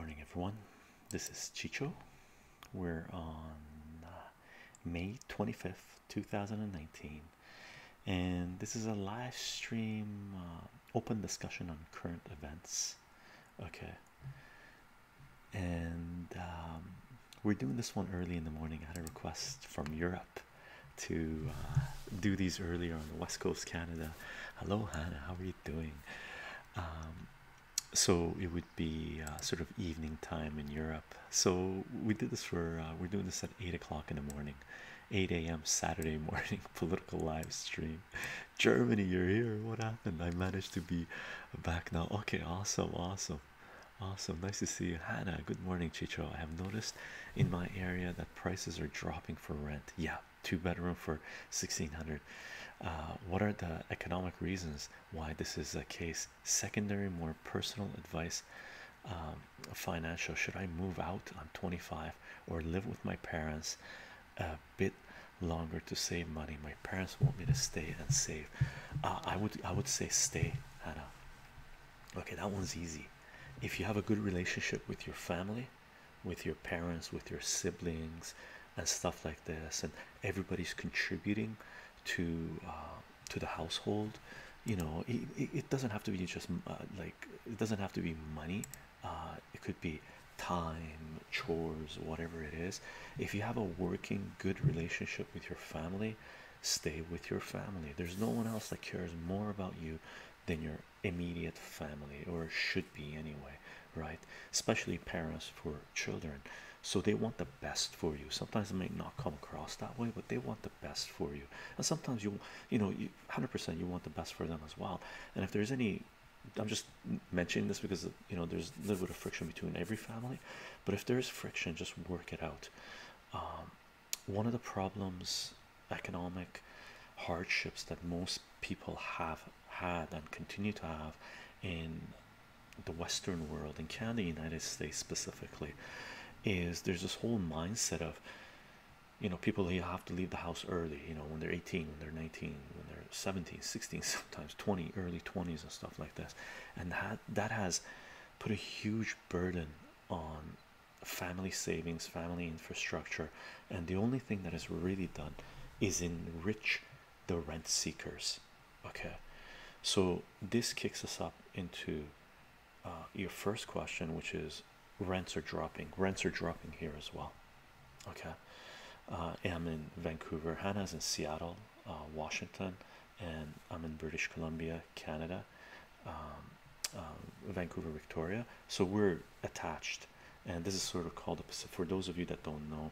morning, everyone. This is Chycho. We're on uh, May 25th, 2019, and this is a live stream uh, open discussion on current events. Okay, and um, we're doing this one early in the morning. I had a request from Europe to uh, do these earlier on the west coast Canada. Hello, Hannah, how are you doing? Um, so it would be uh, sort of evening time in Europe. So we did this for uh, we're doing this at eight o'clock in the morning, 8 a.m. Saturday morning political live stream. Germany, you're here. What happened? I managed to be back now. Okay, awesome, awesome. Awesome, nice to see you, Hannah. Good morning, Chycho. I have noticed in my area that prices are dropping for rent. Yeah, two bedroom for 1600. Uh, what are the economic reasons why this is the case? Secondary, more personal advice. Um, financial. Should I move out? I'm 25 or live with my parents a bit longer to save money. My parents want me to stay and save. Uh, I would I would say stay, Hannah. Okay, that one's easy. If you have a good relationship with your family, with your parents, with your siblings, and stuff like this, and everybody's contributing to uh, to the household, you know, it, it, doesn't have to be just uh, like it doesn't have to be money. Uh, it could be time, chores, whatever it is. If you have a working, good relationship with your family, stay with your family. There's no one else that cares more about you than your immediate family, or should be anyway, right? Especially parents for children. So they want the best for you. Sometimes it may not come across that way, but they want the best for you. And sometimes you, you know, you 100% you want the best for them as well. And if there's any I'm just mentioning this because you know there's a little bit of friction between every family, but if there's friction, just work it out. Um, one of the problems, economic hardships that most people have had and continue to have in the Western world, in Canada, United States specifically, is there's this whole mindset of you know people who have to leave the house early you know when they're 18 when they're 19 when they're 17 16 sometimes 20 early 20s and stuff like this. And that that has put a huge burden on family savings family infrastructure. And the only thing that is really done is enrich the rent seekers okay? So this kicks us up into uh, your first question which is rents are dropping. Rents are dropping here as well. Okay. Uh, I'm in Vancouver. Hannah's in Seattle uh, Washington and I'm in British Columbia Canada um, um, Vancouver Victoria. So we're attached and this is sort of called the Pacific for those of you that don't know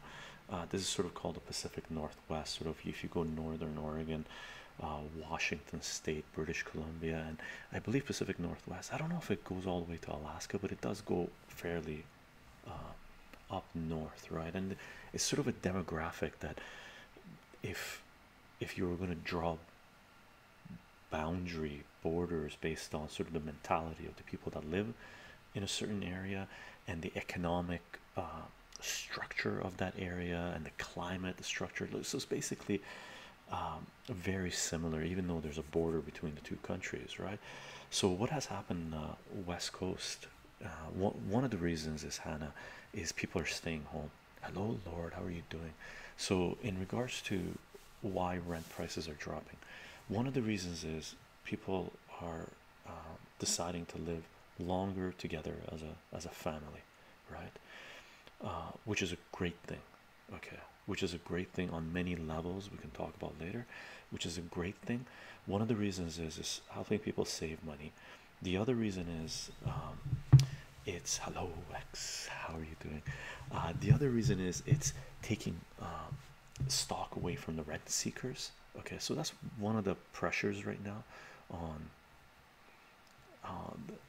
uh, this is sort of called the Pacific Northwest sort of if you go northern Oregon uh, Washington State British Columbia and I believe Pacific Northwest. I don't know if it goes all the way to Alaska but it does go fairly uh, up north right? And it's sort of a demographic that if if you were going to draw boundary borders based on sort of the mentality of the people that live in a certain area and the economic uh, structure of that area and the climate the structure so it's basically um, very similar even though there's a border between the two countries right? So what has happened uh, west coast uh, one, of the reasons is hannah is people are staying home. Hello lord how are you doing? So in regards to why rent prices are dropping one of the reasons is people are uh, deciding to live longer together as a as a family right? Uh, which is a great thing okay which is a great thing on many levels we can talk about later which is a great thing. One of the reasons is is helping people save money? The other reason is um, it's hello X how are you doing? Uh, the other reason is it's taking um, stock away from the rent seekers. Okay so that's one of the pressures right now on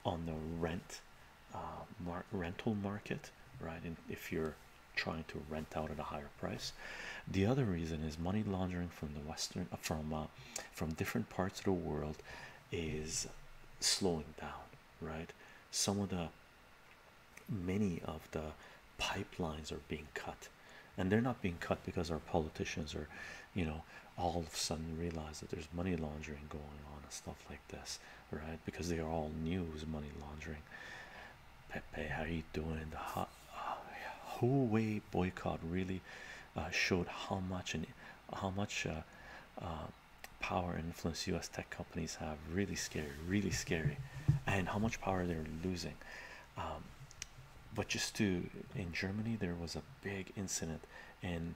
on the rent uh, rental market right? And if you're trying to rent out at a higher price. The other reason is money laundering from the western uh, from uh, from different parts of the world is slowing down right? Some of the many of the pipelines are being cut. And they're not being cut because our politicians are you know all of a sudden realize that there's money laundering going on and stuff like this right? Because they are all news money laundering. Pepe, how you doing? The hot Huawei boycott really uh, showed how much and how much uh, uh, power and influence U.S. tech companies have. Really scary, really scary, and how much power they're losing. Um, but just to in Germany, there was a big incident, and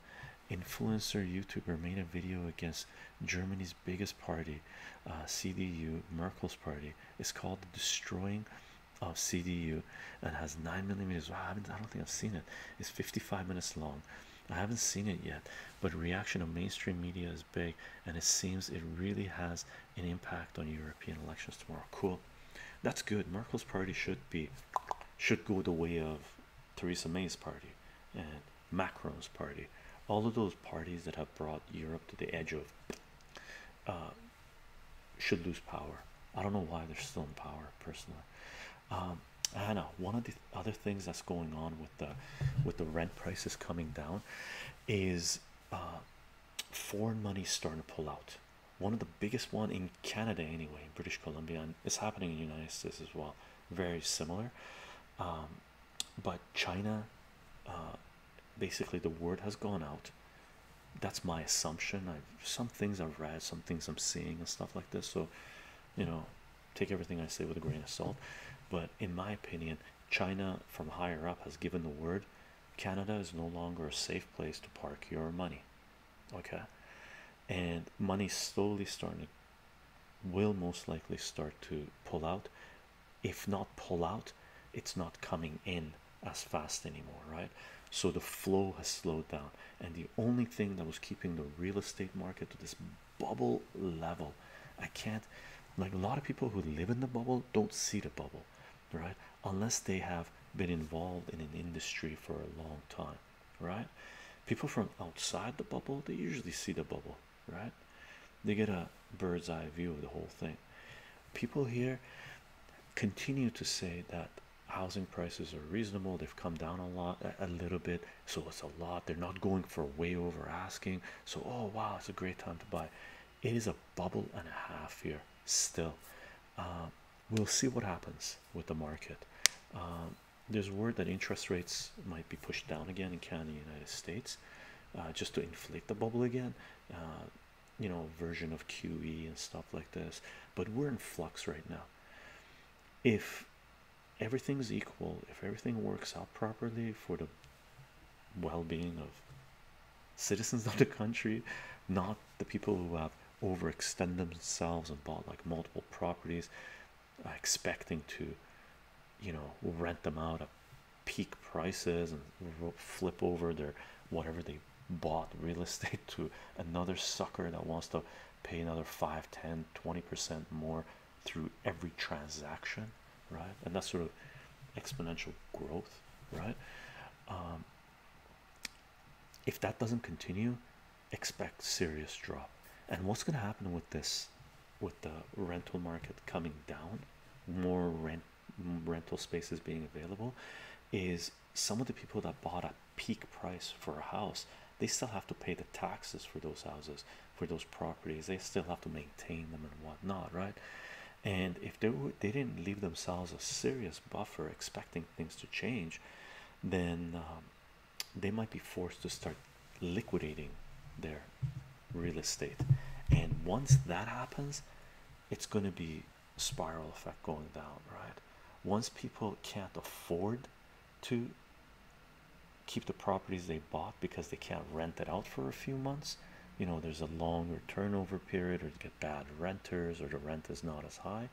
influencer YouTuber made a video against Germany's biggest party, uh, CDU, Merkel's party. It's called Destroying of CDU and has nine millimeters. I haven't, I don't think I've seen it. It's 55 minutes long. I haven't seen it yet, but reaction of mainstream media is big, and it seems it really has an impact on European elections tomorrow. Cool, that's good. Merkel's party should be should go the way of Theresa May's party and Macron's party. All of those parties that have brought Europe to the edge of uh, should lose power. I don't know why they're still in power personally. Um, Anna, one of the other things that's going on with the with the rent prices coming down is uh, foreign money starting to pull out. One of the biggest one in Canada, anyway, in British Columbia, and it's happening in the United States as well. Very similar, um, but China, uh, basically, the word has gone out. That's my assumption. I've some things I've read, some things I'm seeing, and stuff like this. So, you know, take everything I say with a grain of salt. But in my opinion, China from higher up has given the word Canada is no longer a safe place to park your money. Okay, and money slowly starting will most likely start to pull out. If not pull out, it's not coming in as fast anymore, right? So the flow has slowed down, and the only thing that was keeping the real estate market to this bubble level, I can't like a lot of people who live in the bubble don't see the bubble, right? Unless they have been involved in an industry for a long time, right? People from outside the bubble they usually see the bubble, right? They get a bird's eye view of the whole thing. People here continue to say that housing prices are reasonable, they've come down a lot, a, little bit, so it's a lot. They're not going for way over asking, so oh wow, it's a great time to buy. It is a bubble and a half here still. Uh, we'll see what happens with the market. Um, there's word that interest rates might be pushed down again in Canada, United States, uh, just to inflate the bubble again. Uh, you know, version of QE and stuff like this. But we're in flux right now. If everything's equal, if everything works out properly for the well-being of citizens of the country, not the people who have overextend themselves and bought like multiple properties, expecting to, you know, rent them out at peak prices and flip over their whatever they bought real estate to another sucker that wants to pay another 5 10 20 percent more through every transaction right? And that's sort of exponential growth right? Um, if that doesn't continue expect serious drop. And what's going to happen with this with the rental market coming down more rent rental spaces being available is some of the people that bought a peak price for a house they still have to pay the taxes for those houses for those properties. They still have to maintain them and whatnot right? And if they were they didn't leave themselves a serious buffer expecting things to change then um, they might be forced to start liquidating their real estate. And once that happens it's going to be spiral effect going down right? Once people can't afford to keep the properties they bought because they can't rent it out for a few months you know there's a longer turnover period or you get bad renters or the rent is not as high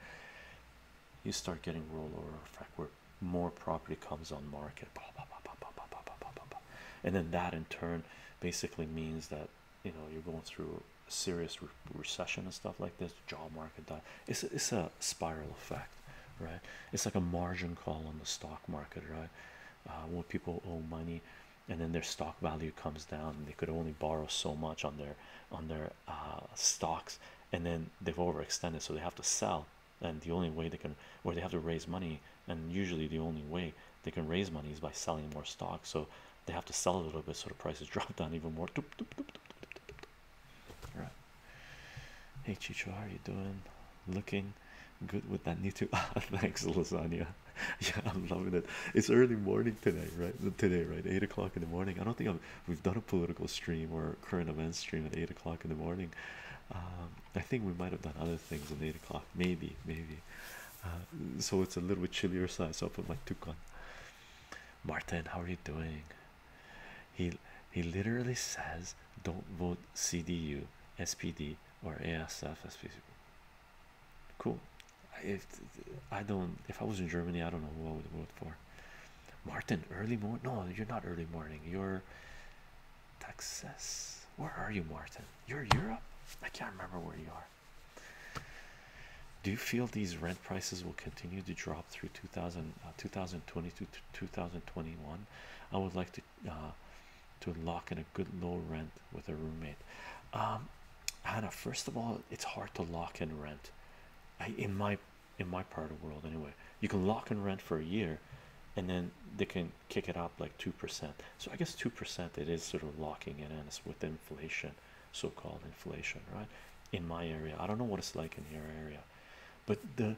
you start getting rollover effect where more property comes on market. And then that in turn basically means that you know you're going through serious re recession and stuff like this job market die it's, it's a spiral effect right? It's like a margin call on the stock market right? Uh, when people owe money and then their stock value comes down and they could only borrow so much on their on their uh, stocks and then they've overextended so they have to sell. And the only way they can or they have to raise money and usually the only way they can raise money is by selling more stock so they have to sell a little bit so the prices drop down even more. Right hey chycho how are you doing? Looking good with that new to thanks lasagna. Yeah i'm loving it. It's early morning today right? Today right? Eight o'clock in the morning. I don't think I've, we've done a political stream or current events stream at eight o'clock in the morning. Um, i think we might have done other things at eight o'clock. Maybe maybe. Uh, so it's a little bit chillier side so i'll put my tukon martin how are you doing? He he literally says don't vote cdu spd or AfD spd cool. If i don't if i was in germany i don't know who i would vote for. Martin early morning no you're not early morning. You're texas. Where are you martin? You're europe? I can't remember where you are. Do you feel these rent prices will continue to drop through 2000 uh, 2022 to 2021 i would like to uh, to lock in a good low rent with a roommate. Um Hannah first of all it's hard to lock in rent. I, in my in my part of the world anyway. You can lock in rent for a year and then they can kick it up like two percent. So I guess two percent it is sort of locking it in it's with inflation so-called inflation right? In my area. I don't know what it's like in your area. But the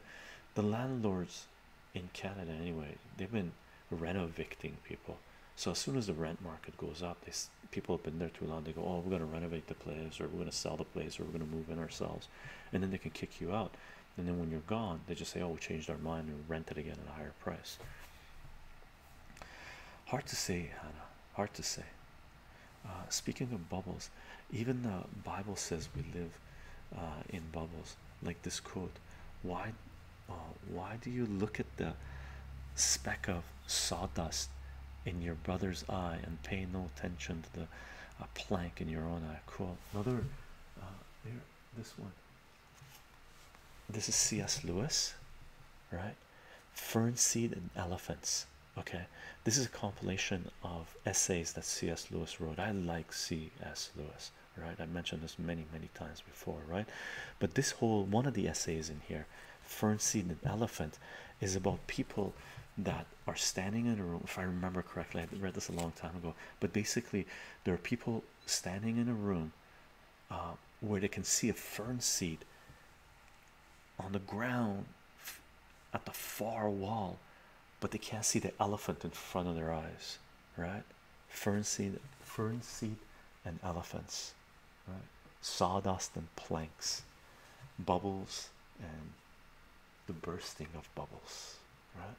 the landlords in Canada anyway they've been renovicting people so as soon as the rent market goes up they people have been there too long they go oh we're to renovate the place or we're going to sell the place or we're going to move in ourselves and then they can kick you out. And then when you're gone they just say oh we changed our mind and rent it again at a higher price. Hard to say Hannah. Hard to say. Uh, speaking of bubbles even the Bible says we live uh, in bubbles. Like this quote why uh, why do you look at the speck of sawdust in your brother's eye and pay no attention to the uh, plank in your own eye. Cool. Another uh, here this one. This is cs lewis right? Fern seed and elephants. Okay. This is a compilation of essays that cs lewis wrote. I like cs lewis right? I mentioned this many many times before right? But this whole one of the essays in here fern seed and elephant is about people that are standing in a room if i remember correctly i read this a long time ago but basically there are people standing in a room uh, where they can see a fern seed on the ground at the far wall but they can't see the elephant in front of their eyes right? Fern seed fern seed and elephants right? Sawdust and planks bubbles and the bursting of bubbles right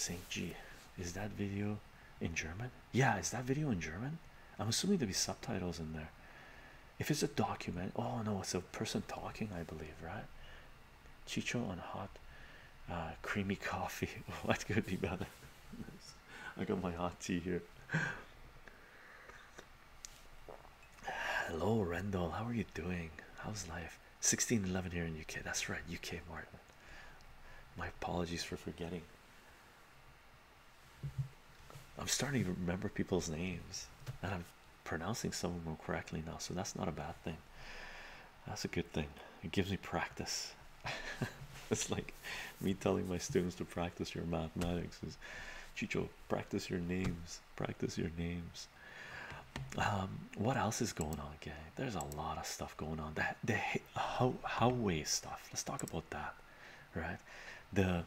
Saint G. Is that video in German? Yeah is that video in German? I'm assuming there'll be subtitles in there. If it's a document oh no it's a person talking I believe right? Chycho on hot uh, creamy coffee. What could be better? I got my hot tea here. Hello Rendell how are you doing? How's life? 1611 here in UK that's right UK Martin. My apologies for forgetting I'm starting to remember people's names and I'm pronouncing some of them correctly now, so that's not a bad thing. That's a good thing. It gives me practice. it's like me telling my students to practice your mathematics is Chycho, practice your names, practice your names. Um, what else is going on, gang? There's a lot of stuff going on. That the how Huawei stuff. Let's talk about that, right? The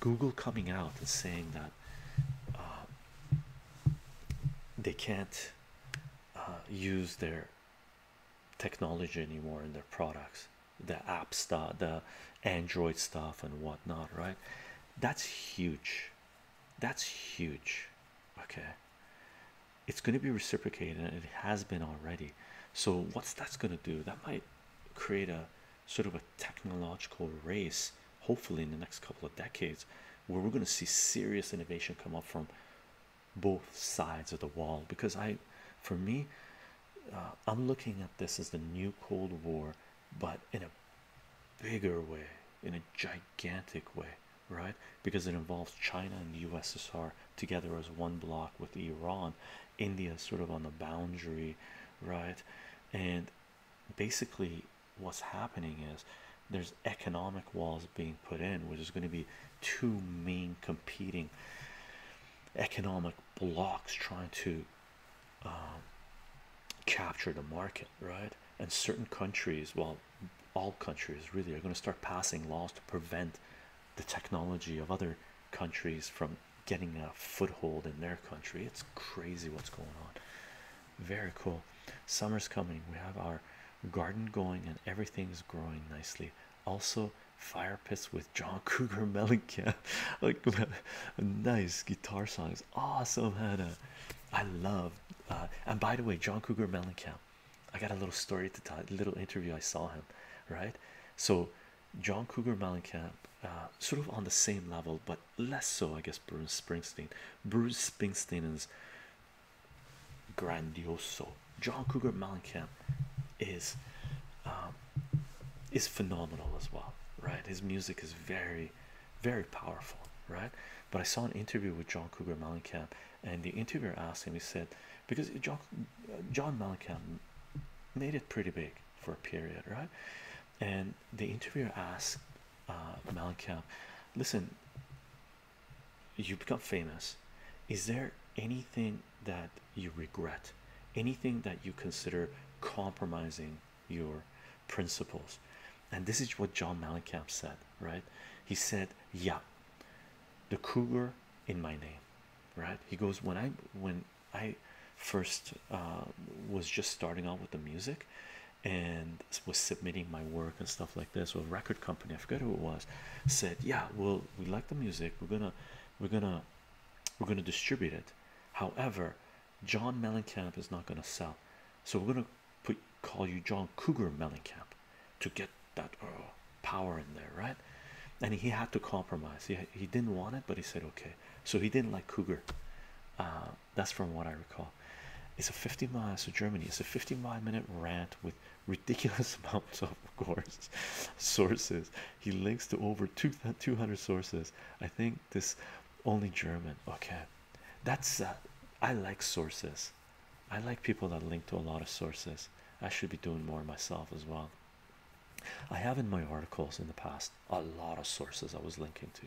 Google coming out and saying that uh, they can't uh, use their technology anymore in their products, the app stuff, the Android stuff, and whatnot, right? That's huge. That's huge. Okay, it's going to be reciprocated, and it has been already. So, what's that's going to do? That might create a sort of a technological race, hopefully, in the next couple of decades, where we're going to see serious innovation come up from both sides of the wall. Because I, for me, uh, I'm looking at this as the new Cold War, but in a bigger way, in a gigantic way, right? Because it involves China and the USSR together as one block with Iran, India sort of on the boundary, right? And basically, what's happening is there's economic walls being put in, which is going to be two main competing economic blocks trying to um, capture the market, right? And certain countries, well, all countries really are going to start passing laws to prevent the technology of other countries from getting a foothold in their country. It's crazy what's going on. Very cool. Summer's coming. We have our garden going and everything's growing nicely. Also, fire pits with John Cougar Mellencamp. like nice guitar songs. Awesome, Hannah. I love. Uh, and by the way, John Cougar Mellencamp. I got a little story to tell. A little interview I saw him. Right. So, John Cougar Mellencamp, uh, sort of on the same level, but less so, I guess. Bruce Springsteen. Bruce Springsteen is grandioso. John Cougar Mellencamp is um, is phenomenal as well, right? His music is very, very powerful, right? But I saw an interview with John Cougar Mellencamp, and the interviewer asked him. He said, because John John Mellencamp made it pretty big for a period, right? And the interviewer asked uh, Mellencamp, "Listen, you become famous. Is there anything that you regret? Anything that you consider compromising your principles?" And this is what John Mellencamp said, right? He said, "Yeah, the cougar in my name." Right? He goes, "When I when I first uh, was just starting out with the music." and was submitting my work and stuff like this. Well, a record company, I forget who it was, said, "Yeah, well, we like the music. We're gonna, we're gonna, we're gonna distribute it. However, John Mellencamp is not gonna sell, so we're gonna put call you John Cougar Mellencamp to get that uh, power in there, right?" And he had to compromise. He he didn't want it, but he said, "Okay." So he didn't like Cougar. Uh, that's from what I recall. It's a 50 miles to Germany. It's a 50 mile minute rant with ridiculous amounts of course sources. He links to over 200 sources. I think this only German. Okay, that's uh, I like sources. I like people that link to a lot of sources. I should be doing more myself as well. I have in my articles in the past a lot of sources I was linking to.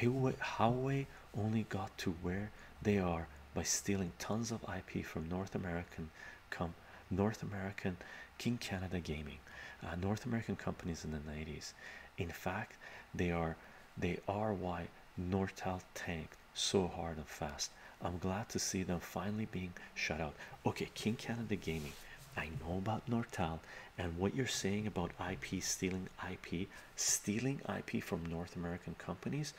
Huawei, only got to where they are by stealing tons of IP from North American come North American King Canada Gaming, uh, North American companies in the 90s. In fact, they are they are why Nortel tanked so hard and fast. I'm glad to see them finally being shut out. Okay, King Canada Gaming. I know about Nortel and what you're saying about IP stealing IP, stealing IP from North American companies.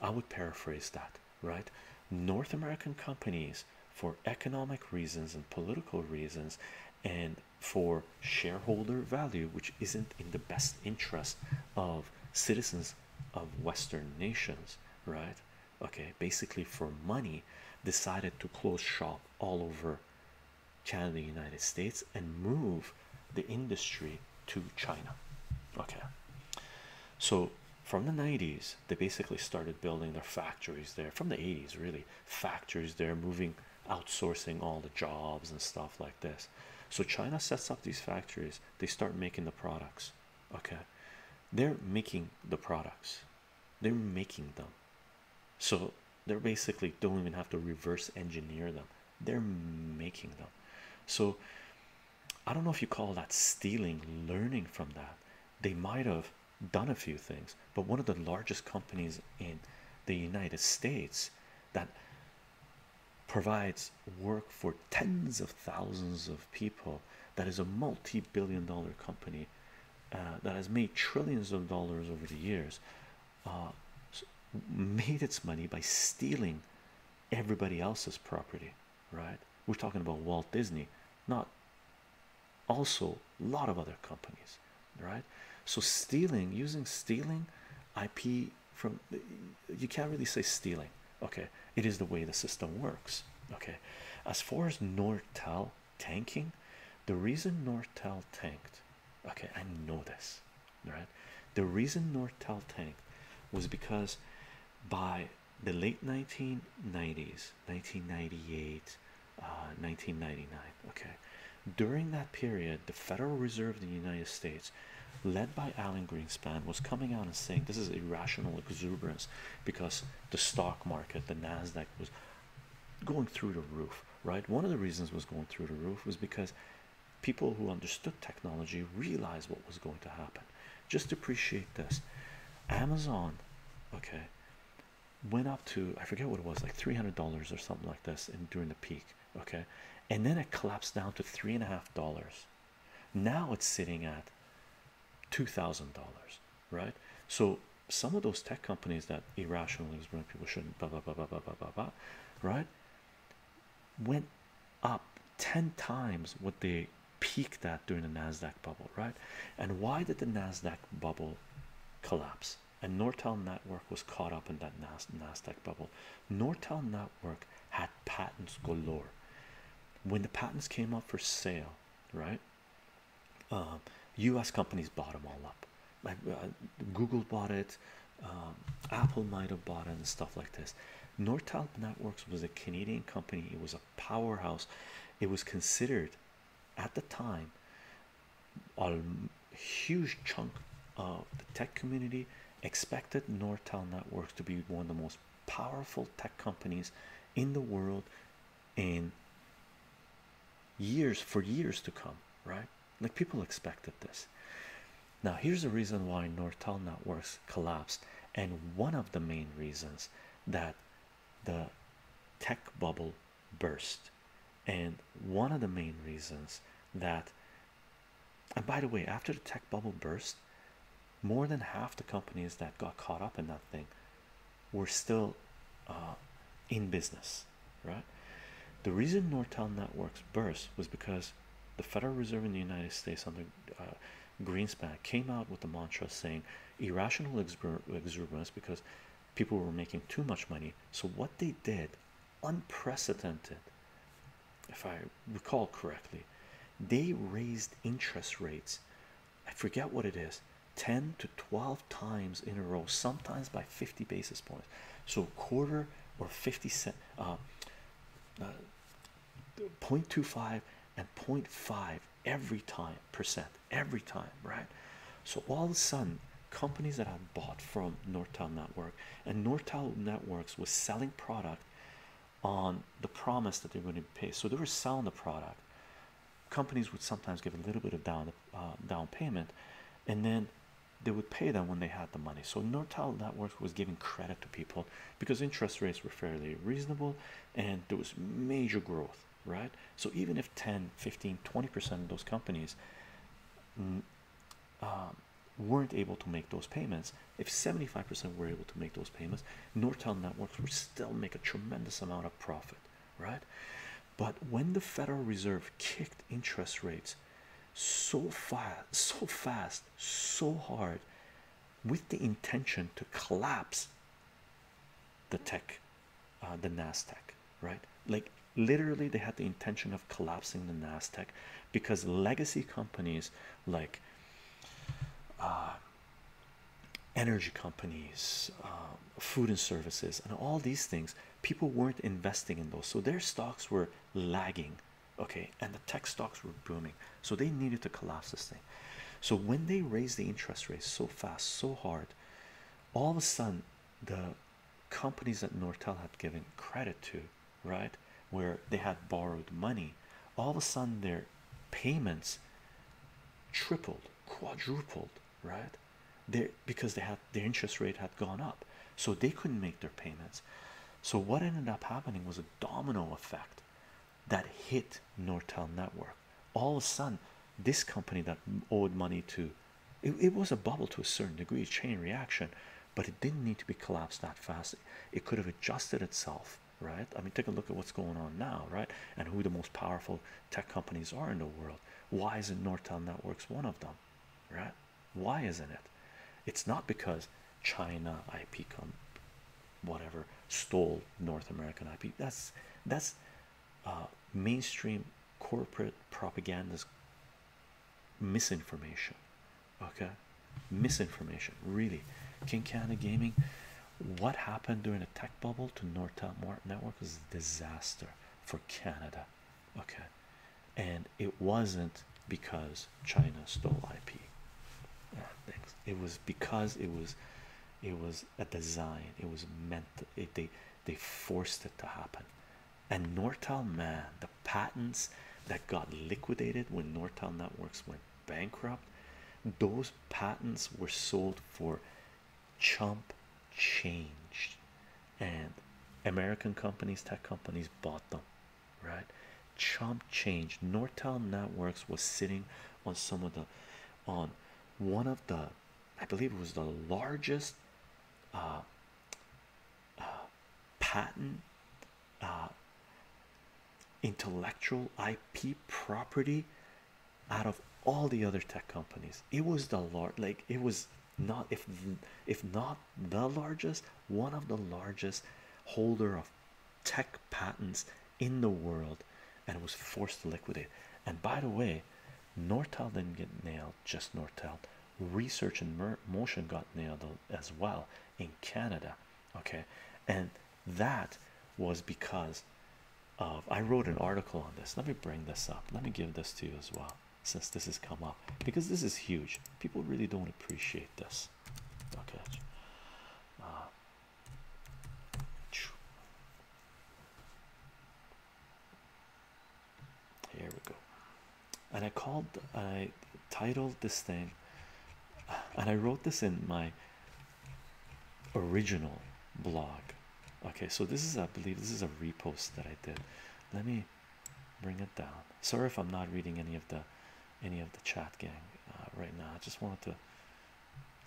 I would paraphrase that, right? North American companies, for economic reasons and political reasons, and for shareholder value, which isn't in the best interest of citizens of Western nations, right? Okay, basically, for money, decided to close shop all over Canada, United States, and move the industry to China. Okay, so from the 90s, they basically started building their factories there. From the 80s, really, factories there, moving, outsourcing all the jobs and stuff like this. So China sets up these factories, they start making the products. Okay, they're making the products, they're making them. So they're basically don't even have to reverse engineer them, they're making them. So I don't know if you call that stealing, learning from that. They might have done a few things, but one of the largest companies in the United States that provides work for tens of thousands of people, that is a multi billion dollar company uh, that has made trillions of dollars over the years, uh, made its money by stealing everybody else's property, right? We're talking about Walt Disney, not also a lot of other companies, right? So, stealing using stealing IP from you can't really say stealing, okay? It is the way the system works, okay? As far as Nortel tanking, the reason Nortel tanked, okay, I know this, right? The reason Nortel tanked was because by the late 1990s 1998 uh, 1999 okay. During that period the federal reserve of the united states led by alan greenspan was coming out and saying this is irrational exuberance because the stock market the nasdaq was going through the roof right? One of the reasons was going through the roof was because people who understood technology realized what was going to happen. Just appreciate this. Amazon, okay, went up to I forget what it was like $300 or something like this in during the peak, okay? And then it collapsed down to three and a half dollars. Now it's sitting at two thousand dollars right? So some of those tech companies that irrationally people shouldn't blah blah blah blah blah blah blah, blah right? Went up 10 times what they peaked at during the Nasdaq bubble right? And why did the Nasdaq bubble collapse? And Nortel network was caught up in that Nas Nasdaq bubble. Nortel network had patents galore. When the patents came up for sale, right? U.S. Um, companies bought them all up. Like uh, Google bought it, um, Apple might have bought it, and stuff like this. Nortel Networks was a Canadian company. It was a powerhouse. It was considered at the time a huge chunk of the tech community expected Nortel Networks to be one of the most powerful tech companies in the world in years for years to come, right? Like people expected this. Now, here's the reason why Nortel Networks collapsed, and one of the main reasons that the tech bubble burst, and one of the main reasons that, and by the way, after the tech bubble burst, more than half the companies that got caught up in that thing were still uh, in business, right? The reason Nortel Networks burst was because the Federal Reserve in the United States under uh, Greenspan came out with the mantra saying irrational exuberance because people were making too much money. So, what they did, unprecedented, if I recall correctly, they raised interest rates. I forget what it is 10 to 12 times in a row, sometimes by 50 basis points. So, quarter or 50 cent, uh, uh, 0.25 and 0.5 every time percent every time right? So all of a sudden companies that had bought from nortel network and nortel networks was selling product on the promise that they're going to pay. So they were selling the product. Companies would sometimes give a little bit of down uh, down payment and then they would pay them when they had the money. So nortel networks was giving credit to people because interest rates were fairly reasonable and there was major growth right? So even if 10 15 20 percent of those companies um, weren't able to make those payments if 75 percent were able to make those payments nortel networks would still make a tremendous amount of profit right? But when the federal reserve kicked interest rates so fast so fast so hard with the intention to collapse the tech uh, the nasdaq right? Like literally they had the intention of collapsing the nasdaq because legacy companies like uh, energy companies uh, food and services and all these things people weren't investing in those. So their stocks were lagging okay and the tech stocks were booming so they needed to collapse this thing. So when they raised the interest rates so fast so hard all of a sudden the companies that nortel had given credit to right where they had borrowed money all of a sudden their payments tripled quadrupled right? There because they had their interest rate had gone up so they couldn't make their payments. So what ended up happening was a domino effect that hit nortel network. All of a sudden this company that owed money to it, it was a bubble to a certain degree a chain reaction but it didn't need to be collapsed that fast. It could have adjusted itself right? I mean take a look at what's going on now right? And who the most powerful tech companies are in the world. Why isn't nortel networks one of them right? Why isn't it? It's not because china ip come whatever stole north american ip that's that's uh, mainstream corporate propaganda's misinformation okay misinformation really king canada gaming what happened during the tech bubble to Nortel Network was a disaster for Canada. Okay, and it wasn't because China stole IP. It was because it was it was a design. It was meant. To, they they forced it to happen. And Nortel, man, the patents, that got liquidated when Nortel Networks went bankrupt, those patents were sold for chump change, and American companies, tech companies bought them, right? Chump change. Nortel Networks was sitting on some of the, on one of the, I believe it was the largest uh, uh, patent uh, intellectual IP property out of all the other tech companies. It was the large, like it was not if if not the largest, one of the largest holder of tech patents in the world, and was forced to liquidate. And by the way, Nortel didn't get nailed, just Nortel. Research In Motion got nailed as well in Canada. Okay, and that was because of I wrote an article on this. Let me bring this up. Let me give this to you as well, since this has come up because this is huge. People really don't appreciate this. Okay. Uh, here we go. And I called, I titled this thing, and I wrote this in my original blog. Okay, so this is, I believe, this is a repost that I did. Let me bring it down. Sorry if I'm not reading any of the any of the chat gang uh, right now. I just wanted to.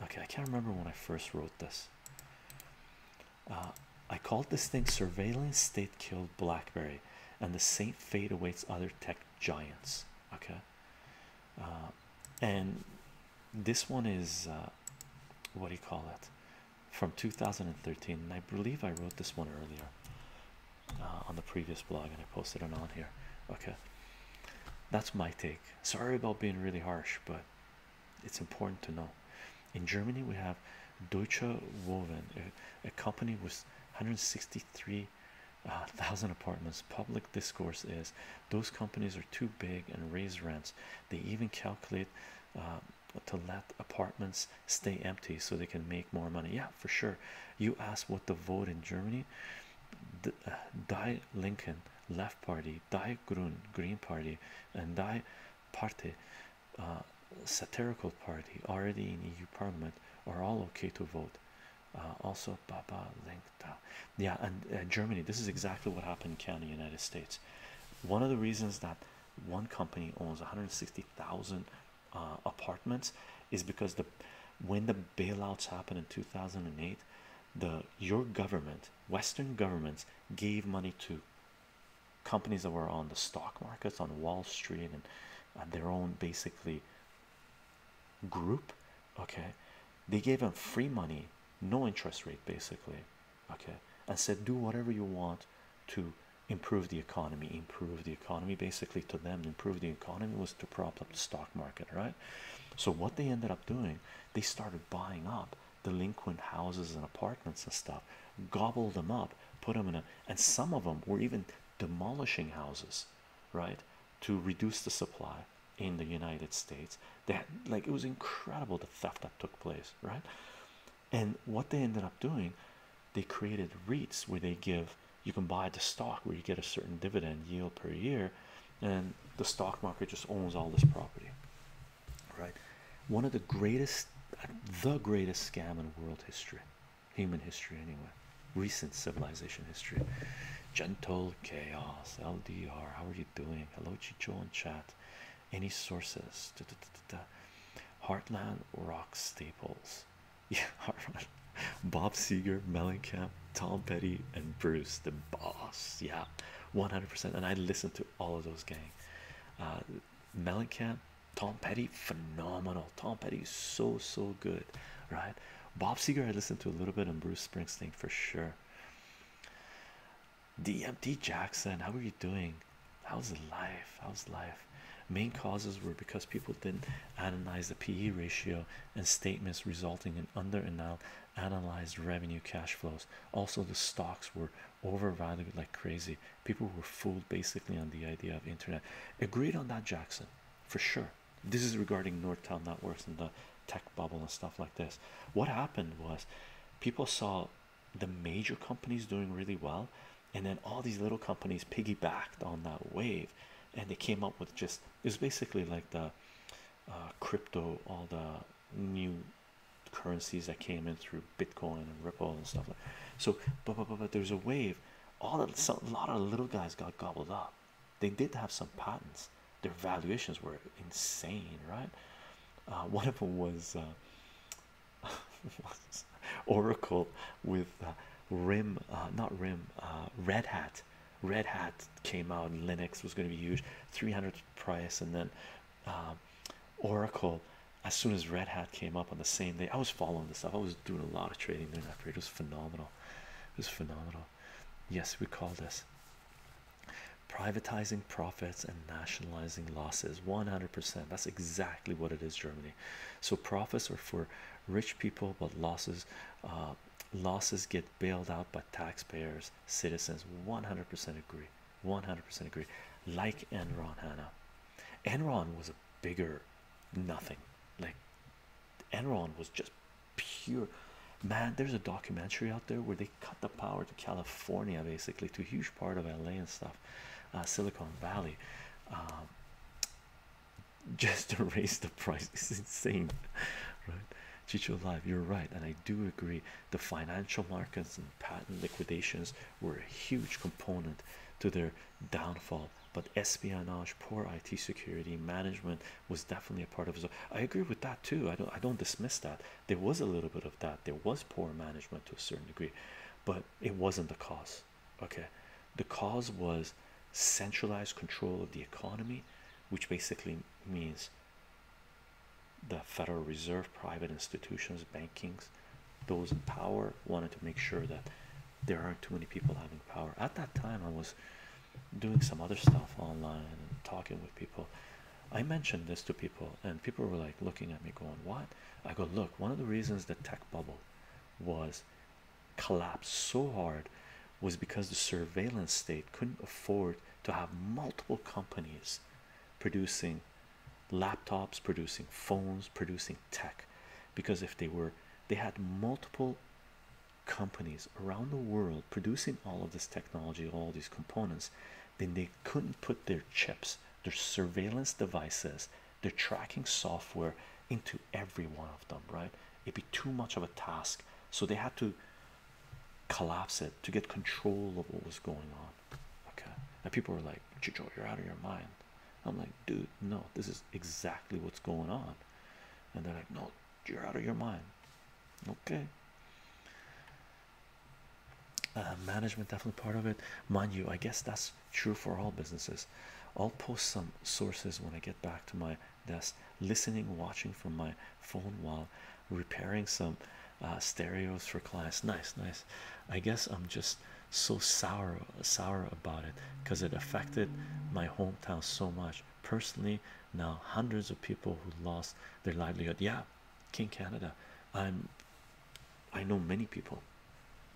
Okay, I can't remember when I first wrote this. Uh, I called this thing "Surveillance State Killed BlackBerry," and the same fate awaits other tech giants. Okay, uh, and this one is uh, what do you call it? From 2013, and I believe I wrote this one earlier uh, on the previous blog, and I posted it on here. Okay, that's my take. Sorry about being really harsh, but it's important to know. In Germany, we have Deutsche Wohnen, a, a company with 163 uh, thousand apartments. Public discourse is those companies are too big and raise rents. They even calculate uh, to let apartments stay empty so they can make more money. Yeah, for sure. You ask what the vote in Germany, the, uh, Die Linke Left Party, Die Grün Green Party, and Die Party uh, Satirical Party already in EU Parliament are all okay to vote. Uh, also, Baba linked. Yeah, and uh, Germany. This is exactly what happened in Canada, United States. One of the reasons that one company owns 160,000 uh, apartments is because the when the bailouts happened in 2008, the your government, Western governments, gave money to companies that were on the stock markets on Wall Street and, and their own basically group. Okay, they gave them free money, no interest rate, basically. Okay, and said do whatever you want to improve the economy improve the economy basically to them. Improve the economy was to prop up the stock market right? So what they ended up doing they started buying up delinquent houses and apartments and stuff gobbled them up put them in a and some of them were even demolishing houses right to reduce the supply in the united states. That like it was incredible the theft that took place right? And what they ended up doing they created REITs where they give you can buy the stock where you get a certain dividend yield per year, and the stock market just owns all this property, right? One of the greatest, the greatest scam in world history, human history, anyway, recent civilization history. Gentle chaos, LDR. How are you doing? Hello, Chycho and chat. Any sources? Da, da, da, Heartland rock staples. Yeah. Bob Seger, Mellencamp, Tom Petty, and Bruce, the boss. Yeah, 100%. And I listened to all of those gang. Uh, Mellencamp, Tom Petty, phenomenal. Tom Petty is so, so good, right? Bob Seger, I listened to a little bit, and Bruce Springsteen for sure. DMT Jackson, how are you doing? How's life? How's life? Main causes were because people didn't analyze the PE ratio and statements resulting in under analyzed revenue cash flows. Also, the stocks were overvalued like crazy. People were fooled basically on the idea of internet. Agreed on that, Jackson, for sure. This is regarding Nortel networks and the tech bubble and stuff like this. What happened was people saw the major companies doing really well, and then all these little companies piggybacked on that wave and they came up with just it's basically like the uh, crypto, all the new currencies that came in through Bitcoin and Ripple and stuff like that. so. But but but, but there's a wave. All of a lot of little guys got gobbled up. They did have some patents. Their valuations were insane, right? Uh, one of them was, uh, Oracle with uh, Rim, uh, not Rim, uh, Red Hat. Red Hat came out, Linux was going to be huge, 300 price, and then um, Oracle. As soon as Red Hat came up on the same day, I was following this stuff. I was doing a lot of trading during that period. It was phenomenal. It was phenomenal. Yes, we call this privatizing profits and nationalizing losses 100% that's exactly what it is germany so profits are for rich people but losses uh, losses get bailed out by taxpayers citizens 100% agree 100% agree like enron hannah enron was a bigger nothing enron was just pure. Man there's a documentary out there where they cut the power to california basically to a huge part of la and stuff uh, silicon valley um, just to raise the price. It's insane right? Chycho live you're right and i do agree. The financial markets and patent liquidations were a huge component to their downfall but espionage poor it security management was definitely a part of it. I agree with that too. I don't i don't dismiss that. There was a little bit of that. There was poor management to a certain degree. But it wasn't the cause okay? The cause was centralized control of the economy which basically means the Federal Reserve, private institutions, bankings, those in power wanted to make sure that there aren't too many people having power. At that time, I was doing some other stuff online and talking with people. I mentioned this to people, and people were like looking at me, going, What? I go, Look, one of the reasons the tech bubble was collapsed so hard was because the surveillance state couldn't afford to have multiple companies producing laptops, producing phones, producing tech. Because if they were, they had multiple companies around the world producing all of this technology, all these components, then they couldn't put their chips, their surveillance devices, their tracking software into every one of them, right? It'd be too much of a task, so they had to collapse it to get control of what was going on. Okay, and people were like, Chycho, you're out of your mind. I'm like, dude, no, this is exactly what's going on. And they're like, no, you're out of your mind. Okay. Uh, management definitely part of it, mind you. I guess that's true for all businesses. I'll post some sources when I get back to my desk, listening, watching from my phone while repairing some uh, stereos for clients. Nice, nice. I guess I'm just so sour, sour about it because it affected my hometown so much personally. Now, hundreds of people who lost their livelihood. Yeah, King Canada. I'm. I know many people.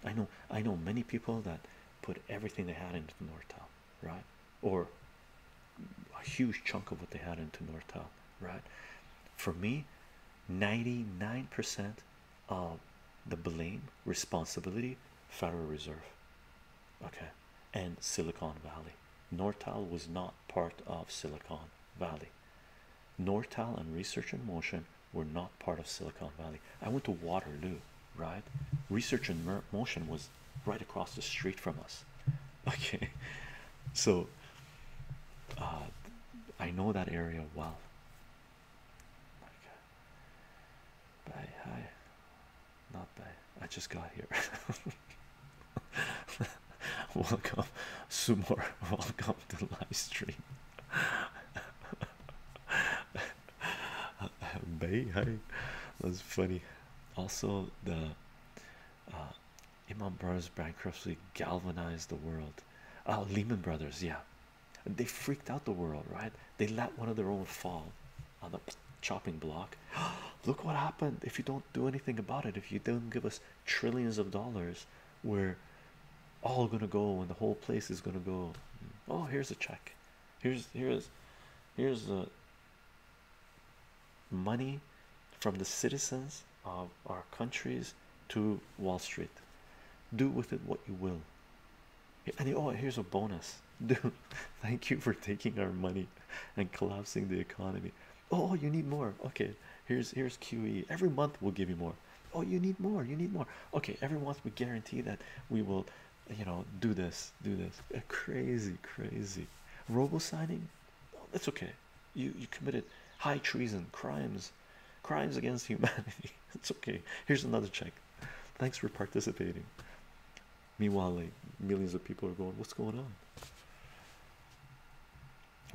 I know. I know many people that put everything they had into Nortel, right? Or a huge chunk of what they had into Nortel, right? For me, 99% of the blame, responsibility, Federal Reserve, okay, and Silicon Valley. Nortel was not part of Silicon Valley. Nortel and Research in Motion were not part of Silicon Valley. I went to Waterloo, right? Research In Motion was right across the street from us. Okay, so uh, I know that area well. Bye, hi, not bye. I just got here. welcome, Sumor. Welcome to the live stream. Bay, hi. That's funny. Also, the uh, Lehman Brothers bankruptcy galvanized the world. Oh, Lehman Brothers, yeah, they freaked out the world, right? They let one of their own fall on the chopping block. Look what happened if you don't do anything about it. If you don't give us trillions of dollars, we're all gonna go, and the whole place is gonna go. Oh, here's a check. Here's here's here's the money from the citizens of our countries to Wall Street. Do with it what you will. And oh, here's a bonus, dude. Thank you for taking our money and collapsing the economy. Oh, you need more. Okay, here's here's QE. Every month we'll give you more. Oh, you need more. You need more. Okay, every month we guarantee that we will, you know, do this, do this. Uh, crazy, crazy. Robo signing. Oh, that's okay. You you committed high treason, crimes, crimes against humanity. it's okay. Here's another check. Thanks for participating. Meanwhile, like millions of people are going, What's going on?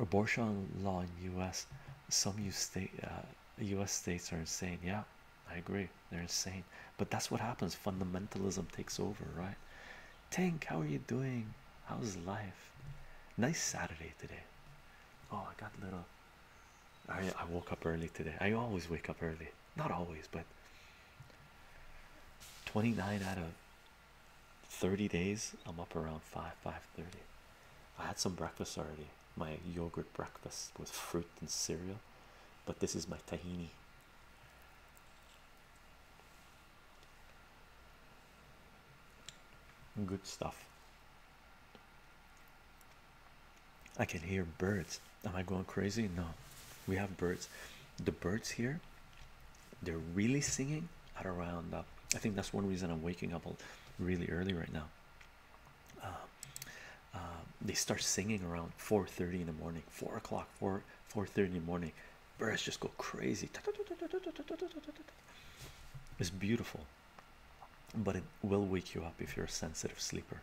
Abortion law in U.S. Some U state, uh, U.S. states are insane. Yeah, I agree. They're insane. But that's what happens. Fundamentalism takes over, right? Tank, how are you doing? How's life? Nice Saturday today. Oh, I got little. I I woke up early today. I always wake up early. Not always, but 29 out of 30 days I'm up around 5 5 I had some breakfast already. My yogurt breakfast with fruit and cereal but this is my tahini. Good stuff. I can hear birds. Am I going crazy? No we have birds the birds here they're really singing at around uh, I think that's one reason I'm waking up really early right now. Uh, uh, they start singing around 4:30 in the morning, 4 o'clock, 4 4:30 in the morning. Birds just go crazy. It's beautiful, but it will wake you up if you're a sensitive sleeper.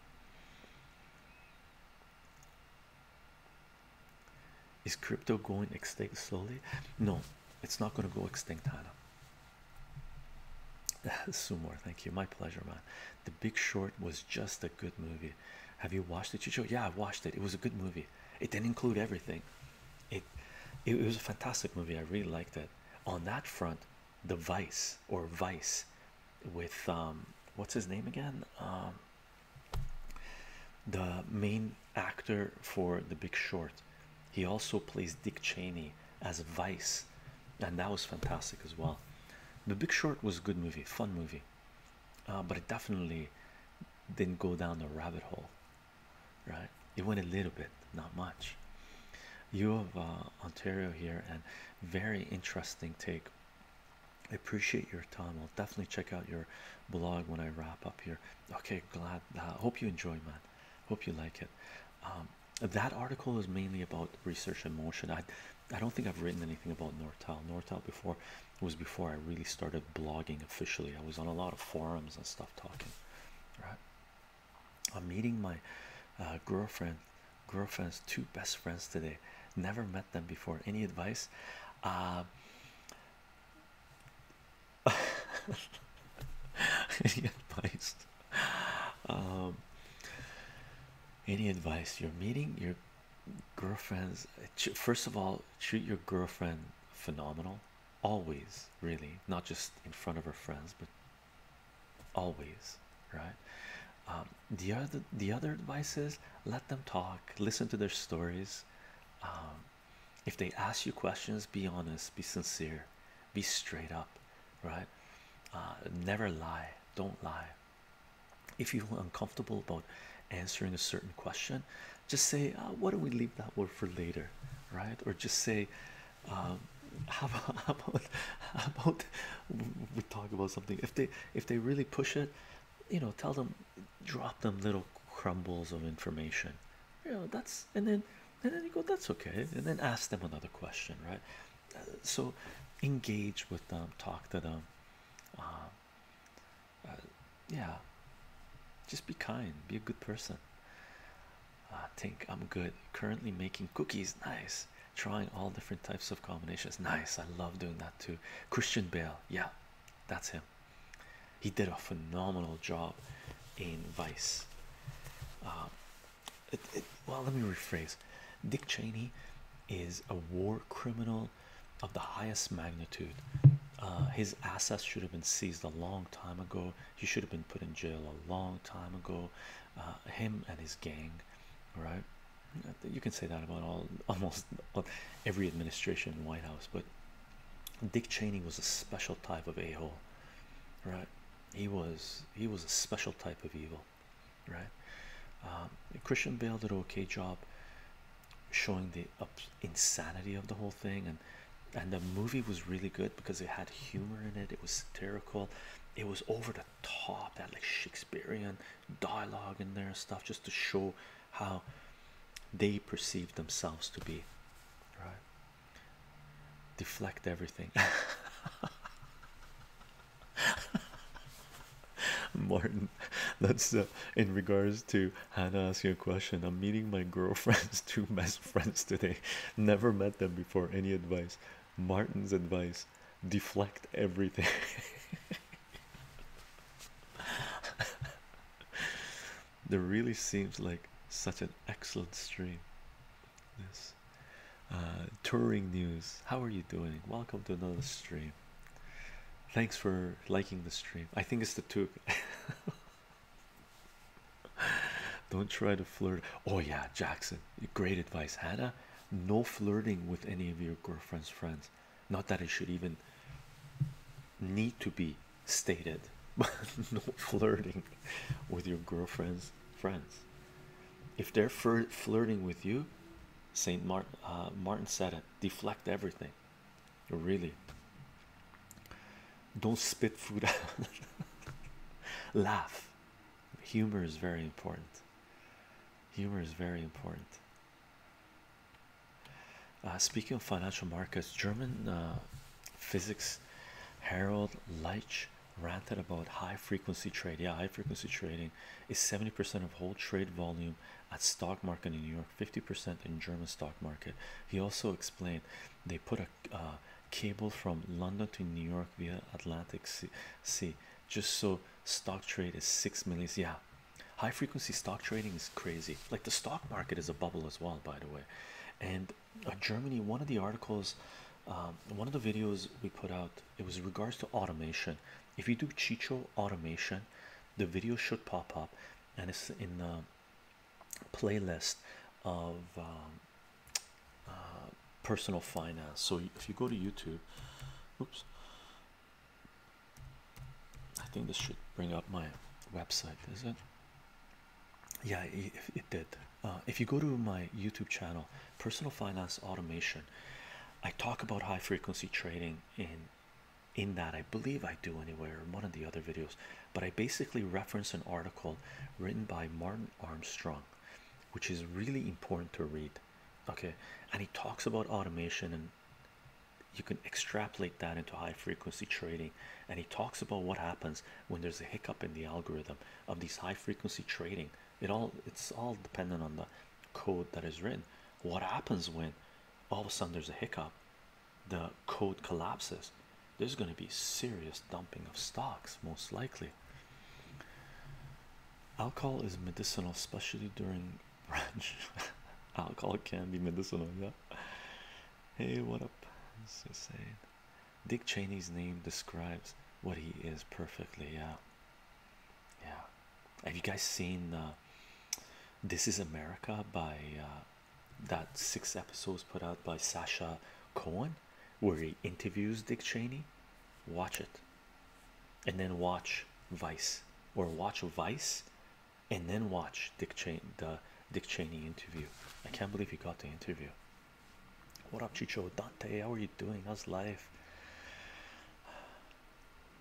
Is crypto going extinct slowly? No, it's not going to go extinct, Hannah. Sumor, thank you. My pleasure, man. The Big Short was just a good movie. Have you watched it, Chycho? Yeah, I watched it. It was a good movie. It didn't include everything. It, it, it was a fantastic movie. I really liked it. On that front, the Vice or Vice with um, what's his name again? Um, the main actor for The Big Short. He also plays Dick Cheney as Vice, and that was fantastic as well. The Big Short was a good movie, fun movie, uh, but it definitely didn't go down the rabbit hole, right? It went a little bit, not much. You have uh, Ontario here, and very interesting take. I appreciate your time. I'll definitely check out your blog when I wrap up here. Okay, glad. Uh, hope you enjoy, man. Hope you like it. Um, that article is mainly about research in motion. I I don't think I've written anything about Nortel. Nortel before was before I really started blogging officially. I was on a lot of forums and stuff talking. Right. I'm meeting my uh, girlfriend, girlfriend's two best friends today. Never met them before. Any advice? Uh, any advice? Um, any advice? You're meeting your girlfriends. First of all, treat your girlfriend phenomenal. Always, really, not just in front of her friends, but always, right? Um, the other the other advice is let them talk, listen to their stories. Um, if they ask you questions, be honest, be sincere, be straight up, right? Uh, never lie, don't lie. If you feel uncomfortable about answering a certain question, just say, uh, Why don't we leave that word for later, right? Or just say, um, how about, how about how about we talk about something? If they if they really push it you know tell them drop them little crumbles of information. You know that's and then and then you go that's okay and then ask them another question right? Uh, so engage with them talk to them uh, uh, yeah just be kind be a good person. I think I'm good. Currently making cookies. Nice. Trying all different types of combinations. Nice. I love doing that too. Christian Bale. Yeah that's him. He did a phenomenal job in Vice. Um, well let me rephrase. Dick Cheney is a war criminal of the highest magnitude uh, his assets should have been seized a long time ago. He should have been put in jail a long time ago. Uh, him and his gang right? You can say that about all almost every administration in White House but Dick Cheney was a special type of a-hole right? He was he was a special type of evil right? Um, Christian Bale did an okay job showing the insanity of the whole thing, and and the movie was really good because it had humor in it. It was satirical. It was over the top. That like Shakespearean dialogue in there and stuff, just to show how they perceive themselves to be. Right. Deflect everything. Martin, that's uh, in regards to Hannah asking a question. I'm meeting my girlfriend's two best friends today. Never met them before. Any advice? Martin's advice deflect everything. there really seems like such an excellent stream. This uh, touring news. How are you doing? Welcome to another stream. Thanks for liking the stream. I think it's the two. Don't try to flirt. Oh, yeah, Jackson, great advice. Hannah, no flirting with any of your girlfriend's friends. Not that it should even need to be stated, but no flirting with your girlfriend's friends. If they're flirting with you, Saint Martin, uh, Martin said it. Deflect everything. Really. Don't spit food out. Laugh. Humor is very important. Humor is very important. Uh, speaking of financial markets, German uh, physics Harald Lesch ranted about high frequency trade. Yeah, high frequency trading is 70% of whole trade volume at stock market in New York, 50% in German stock market. He also explained they put a uh, cable from London to New York via Atlantic sea, sea just so stock trade is six million. Yeah, high frequency stock trading is crazy. Like the stock market is a bubble as well, by the way. And uh, Germany, one of the articles, um, one of the videos we put out, it was in regards to automation. If you do Chycho automation, the video should pop up, and it's in the playlist of um, uh, personal finance. So if you go to YouTube, oops, I think this should bring up my website, is it? Yeah, it, it did. Uh, if you go to my YouTube channel, Personal Finance Automation, I talk about high frequency trading in in that I believe I do anywhere in one of the other videos, but I basically reference an article written by Martin Armstrong, which is really important to read. Okay, and he talks about automation and you can extrapolate that into high frequency trading and he talks about what happens when there's a hiccup in the algorithm of these high frequency trading it all it's all dependent on the code that is written. What happens when all of a sudden there's a hiccup? The code collapses. There's going to be serious dumping of stocks most likely. Alcohol is medicinal especially during brunch. Alcohol can be medicinal yeah. Hey what up? Saying dick cheney's name describes what he is perfectly yeah. Yeah. Have you guys seen uh, this is america by uh, that six episodes put out by sacha cohen where he interviews dick cheney. Watch it. And then watch vice. Or watch vice and then watch dick cheney the dick cheney interview. I can't believe he got the interview. What up chycho? Dante how are you doing? How's life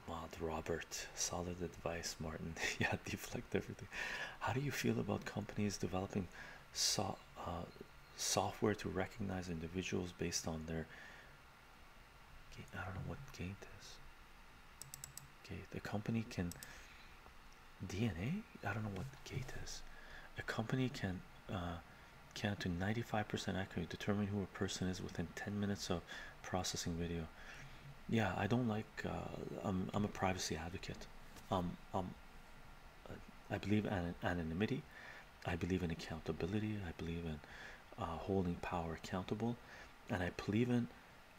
Mod Robert, solid advice, Martin. yeah, deflect everything. How do you feel about companies developing so, uh, software to recognize individuals based on their? I don't know what gait is. Okay, the company can DNA. I don't know what gait is. A company can uh, can to 95% accurate determine who a person is within 10 minutes of processing video yeah i don't like uh, I'm, I'm a privacy advocate. Um um i believe in anonymity. I believe in accountability. I believe in uh, holding power accountable. And i believe in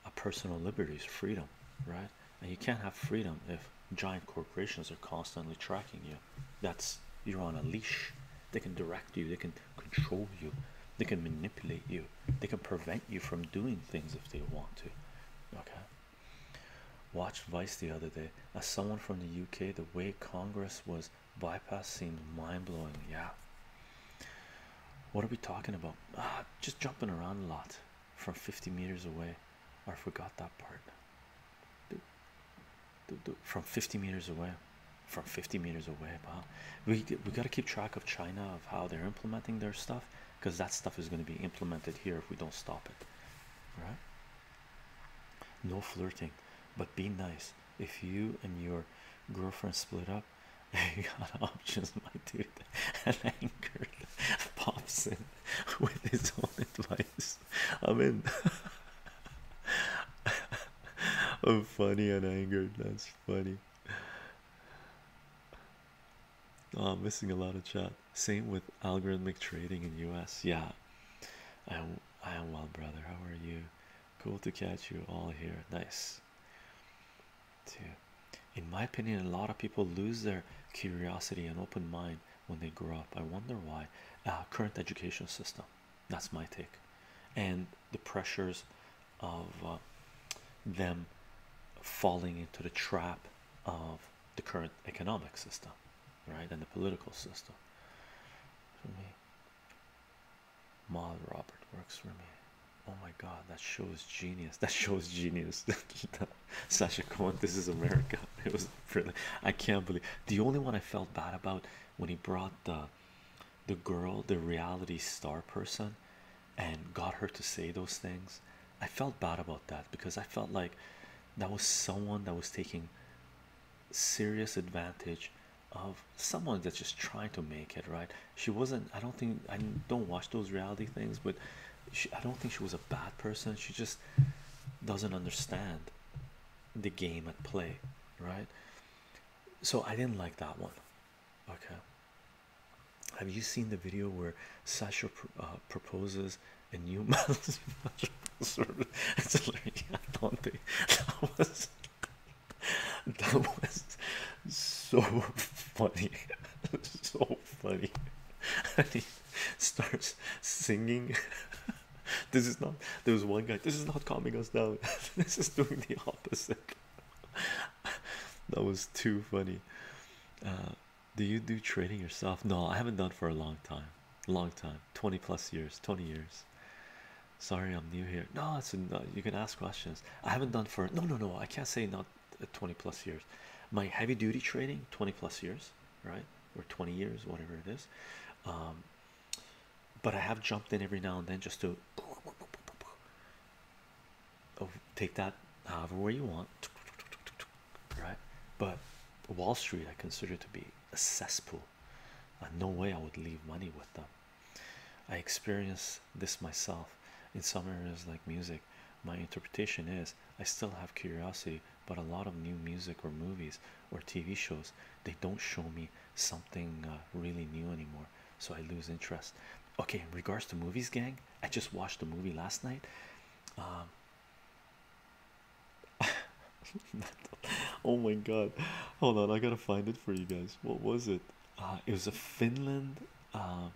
a personal liberties freedom right? And you can't have freedom if giant corporations are constantly tracking you. That's you're on a leash. They can direct you. They can control you. They can manipulate you. They can prevent you from doing things if they want to okay watched vice the other day. As someone from the uk the way congress was bypassed seemed mind-blowing yeah. What are we talking about? Ah, just jumping around a lot from 50 meters away. I forgot that part. From 50 meters away. From 50 meters away wow. We we got to keep track of China of how they're implementing their stuff because that stuff is going to be implemented here if we don't stop it right? No flirting but be nice. If you and your girlfriend split up you got options my dude. And anger pops in with his own advice. I mean I'm funny and angered. That's funny. Oh, I'm missing a lot of chat. Same with algorithmic trading in US yeah. I am I am well brother. How are you? Cool to catch you all here. Nice in my opinion a lot of people lose their curiosity and open mind when they grow up. I wonder why. Uh, current education system. That's my take. And the pressures of uh, them falling into the trap of the current economic system right and the political system. For me Maud Robert works for me oh my god that shows genius. That shows genius. Sacha Cohen this is America. It was really I can't believe the only one I felt bad about when he brought the the girl the reality star person and got her to say those things I felt bad about that because I felt like that was someone that was taking serious advantage of someone that's just trying to make it right? She wasn't I don't think I don't watch those reality things but she, I don't think she was a bad person. She just doesn't understand the game at play right? So I didn't like that one. Okay. Have you seen the video where Sacha uh, proposes a new of it's like think that was that was so funny. So funny. And he starts singing this is not there was one guy this is not calming us down. This is doing the opposite. That was too funny. Uh, do you do trading yourself? No i haven't done for a long time long time. 20 plus years 20 years. Sorry i'm new here. No it's no, you can ask questions. I haven't done for no no no i can't say not uh, 20 plus years. My heavy duty trading 20 plus years right? Or 20 years whatever it is. Um, but i have jumped in every now and then just to oh, take that however way you want. Right? But wall street i consider to be a cesspool. Uh, no way i would leave money with them. I experience this myself. In some areas like music my interpretation is i still have curiosity but a lot of new music or movies or tv shows they don't show me something uh, really new anymore. So i lose interest okay in regards to movies gang i just watched a movie last night um, oh my god. Hold on i gotta find it for you guys. What was it? Uh, it was a finland uh,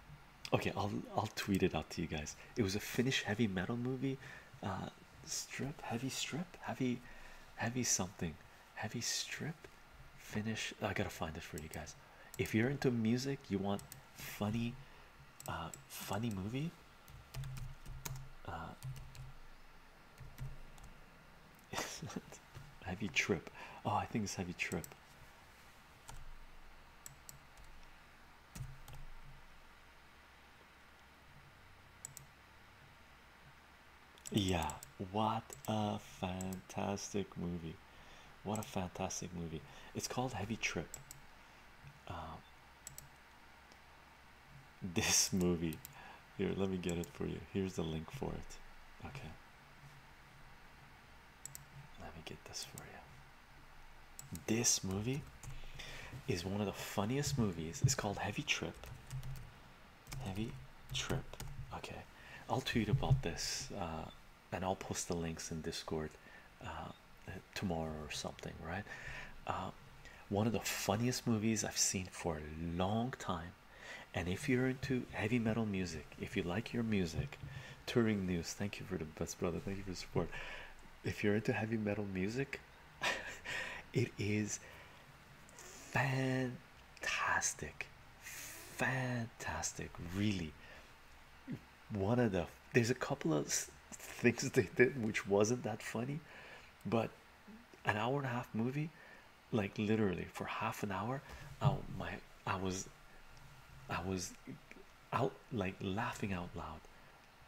okay i'll i'll tweet it out to you guys. It was a finnish heavy metal movie uh, strip heavy strip heavy heavy something heavy strip finish i gotta find it for you guys. If you're into music you want funny uh funny movie? Uh. Heavy trip. Oh i think it's heavy trip. Yeah. What a fantastic movie. What a fantastic movie. It's called heavy trip. Um, this movie. Here let me get it for you. Here's the link for it. Okay. Let me get this for you. This movie is one of the funniest movies. It's called heavy trip. Heavy trip. Okay. I'll tweet about this uh, and i'll post the links in discord uh, tomorrow or something right? Uh, one of the funniest movies i've seen for a long time and if you're into heavy metal music if you like your music touring news thank you for the best brother thank you for the support. If you're into heavy metal music it is fantastic fantastic really. One of the there's a couple of things they did which wasn't that funny, but an hour and a half movie, like literally for half an hour, oh my, I was, I was out like laughing out loud,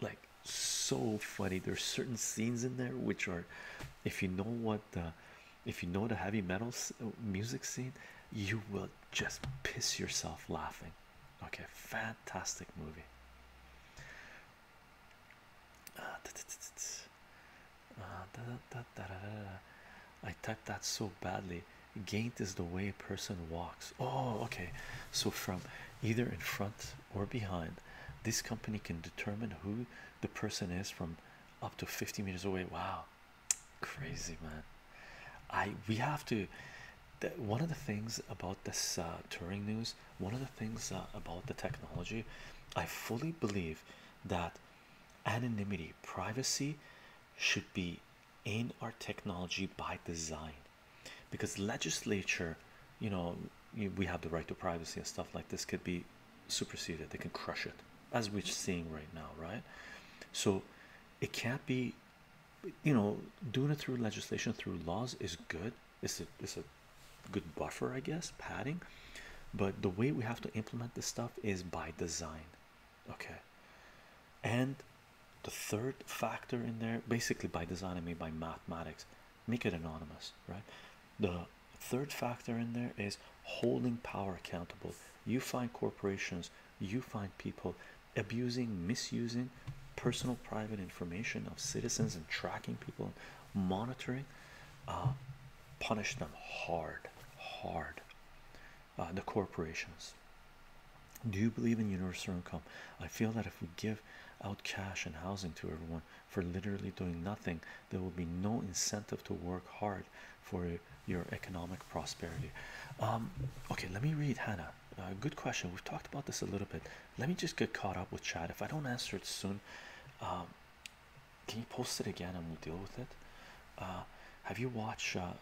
like so funny. There's certain scenes in there which are, if you know what if you know the heavy metal uh, music scene, you will just piss yourself laughing. Okay, fantastic movie. I typed that so badly. Gaint is the way a person walks. Oh, okay. So, from either in front or behind, this company can determine who the person is from up to 50 meters away. Wow, crazy man. I we have to. one of the things about this uh, touring news, one of the things uh, about the technology, I fully believe that anonymity, privacy should be in our technology by design because legislature you know we have the right to privacy and stuff like this could be superseded. They can crush it as we're seeing right now right? So it can't be you know doing it through legislation through laws is good. It's a, it's a good buffer i guess padding. But the way we have to implement this stuff is by design okay? And the third factor in there basically by design i mean by mathematics make it anonymous right? The third factor in there is holding power accountable. You find corporations you find people abusing misusing personal private information of citizens and tracking people monitoring uh, punish them hard hard. Uh, the corporations. Do you believe in universal income? I feel that if we give out cash and housing to everyone for literally doing nothing there will be no incentive to work hard for your economic prosperity. Um, okay let me read hannah. Uh, good question. We've talked about this a little bit. Let me just get caught up with chat. If i don't answer it soon um, can you post it again and we'll deal with it? Uh, have you watched uh,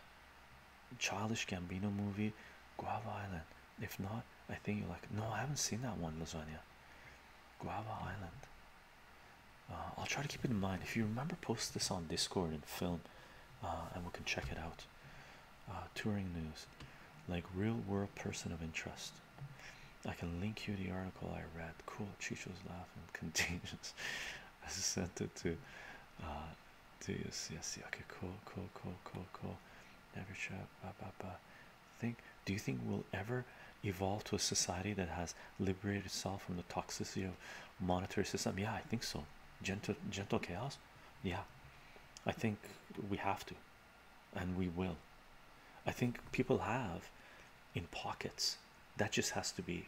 childish gambino movie guava island? If not i think you're like no i haven't seen that one lasagna. Guava island. Uh, i'll try to keep it in mind. If you remember post this on discord and film and we can check it out touring news like real world person of interest I can link you the article I read. Cool, Chycho's laughing contagious. I sent it to uh to yes, yes, okay, cool, cool, cool, cool, cool. Never blah blah blah. Think do you think we'll ever evolve to a society that has liberated itself from the toxicity of monetary system? Yeah, I think so. Gentle gentle chaos, yeah. I think we have to, and we will. I think people have in pockets. That just has to be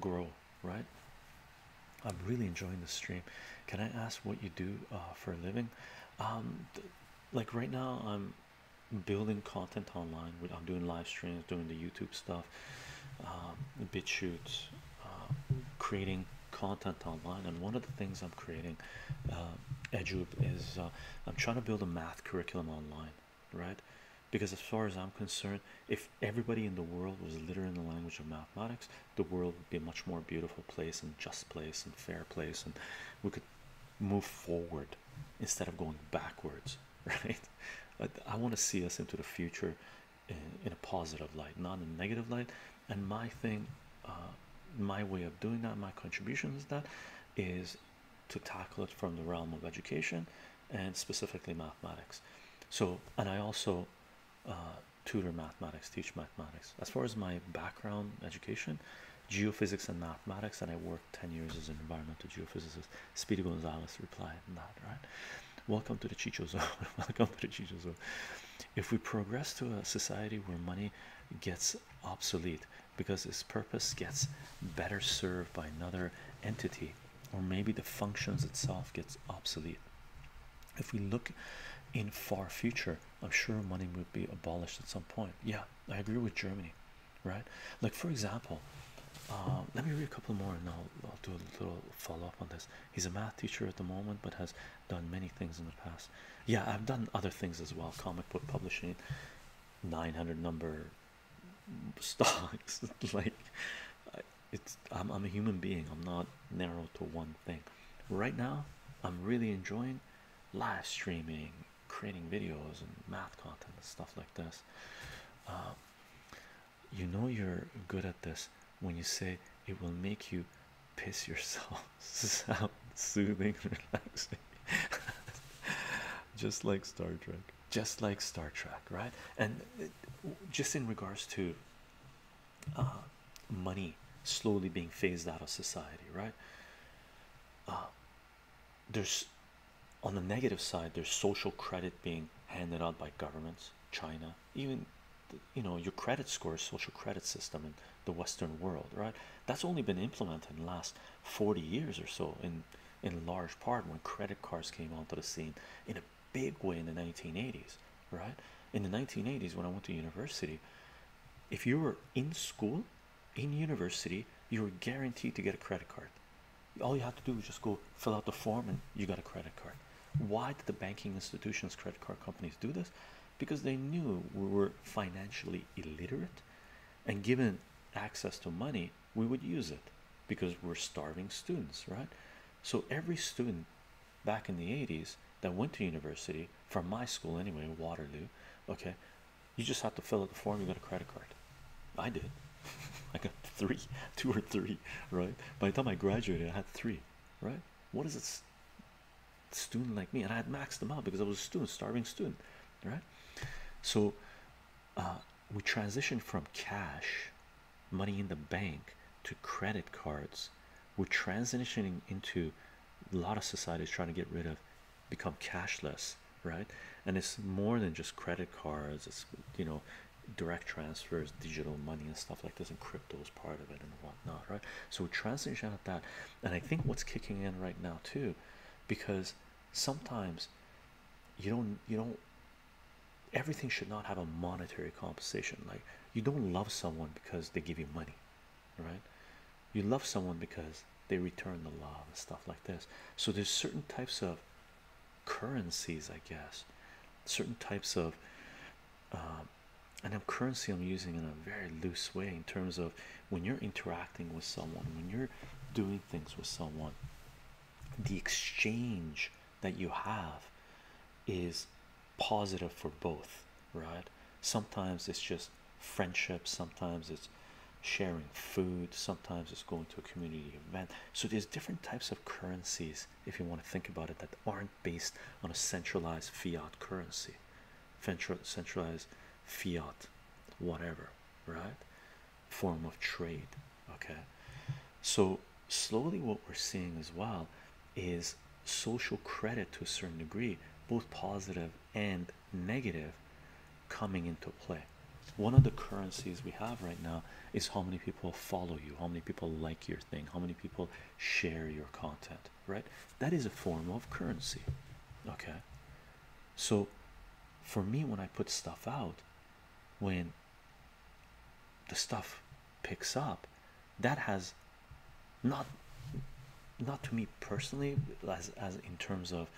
grow right? I'm really enjoying the stream. Can i ask what you do uh, for a living? Um like right now i'm building content online i'm doing live streams doing the youtube stuff um bit shoots uh, creating content online. And one of the things i'm creating uh is uh, i'm trying to build a math curriculum online right? Because as far as i'm concerned if everybody in the world was literate in the language of mathematics the world would be a much more beautiful place and just place and fair place and we could move forward instead of going backwards right? I, want to see us into the future in, in, a positive light not in a negative light. And my thing uh, my way of doing that my contribution is that is to tackle it from the realm of education and specifically mathematics so and i also uh, tutor mathematics teach mathematics. As far as my background education geophysics and mathematics and i worked 10 years as an environmental geophysicist speedy gonzalez replied that right? Welcome to the chycho zone welcome to the chycho zone. If we progress to a society where money gets obsolete because its purpose gets better served by another entity or maybe the functions itself gets obsolete. If we look in far future i'm sure money would be abolished at some point. Yeah i agree with germany right? Like for example uh, let me read a couple more and I'll, I'll do a little follow-up on this. He's a math teacher at the moment but has done many things in the past. Yeah i've done other things as well. Comic book publishing 900 number stocks. Like it's I'm, I'm a human being. I'm not narrow to one thing. Right now i'm really enjoying live streaming creating videos and math content and stuff like this um, you know you're good at this when you say it will make you piss yourself. Sound soothing relaxing. Just like star trek. Just like star trek right? And just in regards to uh, money slowly being phased out of society right? Uh, there's on the negative side there's social credit being handed out by governments china even you know your credit score social credit system in the western world right? That's only been implemented in the last 40 years or so in in large part when credit cards came onto the scene in a big way in the 1980s right? In the 1980s when i went to university if you were in school in university you were guaranteed to get a credit card. All you had to do was just go fill out the form and you got a credit card why did the banking institutions credit card companies do this? Because they knew we were financially illiterate and given access to money we would use it because we're starving students right? So every student back in the 80s that went to university from my school anyway waterloo okay you just have to fill out the form you got a credit card. I did. I got three two or three right? By the time i graduated i had three right? What is it student like me and i had maxed them out because i was a student starving student right? So uh, we transitioned from cash money in the bank to credit cards. We're transitioning into a lot of societies trying to get rid of become cashless right? And it's more than just credit cards. It's you know direct transfers digital money and stuff like this and crypto is part of it and whatnot right? So we transition out that. And i think what's kicking in right now too because sometimes you don't you don't everything should not have a monetary compensation. Like you don't love someone because they give you money right? You love someone because they return the love and stuff like this. So there's certain types of currencies i guess. Certain types of um, and I'm currency I'm using in a very loose way in terms of when you're interacting with someone when you're doing things with someone the exchange that you have is positive for both right? Sometimes it's just friendship sometimes it's sharing food sometimes it's going to a community event. So there's different types of currencies if you want to think about it that aren't based on a centralized fiat currency. Centralized fiat whatever right? Form of trade okay? So slowly what we're seeing as well is social credit to a certain degree both positive and negative coming into play. One of the currencies we have right now is how many people follow you how many people like your thing how many people share your content right? That is a form of currency okay? So for me when i put stuff out when the stuff picks up that has not not to me personally as as in terms of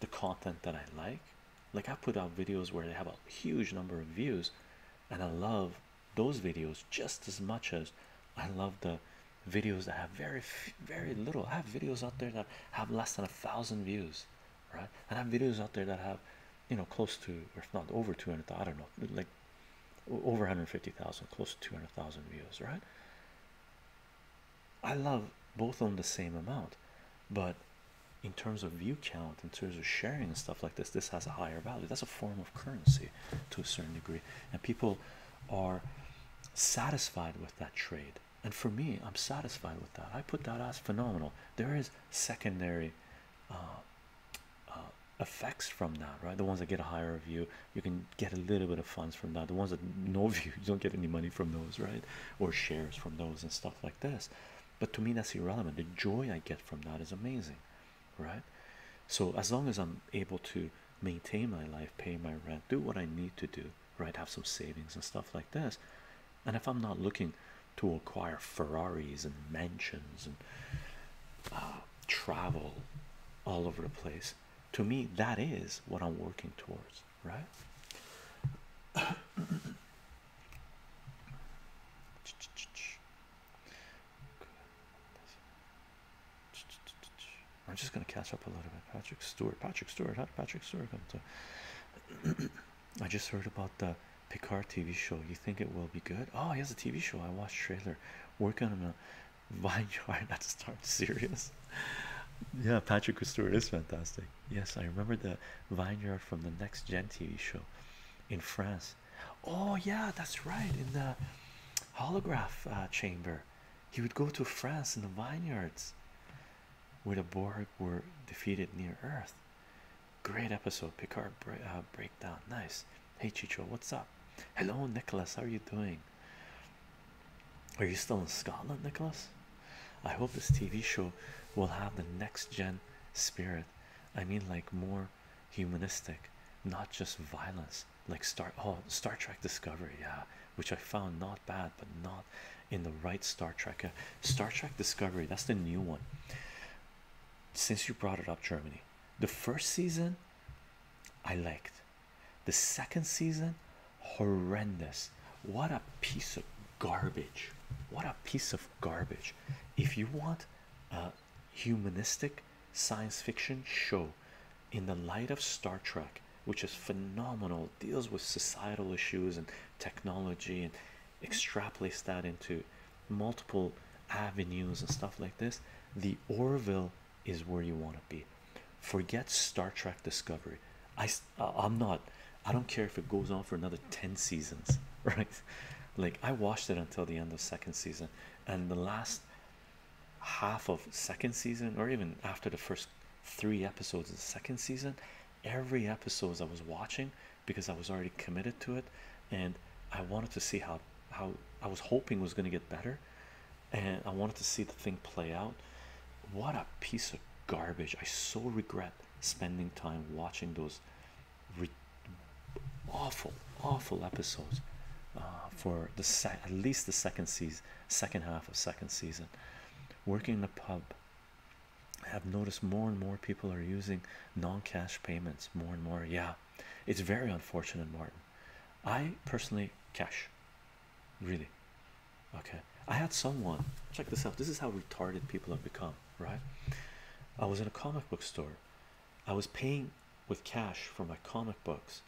the content that I like. Like I put out videos where they have a huge number of views and I love those videos just as much as I love the videos that have very very little. I have videos out there that have less than a thousand views right? And I have videos out there that have you know close to or if not over 200 I don't know like over 150,000 close to 200,000 views right? I love both own the same amount but in terms of view count in terms of sharing and stuff like this this has a higher value. That's a form of currency to a certain degree. And people are satisfied with that trade. And for me i'm satisfied with that. I put that as phenomenal. There is secondary uh, uh, effects from that right? The ones that get a higher view you can get a little bit of funds from that. The ones that no view you don't get any money from those right? Or shares from those and stuff like this but to me that's irrelevant. The joy i get from that is amazing right? So as long as i'm able to maintain my life pay my rent do what i need to do right have some savings and stuff like this and if i'm not looking to acquire ferraris and mansions and uh, travel all over the place to me that is what i'm working towards right just gonna catch up a little bit. Patrick Stewart, Patrick Stewart, how did Patrick Stewart come to? I just heard about the Picard TV show. You think it will be good? Oh, he has a TV show. I watched trailer. Working on a vineyard that start serious. Yeah, Patrick Stewart is fantastic. Yes, I remember the vineyard from the Next Gen TV show in France. Oh yeah, that's right. In the holograph uh, chamber, he would go to France in the vineyards where the Borg were defeated near Earth. Great episode, Picard uh, breakdown. Nice. Hey Chycho, what's up? Hello, Nicholas. How are you doing? Are you still in Scotland, Nicholas? I hope this TV show will have the next gen spirit. I mean, like more humanistic, not just violence, like Star oh Star Trek Discovery, yeah, which I found not bad, but not in the right Star Trek. Star Trek Discovery, that's the new one. Since you brought it up, Germany, the first season I liked, the second season horrendous. What a piece of garbage! What a piece of garbage! If you want a humanistic science fiction show in the light of Star Trek, which is phenomenal, deals with societal issues and technology and extrapolates that into multiple avenues and stuff like this, the Orville is where you want to be. Forget Star Trek Discovery. I uh, I'm not. I don't care if it goes on for another ten seasons, right? Like I watched it until the end of second season, and the last half of second season, or even after the first three episodes of the second season, every episode I was watching because I was already committed to it, and I wanted to see how how I was hoping was going to get better, and I wanted to see the thing play out. What a piece of garbage! I so regret spending time watching those awful, awful episodes uh, for the at least the second season, second half of second season. Working in a pub, I have noticed more and more people are using non-cash payments more and more. Yeah, it's very unfortunate, Martin. I personally cash, really. Okay, I had someone check this out. This is how retarded people have become, right? I was in a comic book store. I was paying with cash for my comic books,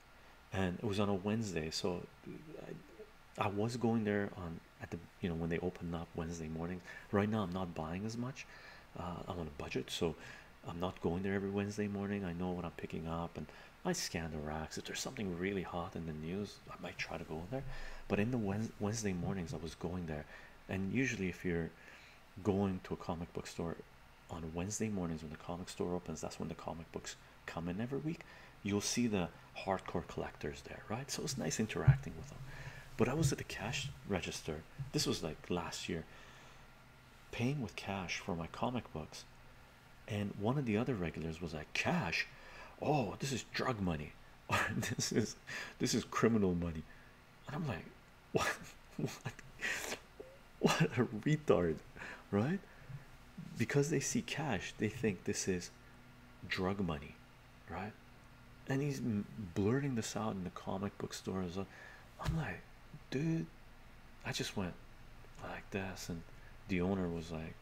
and it was on a Wednesday. So I, I was going there on at the you know when they open up Wednesday morning. Right now, I'm not buying as much. Uh, I'm on a budget, so I'm not going there every Wednesday morning. I know what I'm picking up, and I scan the racks. If there's something really hot in the news, I might try to go in there. But in the Wednesday mornings, I was going there, and usually, if you're going to a comic book store on Wednesday mornings when the comic store opens, that's when the comic books come in every week. You'll see the hardcore collectors there, right? So it's nice interacting with them. But I was at the cash register, this was like last year, paying with cash for my comic books, and one of the other regulars was like, Cash, oh, this is drug money, or this is this is criminal money, and I'm like, What? what? what a retard, right? Because they see cash, they think this is drug money, right? And he's blurting this out in the comic book stores. I'm like, dude, I just went like this, and the owner was like,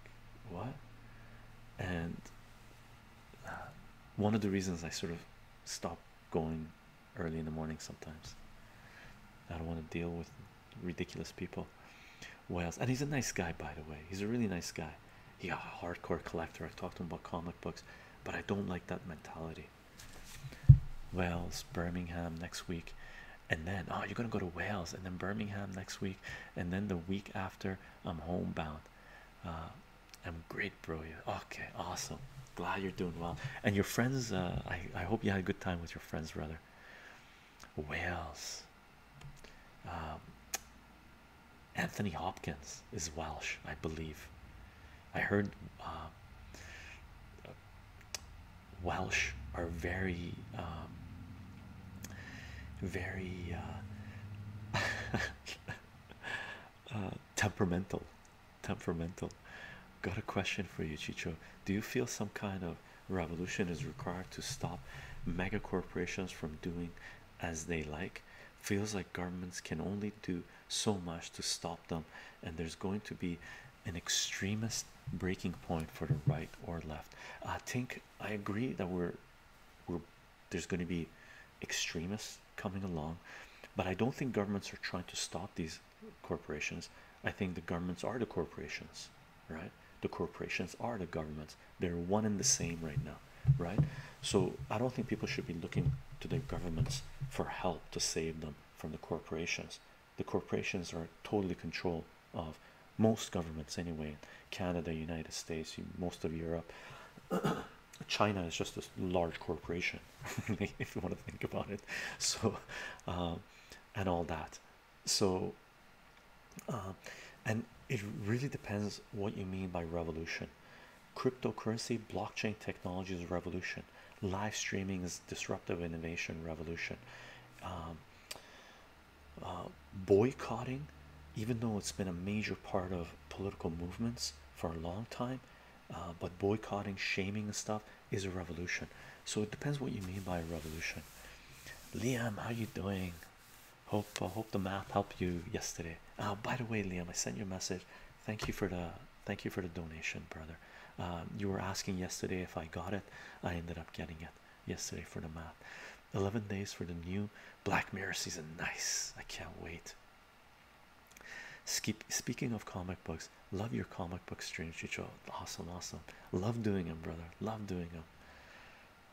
what? And uh, one of the reasons I sort of stopped going early in the morning sometimes. I don't want to deal with ridiculous people. Wales, and he's a nice guy, by the way. He's a really nice guy. Yeah, hardcore collector. I've talked to him about comic books, but I don't like that mentality. Wales, Birmingham next week, and then oh, you're gonna go to Wales and then Birmingham next week, and then the week after I'm homebound. Uh, I'm great, bro. Yeah, okay, awesome. Glad you're doing well, and your friends. Uh, I I hope you had a good time with your friends, brother. Wales. Um, Anthony Hopkins is Welsh, I believe. I heard uh, Welsh are very, um, very uh, uh, temperamental. Temperamental. Got a question for you, Chycho. Do you feel some kind of revolution is required to stop mega corporations from doing as they like? Feels like governments can only do so much to stop them, and there's going to be an extremist breaking point for the right or left. I think I agree that we're we're there's going to be extremists coming along, but I don't think governments are trying to stop these corporations. I think the governments are the corporations, right? The corporations are the governments, they're one and the same right now, right? So I don't think people should be looking to their governments for help to save them from the corporations. The corporations are totally control of most governments anyway canada united states most of europe. China is just a large corporation if you want to think about it. So um, and all that. So uh, and it really depends what you mean by revolution. Cryptocurrency blockchain technology is revolution. Live streaming is disruptive innovation revolution. Um, uh, boycotting even though it's been a major part of political movements for a long time uh, but boycotting shaming and stuff is a revolution. So it depends what you mean by a revolution. Liam how you doing? Hope uh, hope the map helped you yesterday. Uh, by the way liam i sent you a message. Thank you for the thank you for the donation brother. Um, you were asking yesterday if i got it. I ended up getting it yesterday for the map 11 days for the new black mirror season. Nice. I can't wait Skip, speaking of comic books love your comic book stream chycho awesome awesome. Love doing them brother. Love doing them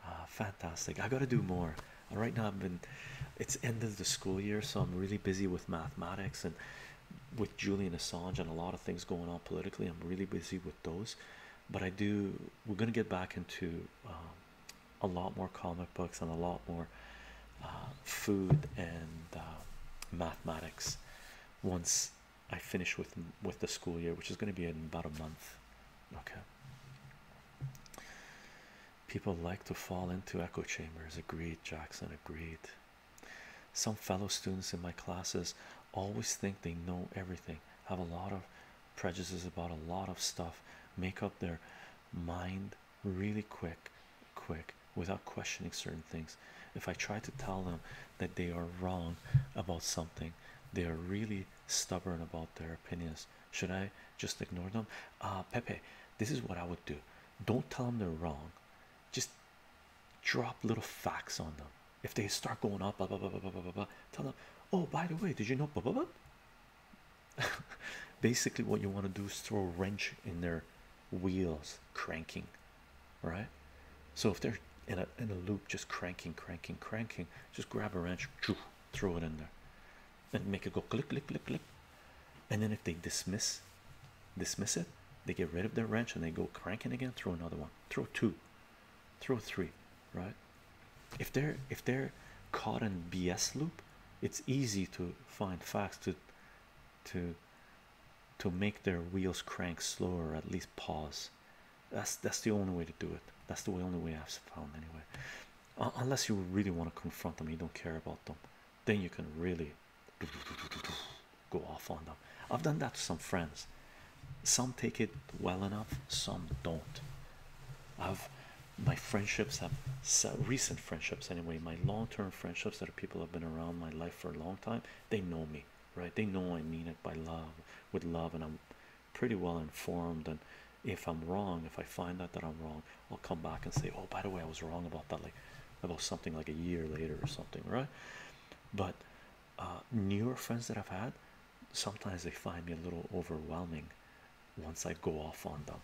uh, fantastic. I gotta do more. Right now i've been it's end of the school year so i'm really busy with mathematics and with julian assange and a lot of things going on politically. I'm really busy with those. But i do we're gonna get back into um, a lot more comic books and a lot more uh, food and uh, mathematics once I finish with with the school year, which is going to be in about a month. Okay. People like to fall into echo chambers. Agreed, Jackson. Agreed. Some fellow students in my classes always think they know everything, have a lot of prejudices about a lot of stuff, make up their mind really quick, quick, without questioning certain things. If I try to tell them that they are wrong about something, they are really stubborn about their opinions. Should I just ignore them? Uh, Pepe, this is what I would do. Don't tell them they're wrong, just drop little facts on them. If they start going up, blah, blah, blah, blah, blah, blah, blah, tell them, oh, by the way, did you know? Blah, blah, blah. Basically, what you want to do is throw a wrench in their wheels, cranking, right? So if they're in a in a loop, just cranking, cranking, cranking, just grab a wrench, throw it in there and make it go click click click click. And then if they dismiss dismiss it they get rid of their wrench and they go cranking again throw another one. Throw two. Throw three right? If they're if they're caught in bs loop it's easy to find facts to to to make their wheels crank slower at least pause. That's that's the only way to do it. That's the only way i've found anyway. Uh, unless you really want to confront them you don't care about them then you can really go off on them. I've done that to some friends. Some take it well enough, some don't. I've my friendships have recent friendships anyway. My long-term friendships that are people have been around my life for a long time. They know me, right? They know I mean it by love, with love, and I'm pretty well informed. And if I'm wrong, if I find out that I'm wrong, I'll come back and say, "Oh, by the way, I was wrong about that." Like about something like a year later or something, right? But uh, newer friends that I've had, sometimes they find me a little overwhelming once I go off on them.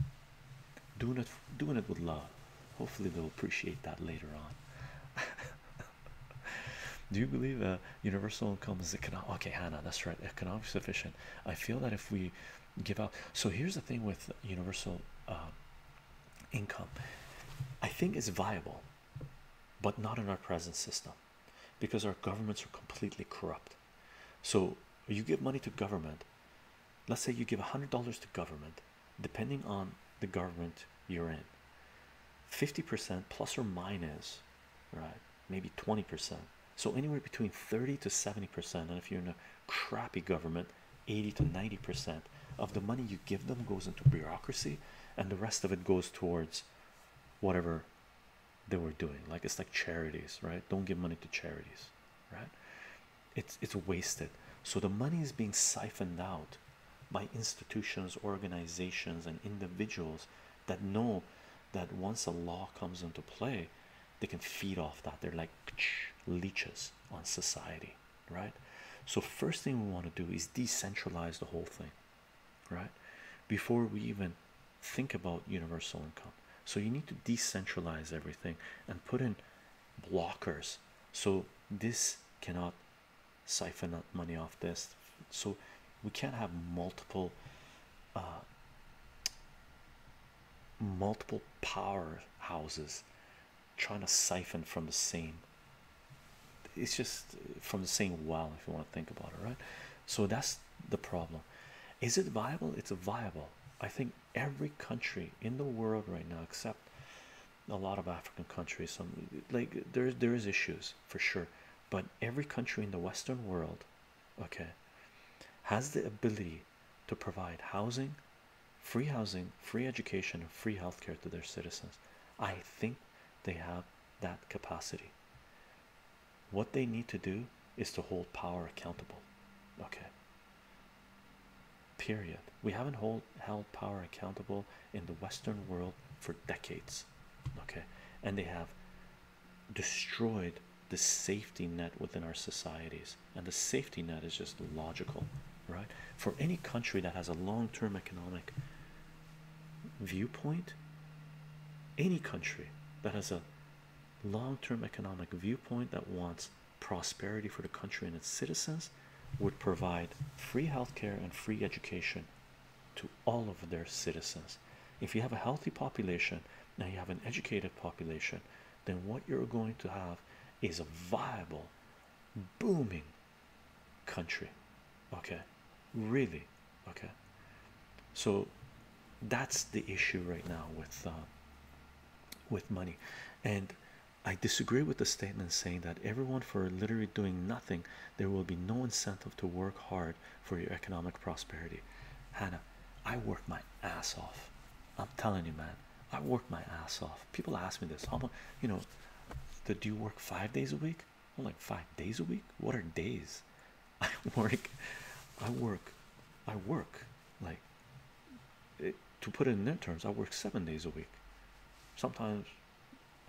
Doing it, doing it with love. Hopefully, they'll appreciate that later on. Do you believe uh, universal income is economic? Okay, Hannah, that's right. Economic sufficient. I feel that if we give out, so here's the thing with universal uh, income. I think it's viable, but not in our present system because our governments are completely corrupt. So you give money to government, let's say you give a hundred dollars to government, depending on the government you're in, 50% plus or minus, right? Maybe 20%. So anywhere between 30 to 70%, and if you're in a crappy government, 80 to 90% of the money you give them goes into bureaucracy, and the rest of it goes towards whatever they were doing. Like it's like charities right? Don't give money to charities right? It's it's wasted. So the money is being siphoned out by institutions organizations and individuals that know that once a law comes into play they can feed off that. They're like leeches on society right? So first thing we want to do is decentralize the whole thing right? Before we even think about universal income so you need to decentralize everything and put in blockers. So this cannot siphon up money off this. So we can't have multiple uh, multiple power houses trying to siphon from the same it's just from the same well if you want to think about it right? So that's the problem. Is it viable? It's viable i think every country in the world right now except a lot of african countries some like there's there is issues for sure. But every country in the western world okay has the ability to provide housing free housing free education and free healthcare to their citizens. I think they have that capacity. What they need to do is to hold power accountable okay? Period we haven't hold held power accountable in the western world for decades okay? And they have destroyed the safety net within our societies. And the safety net is just logical right? For any country that has a long-term economic viewpoint any country that has a long-term economic viewpoint that wants prosperity for the country and its citizens would provide free healthcare and free education to all of their citizens. If you have a healthy population now you have an educated population then what you're going to have is a viable booming country. Okay? Really? Okay? So that's the issue right now with uh, with money. And I disagree with the statement saying that everyone for literally doing nothing there will be no incentive to work hard for your economic prosperity. Hannah I work my ass off. I'm telling you man. I work my ass off. People ask me this how much you know do you work five days a week? I'm like five days a week? What are days? I work I work I work. Like to put it in their terms I work seven days a week. Sometimes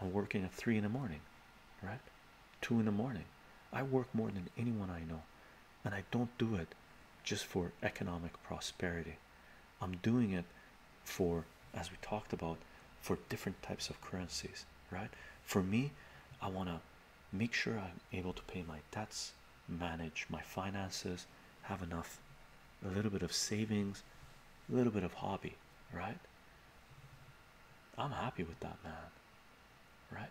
I'm working at three in the morning right? Two in the morning. I work more than anyone I know and I don't do it just for economic prosperity I'm doing it for as we talked about for different types of currencies right? For me I want to make sure I'm able to pay my debts manage my finances have enough a little bit of savings a little bit of hobby right? I'm happy with that man right?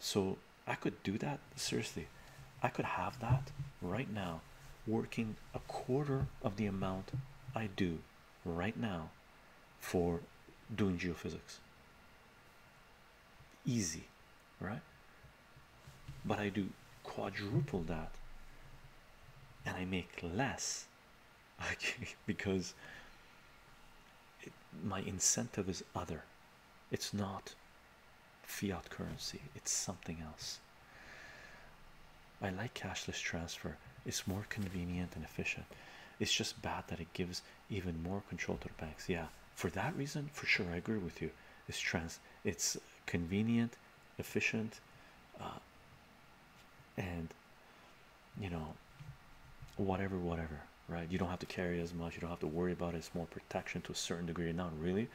So I could do that seriously. I could have that right now working a quarter of the amount I do right now for doing geophysics. Easy right? But I do quadruple that and I make less okay because my incentive is other. It's not fiat currency it's something else. I like cashless transfer. It's more convenient and efficient it's just bad that it gives even more control to the banks. Yeah for that reason for sure I agree with you. It's trans it's convenient efficient uh, and you know whatever whatever right? You don't have to carry as much. You don't have to worry about it. It's more protection to a certain degree. Not really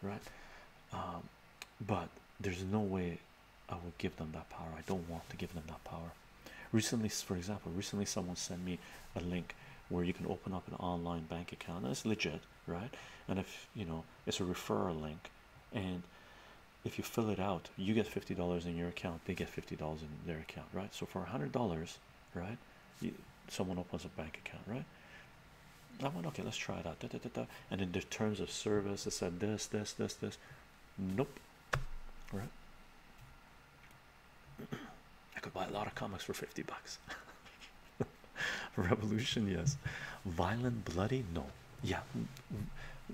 right? Um, but there's no way I will give them that power. I don't want to give them that power. Recently for example recently someone sent me a link where you can open up an online bank account. That's legit right? And if you know it's a referral link and if you fill it out you get $50 in your account they get $50 in their account right? So for a hundred dollars right you, someone opens a bank account right? Oh, I went okay let's try that da, da, da, and in the terms of service it said this this this this. Nope. Right? I could buy a lot of comics for 50 bucks revolution yes violent bloody no yeah mm, mm,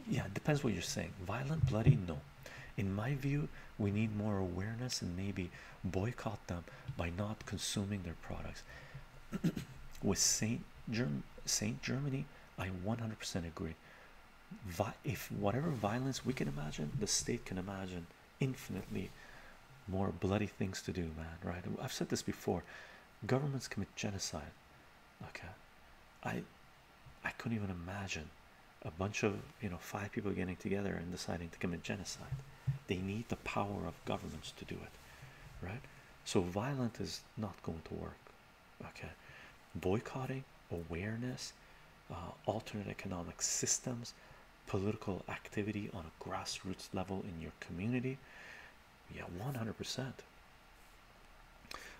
yeah it depends what you're saying violent bloody no in my view we need more awareness and maybe boycott them by not consuming their products with saint germ saint germany I 100% agree. if whatever violence we can imagine, the state can imagine infinitely more bloody things to do, man. Right? I've said this before. Governments commit genocide. Okay, I I couldn't even imagine a bunch of you know five people getting together and deciding to commit genocide. They need the power of governments to do it, right? So violent is not going to work. Okay, boycotting, awareness, uh, alternate economic systems, political activity on a grassroots level in your community. Yeah, 100%.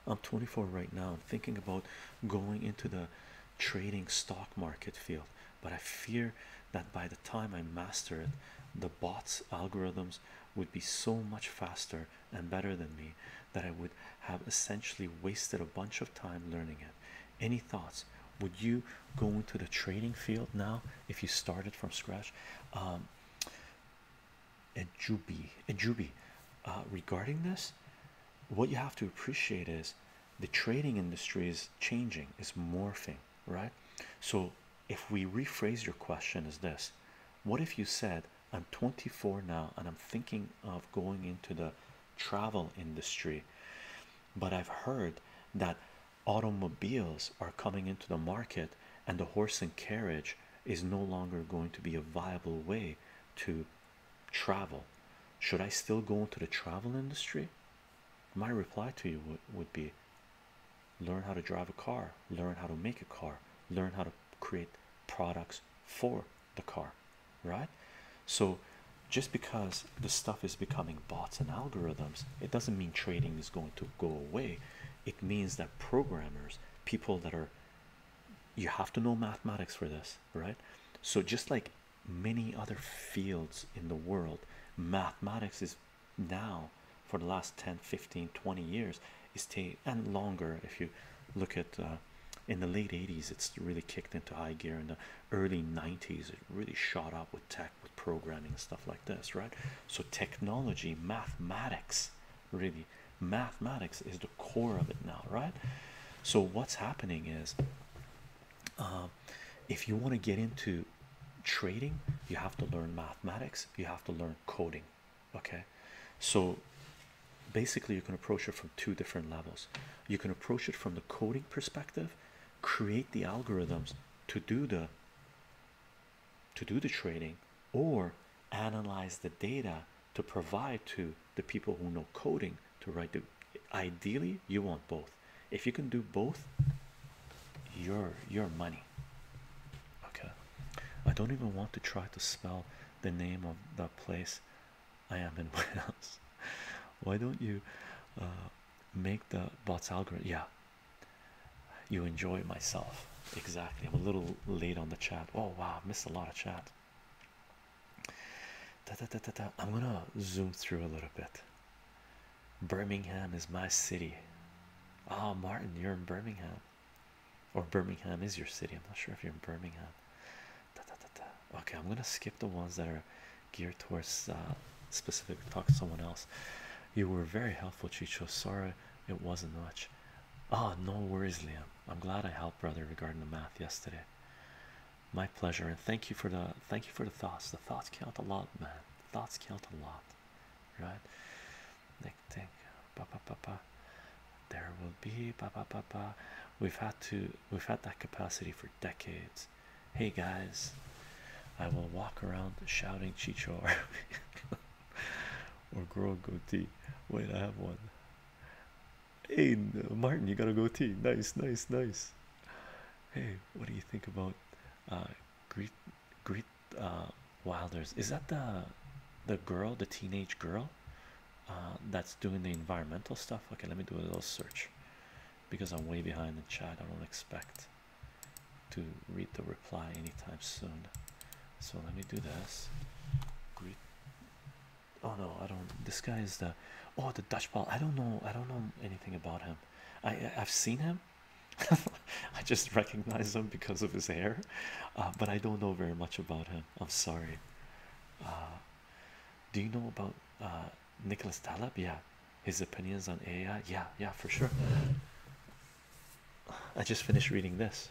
I'm 24 right now. I'm thinking about going into the trading stock market field, but I fear that by the time I master it, the bots algorithms would be so much faster and better than me that I would have essentially wasted a bunch of time learning it. Any thoughts? Would you go into the trading field now if you started from scratch? Um, Ejubi, Ejubi, uh, regarding this, what you have to appreciate is the trading industry is changing, is morphing, right? So, if we rephrase your question as this, what if you said, I'm 24 now and I'm thinking of going into the travel industry, but I've heard that automobiles are coming into the market and the horse and carriage is no longer going to be a viable way to travel. Should I still go into the travel industry? My reply to you would, would be learn how to drive a car, learn how to make a car, learn how to create products for the car, right? So, just because the stuff is becoming bots and algorithms, it doesn't mean trading is going to go away. It means that programmers, people that are you have to know mathematics for this, right? So, just like many other fields in the world, mathematics is now for the last 10 15 20 years is take and longer if you look at uh, in the late 80s it's really kicked into high gear. In the early 90s it really shot up with tech with programming and stuff like this right? So technology mathematics really mathematics is the core of it now right? So what's happening is um, if you want to get into trading you have to learn mathematics you have to learn coding okay? So basically you can approach it from two different levels. You can approach it from the coding perspective create the algorithms to do the to do the trading or analyze the data to provide to the people who know coding to write the ideally you want both. If you can do both your your money. Okay. I don't even want to try to spell the name of the place i am in Wales why don't you uh, make the bots algorithm yeah. You enjoy myself. Exactly. I'm a little late on the chat. Oh wow. Missed a lot of chat. I'm gonna zoom through a little bit. Birmingham is my city. Oh martin you're in birmingham. Or birmingham is your city. I'm not sure if you're in birmingham. Okay i'm gonna skip the ones that are geared towards uh, specific talk to someone else you were very helpful chycho. Sorry it wasn't much. Oh no worries liam. I'm glad i helped brother regarding the math yesterday. My pleasure and thank you for the thank you for the thoughts. The thoughts count a lot man. Thoughts count a lot. Right? Think think ba, ba, ba, ba. there will be ba, ba, ba, ba. we've had to we've had that capacity for decades. Hey guys. I will walk around shouting chycho or grow a goatee. Wait i have one. Hey martin you got a goatee. Nice nice nice. Hey what do you think about uh Geert Geert uh wilders? Is that the the girl the teenage girl uh that's doing the environmental stuff? Okay let me do a little search because i'm way behind the chat. I don't expect to read the reply anytime soon. So let me do this oh no i don't this guy is the oh the dutch ball. I don't know i don't know anything about him. I i've seen him. I just recognize him because of his hair uh, but i don't know very much about him. I'm sorry. Uh, do you know about uh, nicholas taleb? Yeah. His opinions on ai yeah yeah for sure. I just finished reading this.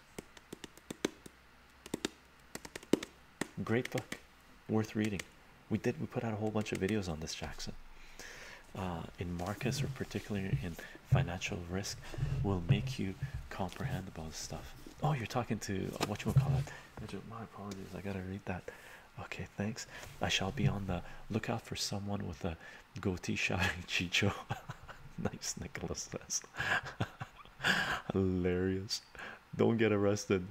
Great book, worth reading. We did we put out a whole bunch of videos on this, Jackson. Uh, in Marcus, or particularly in financial risk, will make you comprehend about this stuff. Oh, you're talking to uh, what you call it? My apologies. I gotta read that. Okay, thanks. I shall be on the lookout for someone with a goatee shouting Chycho. nice, Nicholas says. Hilarious. Don't get arrested.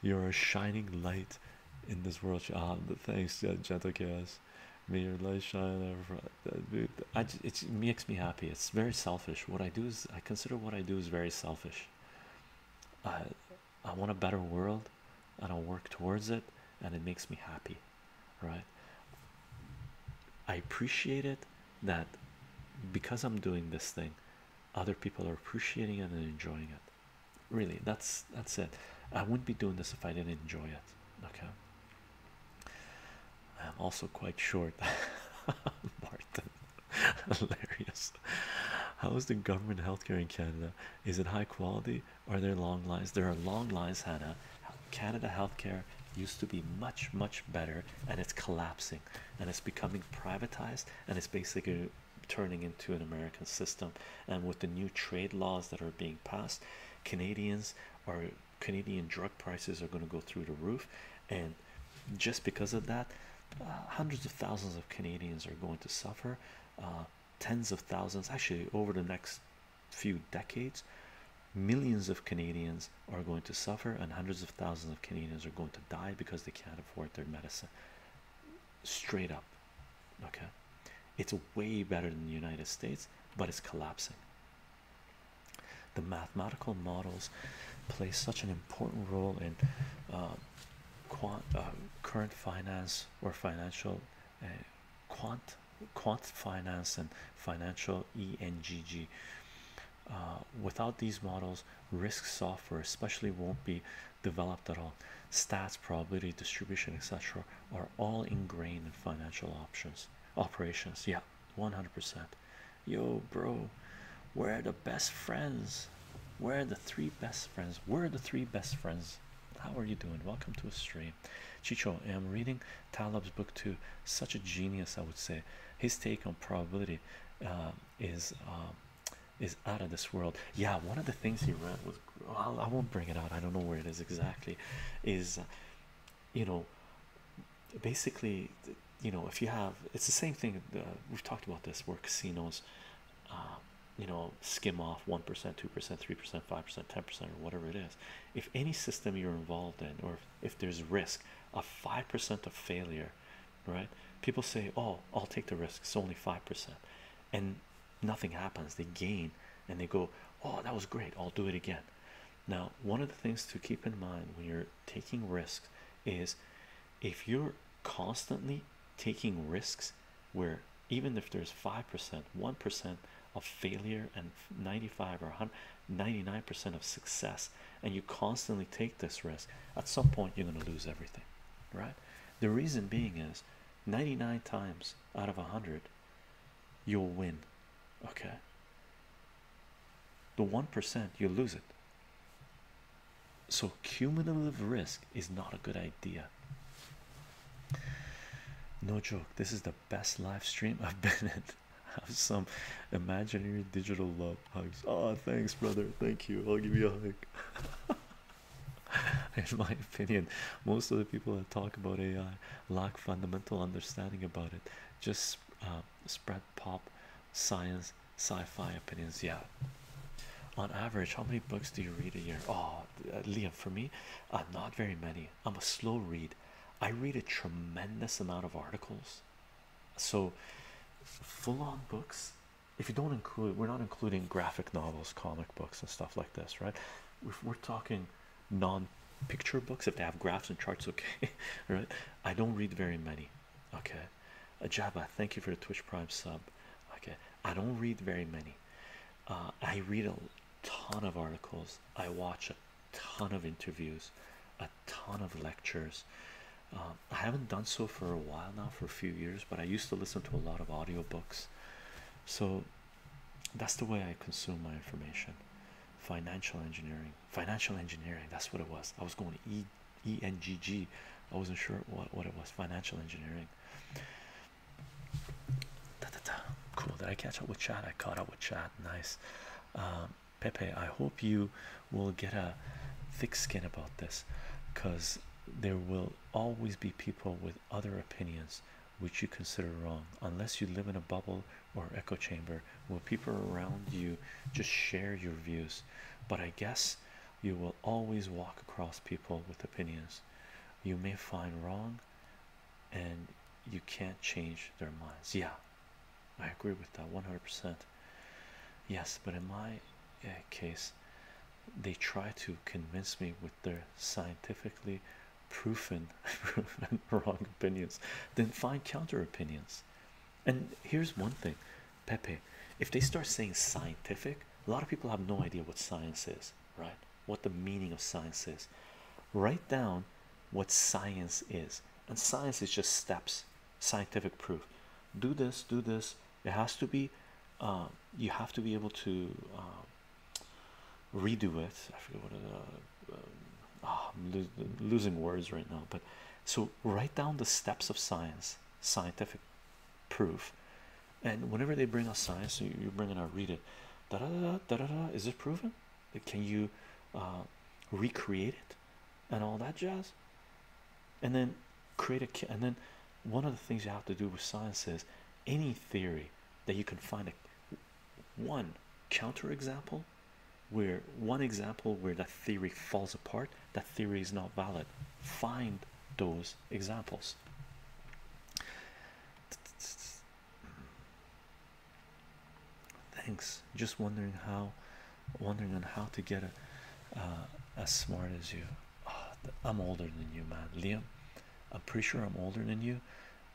You're a shining light in this world. Ah, thanks, uh, gentle chaos. May your light shine. I, it makes me happy. It's very selfish. What I do is, I consider what I do is very selfish. I, I want a better world, and I work towards it, and it makes me happy, right? I appreciate it that because I'm doing this thing, other people are appreciating it and enjoying it. Really, that's that's it. I wouldn't be doing this if I didn't enjoy it. Okay. I'm also quite short. Martin, hilarious. How is the government healthcare in Canada? Is it high quality? Are there long lines? There are long lines, Hannah. Canada healthcare used to be much, much better, and it's collapsing and it's becoming privatized, and it's basically turning into an American system. And with the new trade laws that are being passed, Canadians or Canadian drug prices are going to go through the roof, and just because of that, uh, hundreds of thousands of Canadians are going to suffer. Uh, tens of thousands, actually, over the next few decades, millions of Canadians are going to suffer, and hundreds of thousands of Canadians are going to die because they can't afford their medicine. Straight up, okay, it's way better than the United States, but it's collapsing. The mathematical models play such an important role in uh, quant, uh, current finance or financial uh, quant quant finance and financial ENGG. Uh, without these models, risk software, especially, won't be developed at all. Stats, probability, distribution, etc., are all ingrained in financial options operations. Yeah, 100%. Yo, bro, where are the best friends? Where are the three best friends? Where are the three best friends? How are you doing? Welcome to a stream. Chycho, I'm reading Taleb's book too. Such a genius, I would say. His take on probability uh, is uh, is out of this world. Yeah, one of the things he read was well, I won't bring it out. I don't know where it is exactly. Is you know basically you know if you have it's the same thing uh, we've talked about this where casinos uh, you know skim off 1% 2% 3% 5% 10% or whatever it is. If any system you're involved in or if there's risk of 5% of failure right? People say oh i'll take the risk. It's only 5% and nothing happens. They gain and they go oh that was great. I'll do it again. Now one of the things to keep in mind when you're taking risks is if you're constantly taking risks where even if there's 5% 1% of failure and 95 or 99% of success. And you constantly take this risk. At some point you're going to lose everything right? The reason being is 99 times out of 100 you'll win okay? The 1% you lose it. So cumulative risk is not a good idea. No joke. This is the best live stream i've been in have some imaginary digital love hugs. Oh thanks brother. Thank you. I'll give you a hug. In my opinion most of the people that talk about ai lack fundamental understanding about it. Just uh, spread pop science sci-fi opinions. Yeah. On average how many books do you read a year? Oh uh, liam for me uh, not very many. I'm a slow read. I read a tremendous amount of articles. So full-on books? If you don't include we're not including graphic novels comic books and stuff like this right? If we're talking non-picture books if they have graphs and charts okay right? I don't read very many okay? A jabba thank you for the twitch prime sub okay? I don't read very many. Uh, i read a ton of articles. I watch a ton of interviews a ton of lectures um, I haven't done so for a while now, for a few years, but I used to listen to a lot of audiobooks. So that's the way I consume my information. Financial engineering, financial engineering, that's what it was. I was going to E ENGG I wasn't sure what, what it was. Financial engineering. Cool. Did I catch up with chat? I caught up with chat. Nice. Um, Pepe, I hope you will get a thick skin about this because there will always be people with other opinions which you consider wrong unless you live in a bubble or echo chamber where people around you just share your views. But i guess you will always walk across people with opinions. You may find wrong and you can't change their minds. Yeah i agree with that 100 percent. Yes but in my uh, case they try to convince me with their scientifically proven wrong opinions then find counter opinions. And here's one thing pepe if they start saying scientific a lot of people have no idea what science is right? What the meaning of science is. Write down what science is. And science is just steps scientific proof. Do this do this. It has to be uh, you have to be able to uh, redo it. I forget what it, uh, oh, I'm lo losing words right now but so write down the steps of science scientific proof and whenever they bring us science you, you bring it out read it da, da, da, da, da, da. is it proven can you uh, recreate it and all that jazz and then create a and then one of the things you have to do with science is any theory that you can find a one counter example where one example where that theory falls apart that theory is not valid. Find those examples. Thanks. Just wondering how wondering on how to get a, uh, as smart as you. Oh, i'm older than you man. Liam i'm pretty sure i'm older than you.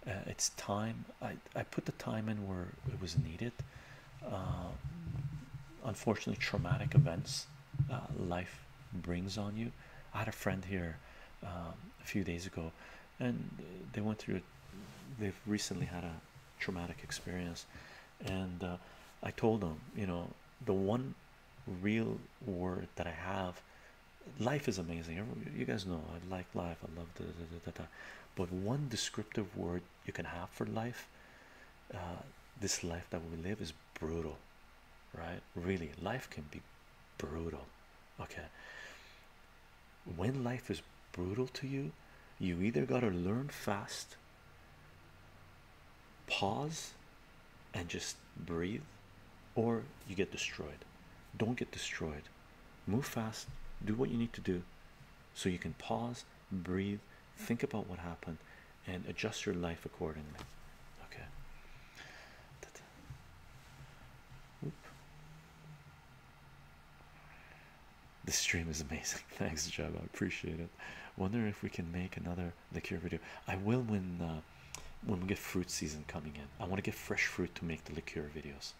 Uh, it's time. I i put the time in where it was needed. Uh, unfortunately traumatic events uh, life brings on you. I had a friend here um, a few days ago and they went through they've recently had a traumatic experience. And uh, i told them you know the one real word that i have life is amazing. You guys know i like life. I love the but one descriptive word you can have for life uh, this life that we live is brutal right? Really life can be brutal. Okay. When life is brutal to you you either got to learn fast pause and just breathe or you get destroyed. Don't get destroyed. Move fast. Do what you need to do so you can pause breathe think about what happened and adjust your life accordingly okay the stream is amazing. Thanks Jeb I appreciate it. Wonder if we can make another liqueur video. I will when uh, when we get fruit season coming in. I want to get fresh fruit to make the liqueur videos.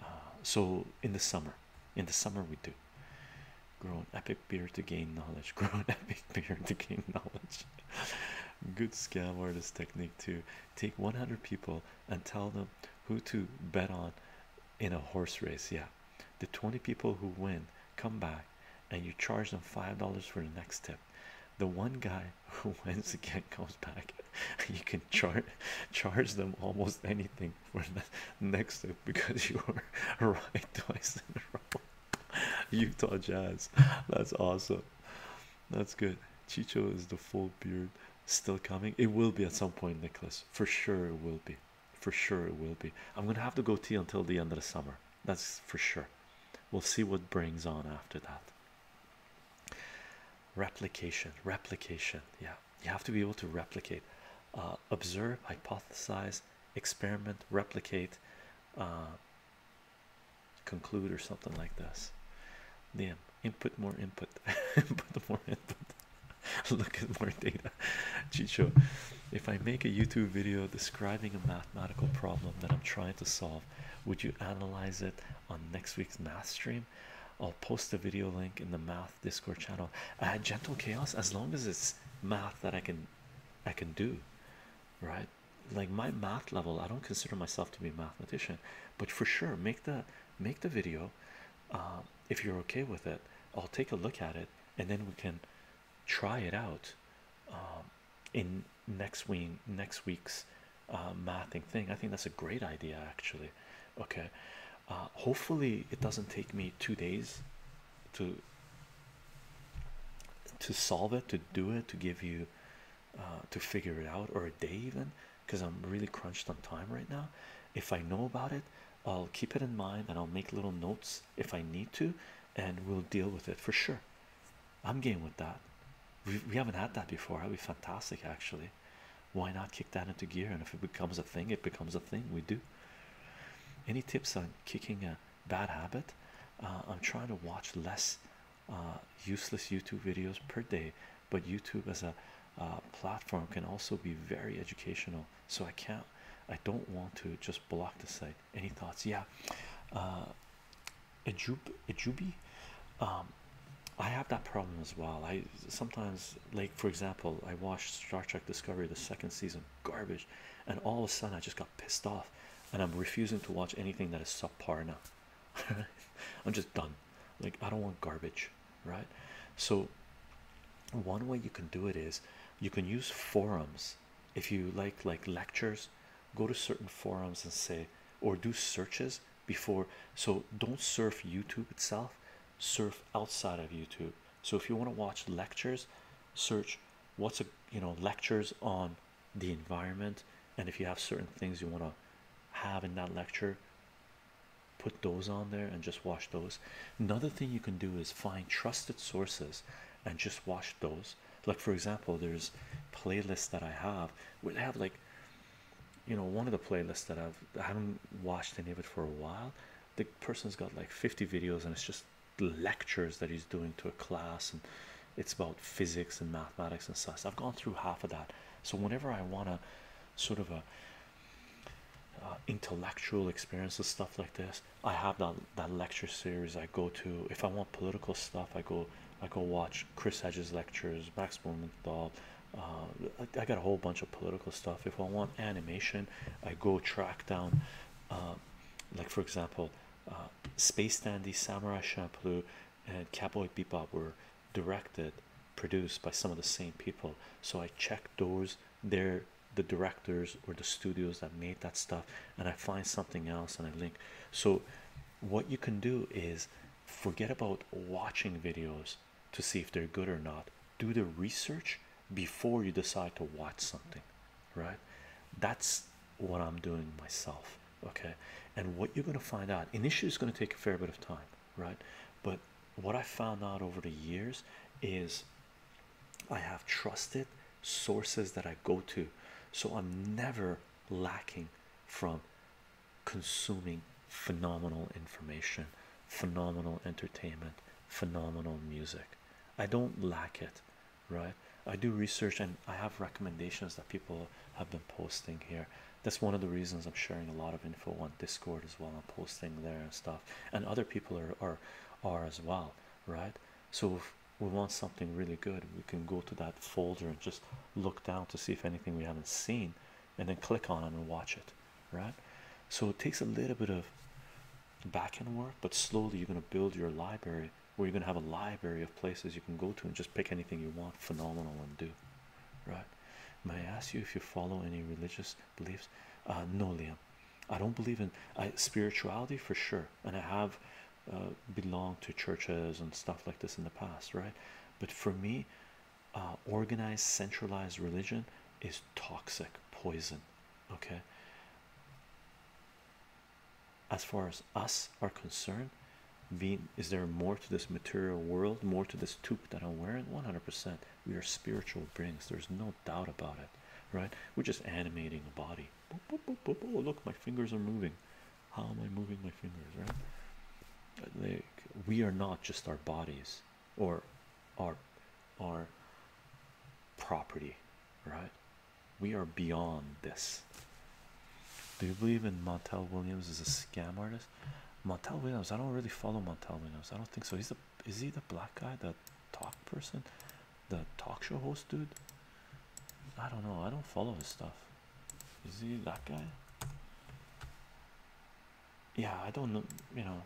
Uh, so in the summer. In the summer we do. Grow an epic beer to gain knowledge. Grow an epic beer to gain knowledge. Good scam artist technique to take 100 people and tell them who to bet on in a horse race. Yeah. The 20 people who win come back and you charge them five dollars for the next tip. The one guy who wins again comes back. You can charge charge them almost anything for the next tip because you are right twice in a row. Utah Jazz. That's awesome. That's good. Chycho is the full beard still coming. It will be at some point Nicholas. For sure it will be. For sure it will be. I'm gonna have to go tea until the end of the summer. That's for sure we'll see what brings on after that. Replication replication yeah. You have to be able to replicate. Uh, observe hypothesize experiment replicate uh, conclude or something like this. Damn input more input. Input more input. Look at more data. Chycho if i make a youtube video describing a mathematical problem that i'm trying to solve would you analyze it on next week's math stream? I'll post a video link in the math discord channel. Uh, gentle chaos as long as it's math that i can i can do right? Like my math level i don't consider myself to be a mathematician but for sure make the make the video uh, if you're okay with it i'll take a look at it and then we can try it out um, in next week next week's uh, mathing thing. I think that's a great idea actually. Okay, uh, hopefully it doesn't take me two days to to solve it, to do it, to give you uh, to figure it out, or a day even, because I'm really crunched on time right now. If I know about it, I'll keep it in mind and I'll make little notes if I need to, and we'll deal with it for sure. I'm game with that. We, we haven't had that before. That'd be fantastic, actually. Why not kick that into gear? And if it becomes a thing, it becomes a thing. We do. Any tips on kicking a bad habit? Uh, I'm trying to watch less uh, useless YouTube videos per day, but YouTube as a uh, platform can also be very educational. So I can't, I don't want to just block the site. Any thoughts? Yeah, uh, Ejub, Ejubi, um, I have that problem as well. I sometimes, like for example, I watched Star Trek Discovery the second season, garbage, and all of a sudden I just got pissed off, and I'm refusing to watch anything that is subpar now. I'm just done. Like I don't want garbage, right? So one way you can do it is you can use forums if you like like lectures go to certain forums and say or do searches before so don't surf youtube itself surf outside of youtube. So if you want to watch lectures search what's a you know lectures on the environment. And if you have certain things you want to have in that lecture put those on there and just watch those. Another thing you can do is find trusted sources and just watch those. Like for example there's playlists that i have. Where they have like you know one of the playlists that i've i haven't watched any of it for a while. The person's got like 50 videos and it's just lectures that he's doing to a class and it's about physics and mathematics and such. I've gone through half of that. So whenever i want to sort of a uh, intellectual experiences stuff like this i have that that lecture series i go to. If i want political stuff i go i go watch chris hedges lectures max blumenthal uh, I, got a whole bunch of political stuff. If i want animation i go track down uh, like for example uh, space dandy samurai champloo and cowboy bebop were directed produced by some of the same people. So i check those they're the directors or the studios that made that stuff and I find something else and I link. So what you can do is forget about watching videos to see if they're good or not. Do the research before you decide to watch something right? That's what I'm doing myself okay and what you're going to find out initially is going to take a fair bit of time right but what I found out over the years is I have trusted sources that I go to, so I'm never lacking from consuming phenomenal information, phenomenal entertainment, phenomenal music. I don't lack it, right? I do research and I have recommendations that people have been posting here. That's one of the reasons I'm sharing a lot of info on Discord as well. I'm posting there and stuff, and other people are are are as well, right? So if we want something really good, we can go to that folder and just look down to see if anything we haven't seen, and then click on it and watch it, right? So it takes a little bit of back end work, but slowly you're going to build your library where you're going to have a library of places you can go to and just pick anything you want, phenomenal, and do, right? May I ask you if you follow any religious beliefs? Uh, no, Liam. I don't believe in spirituality for sure, and I have uh, belonged to churches and stuff like this in the past, right? But for me, uh, organized, centralized religion is toxic, poison. Okay. As far as us are concerned, being is there more to this material world, more to this tube that I'm wearing? 100%. We are spiritual beings. There's no doubt about it, right? We're just animating a body. Oh, look, my fingers are moving. How am I moving my fingers, right? like we are not just our bodies or our our property right we are beyond this do you believe in montel williams as a scam artist montel williams i don't really follow montel williams. I don't think so. He's the is he the black guy the talk person? The talk show host dude? I don't know. I don't follow his stuff. Is he that guy? Yeah i don't know you know.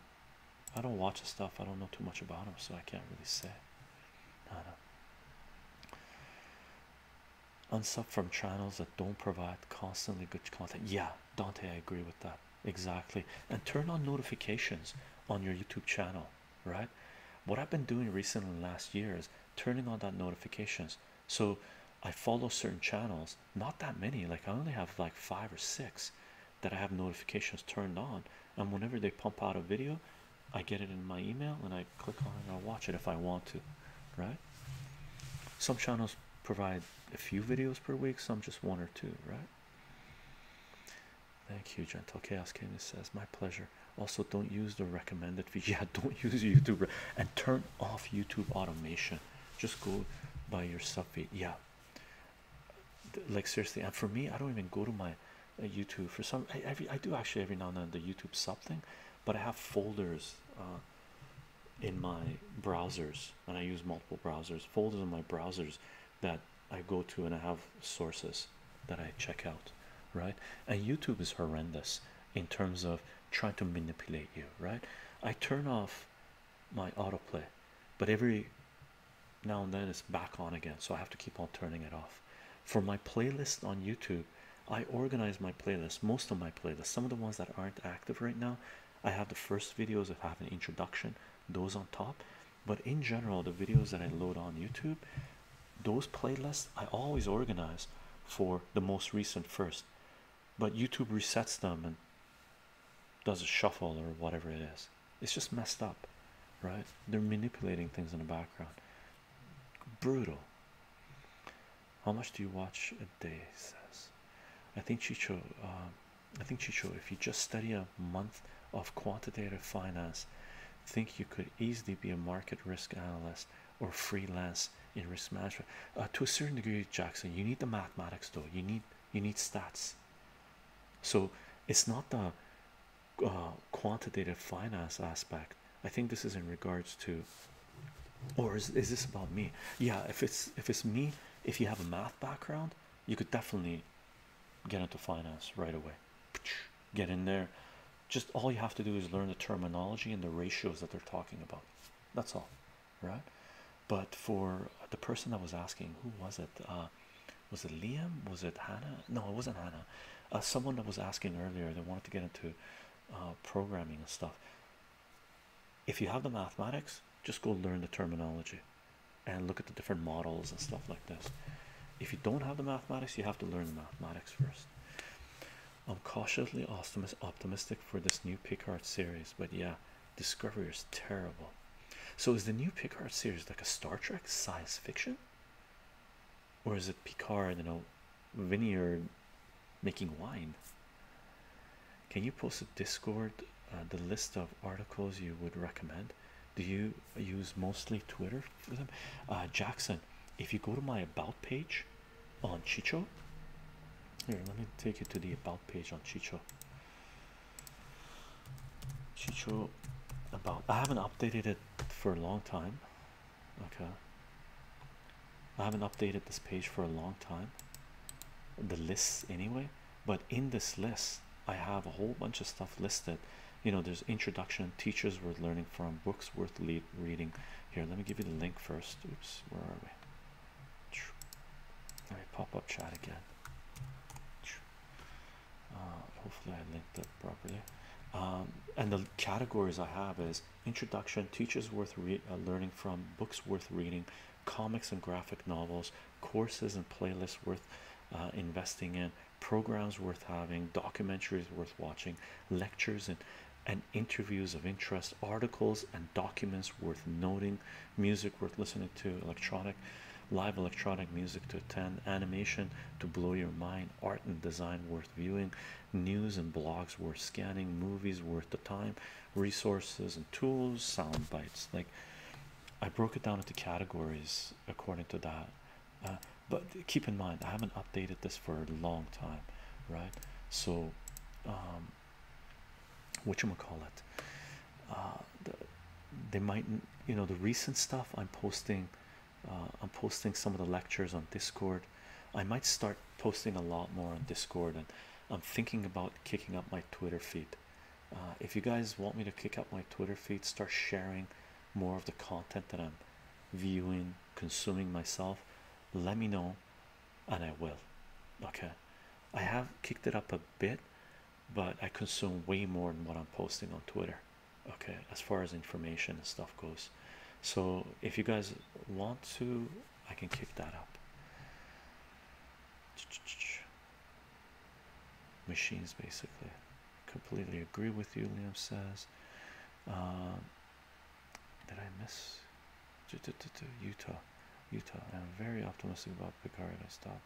I don't watch his stuff. I don't know too much about him, so I can't really say. I unsub from channels that don't provide constantly good content. Yeah, Dante, I agree with that exactly. And turn on notifications on your YouTube channel, right? What I've been doing recently last year is turning on that notifications. So I follow certain channels, not that many, like I only have like five or six that I have notifications turned on, and whenever they pump out a video, I get it in my email and I click on it and I'll watch it if I want to, right? Some channels provide a few videos per week, some just one or two, right? Thank you, Gentle Chaos King says, My pleasure. Also, don't use the recommended feed. Yeah, don't use YouTube and turn off YouTube automation. Just go by your sub feed. Yeah, like seriously. And for me, I don't even go to my uh, YouTube for some. I, every I do actually every now and then the YouTube sub thing, but I have folders uh, in my browsers, and I use multiple browsers. Folders in my browsers that I go to, and I have sources that I check out, right? And YouTube is horrendous in terms of trying to manipulate you, right? I turn off my autoplay, but every now and then it's back on again, so I have to keep on turning it off. For my playlist on YouTube, I organize my playlist, most of my playlists, some of the ones that aren't active right now. I have the first videos that have an introduction, those on top, but in general, the videos that I load on YouTube, those playlists I always organize for the most recent first, but YouTube resets them and does a shuffle or whatever it is. It's just messed up, right? They're manipulating things in the background. Brutal. How much do you watch a day? Says I think Chycho. Um, I think Chycho. If you just study a month of quantitative finance, think you could easily be a market risk analyst or freelance in risk management. Uh, to a certain degree, Jackson, you need the mathematics though. You need you need stats. So it's not the uh, quantitative finance aspect. I think this is in regards to, or is is this about me? Yeah, if it's if it's me, if you have a math background, you could definitely get into finance right away. Get in there. Just all you have to do is learn the terminology and the ratios that they're talking about. That's all, right? But for the person that was asking, who was it? Uh, was it Liam? Was it Hannah? No, it wasn't Hannah. Uh, someone that was asking earlier, they wanted to get into uh, programming and stuff. If you have the mathematics, just go learn the terminology and look at the different models and stuff like this. If you don't have the mathematics, you have to learn the mathematics first. I'm cautiously optimistic for this new Picard series, but yeah, Discovery is terrible. So, is the new Picard series like a Star Trek science fiction, or is it Picard, you know, vineyard making wine? Can you post a Discord uh, the list of articles you would recommend? Do you use mostly Twitter for them? Uh, Jackson, if you go to my about page on Chycho, here, let me take you to the about page on Chycho. Chycho about I haven't updated it for a long time. Okay. I haven't updated this page for a long time. The lists anyway, but in this list, I have a whole bunch of stuff listed. You know, there's introduction, teachers worth learning from, books worth reading. Here, let me give you the link first. Oops, where are we? All right, pop up chat again. Uh, hopefully, I linked it properly. Um, and the categories I have is introduction, teachers worth uh, learning from, books worth reading, comics and graphic novels, courses and playlists worth uh, investing in, programs worth having, documentaries worth watching, lectures and and interviews of interest, articles and documents worth noting, music worth listening to, electronic, live electronic music to attend, animation to blow your mind, art and design worth viewing, news and blogs worth scanning, movies worth the time, resources and tools, sound bites. Like I broke it down into categories according to that. Uh, but keep in mind, I haven't updated this for a long time, right? So, um, what you call it? Uh, the, they might, you know, the recent stuff I'm posting. Uh, I'm posting some of the lectures on Discord. I might start posting a lot more on Discord, and I'm thinking about kicking up my Twitter feed. Uh, if you guys want me to kick up my Twitter feed, start sharing more of the content that I'm viewing, consuming myself, let me know. and I will. Okay, I have kicked it up a bit, but I consume way more than what I'm posting on Twitter. Okay, as far as information and stuff goes. So if you guys want to, I can kick that up. Machines, basically. Completely agree with you, Liam says. Um, did I miss Utah? Utah. I'm very optimistic about Picard. I stop.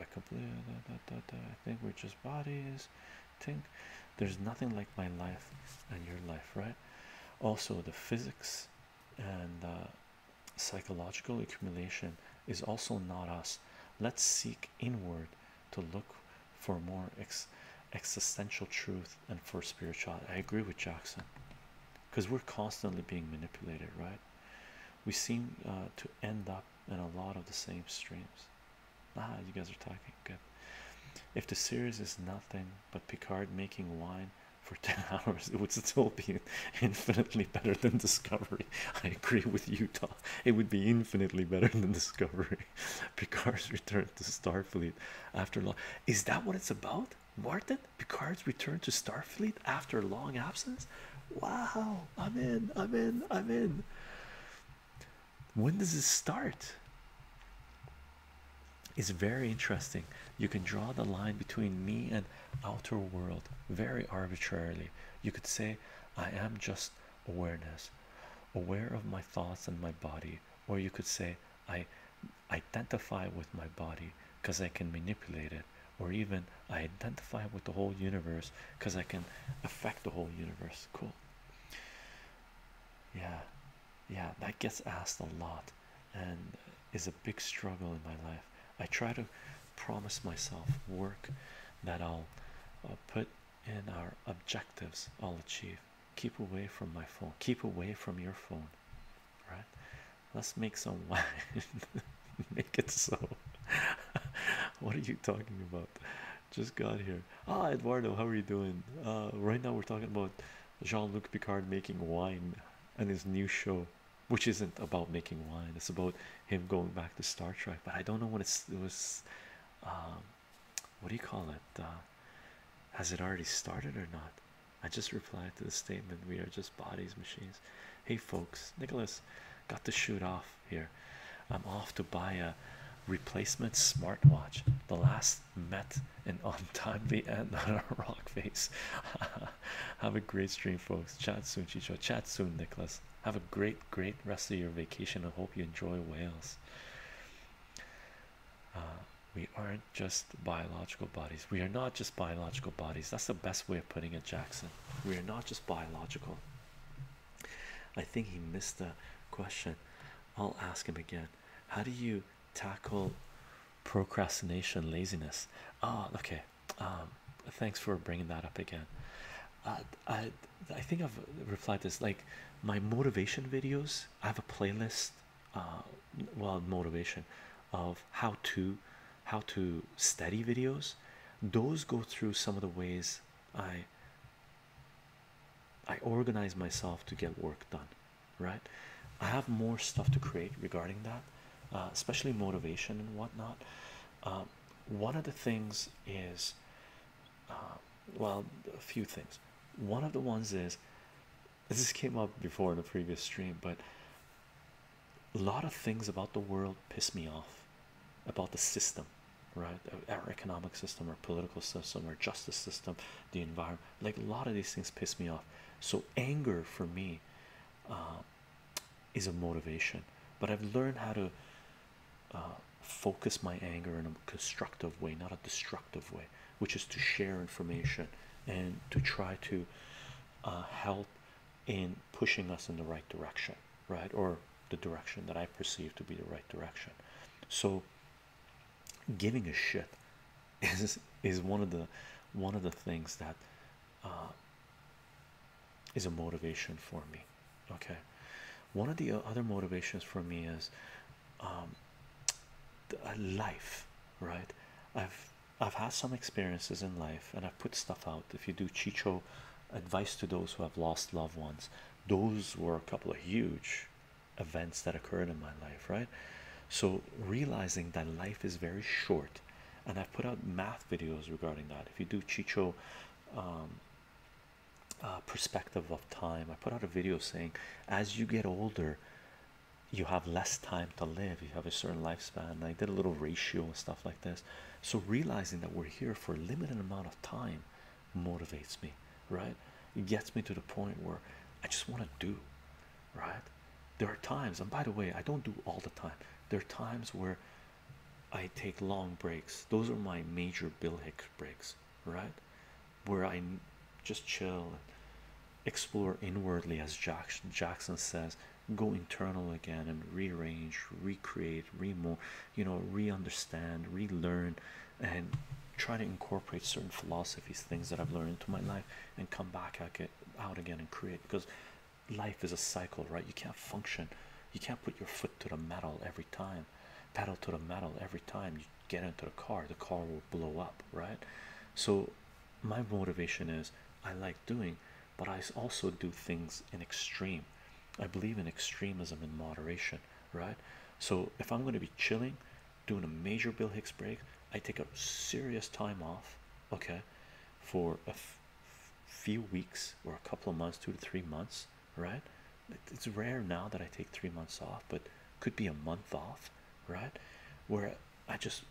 I completely. I think we're just bodies. Think there's nothing like my life and your life, right? Also, the physics and uh, psychological accumulation is also not us. Let's seek inward to look for more existential truth and for spirituality. I agree with Jackson because we're constantly being manipulated, right? We seem uh, to end up in a lot of the same streams. Ah, you guys are talking good. If the series is nothing but Picard making wine for 10 hours, it would still be infinitely better than Discovery. I agree with you, Utah, it would be infinitely better than Discovery. Picard's return to Starfleet after long is that what it's about? Martin Picard's return to Starfleet after long absence. Wow, I'm in, I'm in, I'm in. When does it start? It's very interesting. You can draw the line between me and outer world very arbitrarily. You could say, I am just awareness, aware of my thoughts and my body, or you could say, I identify with my body because I can manipulate it, or even I identify with the whole universe because I can affect the whole universe. Cool. Yeah, yeah, that gets asked a lot and is a big struggle in my life. I try to promise myself work that I'll uh, put in our objectives, I'll achieve. Keep away from my phone, keep away from your phone, right? Let's make some wine, make it so. what are you talking about? Just got here. Ah, Eduardo, how are you doing? Uh, right now we're talking about Jean-Luc Picard making wine and his new show, which isn't about making wine. It's about him going back to Star Trek. But I don't know what it's, it was. Um, what do you call it? Uh, has it already started or not? I just replied to the statement. We are just bodies, machines. Hey, folks, Nicholas got to shoot off here. I'm off to buy a replacement smartwatch. The last met an untimely end on a rock face. Have a great stream, folks. Chat soon, Chycho. Chat soon, Nicholas. Have a great, great rest of your vacation. I hope you enjoy Wales. Uh, we aren't just biological bodies. We are not just biological bodies. That's the best way of putting it, Jackson. We are not just biological. I think he missed the question. I'll ask him again. How do you tackle procrastination, laziness? Ah, okay. Um, thanks for bringing that up again. Uh, I I think I've replied this like my motivation videos. I have a playlist. Uh, well, motivation of how to how to study videos. Those go through some of the ways I I organize myself to get work done, right? I have more stuff to create regarding that, uh, especially motivation and whatnot. Um, one of the things is, uh, well, a few things. One of the ones is this came up before in the previous stream, but a lot of things about the world piss me off about the system, right? Our economic system, our political system, our justice system, the environment. Like a lot of these things piss me off. So anger for me uh, is a motivation, but I've learned how to uh, focus my anger in a constructive way, not a destructive way, which is to share information and to try to uh, help in pushing us in the right direction, right? Or the direction that I perceive to be the right direction. So giving a shit is is one of the one of the things that uh, is a motivation for me. Okay, one of the other motivations for me is um, life, right? I've I've had some experiences in life, and I've put stuff out. If you do Chycho advice to those who have lost loved ones, those were a couple of huge events that occurred in my life, right? So realizing that life is very short, and I've put out math videos regarding that. If you do Chycho um, uh, perspective of time, I put out a video saying as you get older, you have less time to live, you have a certain lifespan. And I did a little ratio and stuff like this. So realizing that we're here for a limited amount of time motivates me, right? It gets me to the point where I just want to do, right? There are times, and by the way, I don't do all the time. There are times where I take long breaks. Those are my major Bill Hicks breaks, right? Where I just chill and explore inwardly, as Jackson Jackson says, go internal again and rearrange, recreate, remove, you know, re-understand, relearn, and try to incorporate certain philosophies, things that I've learned into my life, and come back out again and create. Because life is a cycle, right? You can't function, you can't put your foot to the metal every time, pedal to the metal every time you get into the car. The car will blow up, right? So my motivation is I like doing, but I also do things in extreme. I believe in extremism in moderation, right? So if I'm going to be chilling, doing a major Bill Hicks break, I take a serious time off, okay, for a few weeks or a couple of months, two to three months, right? It's rare now that I take three months off, but could be a month off, right? Where I just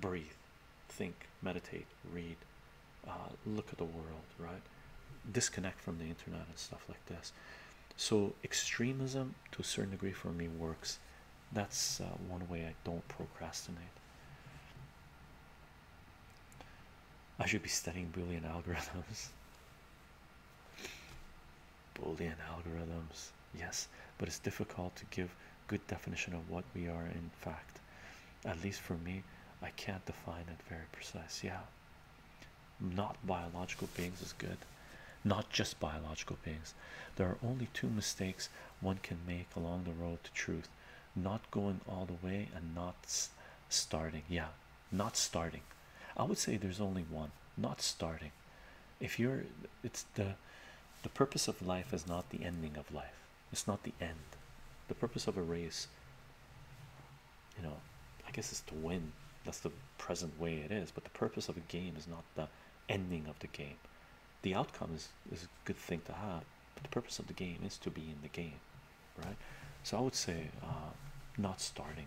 breathe, think, meditate, read, uh, look at the world, right? Disconnect from the internet and stuff like this. So, extremism to a certain degree for me works. That's uh, one way I don't procrastinate. I should be studying Boolean algorithms. Boolean algorithms, yes, but it's difficult to give good definition of what we are in fact. At least for me, I can't define it very precise. Yeah, not biological beings is good, not just biological beings. There are only two mistakes one can make along the road to truth not going all the way and not starting. Yeah, not starting. I would say there's only one, not starting. If you're, it's the the purpose of life is not the ending of life, it's not the end. The purpose of a race, you know, I guess is to win. That's the present way it is, but the purpose of a game is not the ending of the game. The outcome is, is a good thing to have, but the purpose of the game is to be in the game, right? So I would say, uh, not starting.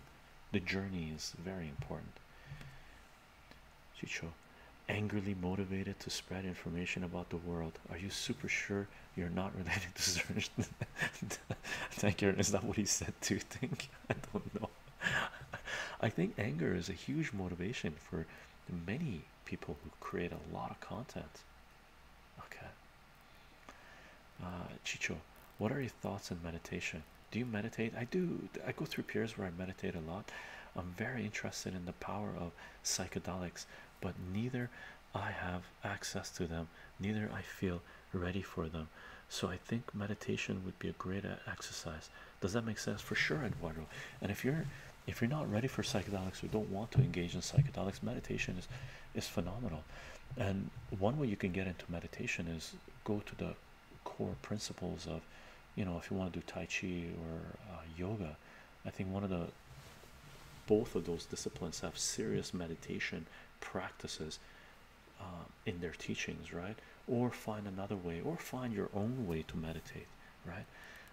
The journey is very important. Chycho, angrily motivated to spread information about the world. Are you super sure you're not related to search? Thank you. Is that what he said to think? I don't know. I think anger is a huge motivation for many people who create a lot of content. Okay. Uh, Chycho, what are your thoughts on meditation? Do you meditate? I do. I go through periods where I meditate a lot. I'm very interested in the power of psychedelics, but neither I have access to them, neither I feel ready for them. So I think meditation would be a great exercise. Does that make sense? For sure, Eduardo. And if you're if you're not ready for psychedelics or don't want to engage in psychedelics, meditation is is phenomenal. And one way you can get into meditation is go to the core principles of, you know, if you want to do Tai Chi or uh, yoga. I think one of the both of those disciplines have serious meditation practices uh, in their teachings, right? Or find another way, or find your own way to meditate, right?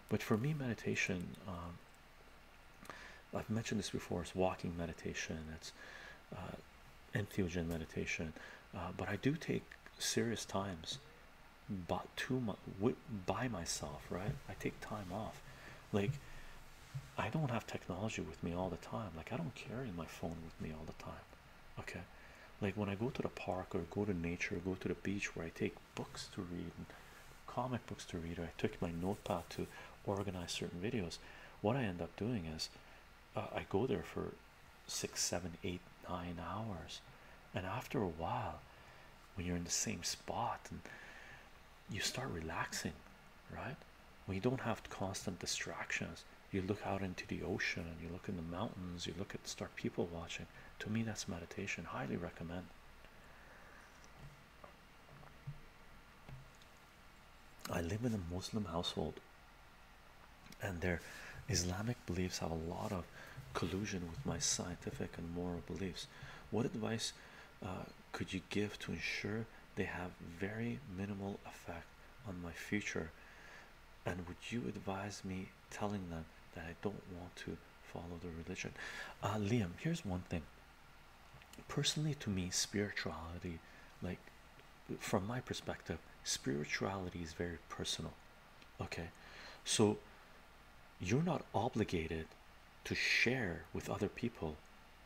But for me, meditation, um, I've mentioned this before, it's walking meditation, it's uh, entheogen meditation, uh, but I do take serious times but to my by myself right i take time off like i don't have technology with me all the time like i don't carry my phone with me all the time okay like when i go to the park or go to nature or go to the beach where i take books to read and comic books to read or i took my notepad to organize certain videos what i end up doing is uh, i go there for six seven eight nine hours. And after a while when you're in the same spot and you start relaxing right? When you don't have constant distractions you look out into the ocean and you look in the mountains you look at start people watching to me that's meditation highly recommend I live in a Muslim household and their Islamic beliefs have a lot of collusion with my scientific and moral beliefs. What advice uh, could you give to ensure they have very minimal effect on my future? And would you advise me telling them that I don't want to follow the religion? Uh, Liam, here's one thing. Personally, to me, spirituality, like from my perspective, spirituality is very personal. Okay, so you're not obligated to share with other people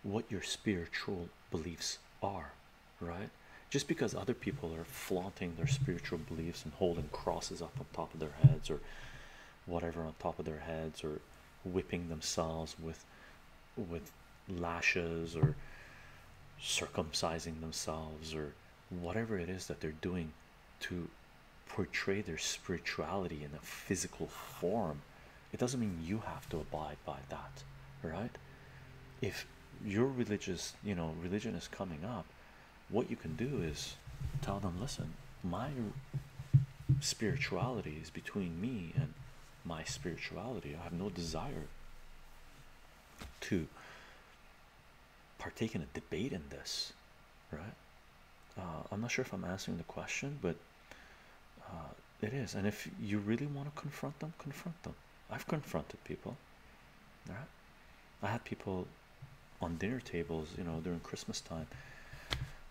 what your spiritual beliefs are, right? Just because other people are flaunting their spiritual beliefs and holding crosses up on top of their heads or whatever on top of their heads or whipping themselves with with lashes or circumcising themselves or whatever it is that they're doing to portray their spirituality in a physical form it doesn't mean you have to abide by that right? If your religious you know religion is coming up what you can do is tell them listen my spirituality is between me and my spirituality. I have no desire to partake in a debate in this right? Uh, i'm not sure if i'm answering the question but uh, it is. And if you really want to confront them confront them. I've confronted people right? I had people on dinner tables you know during christmas time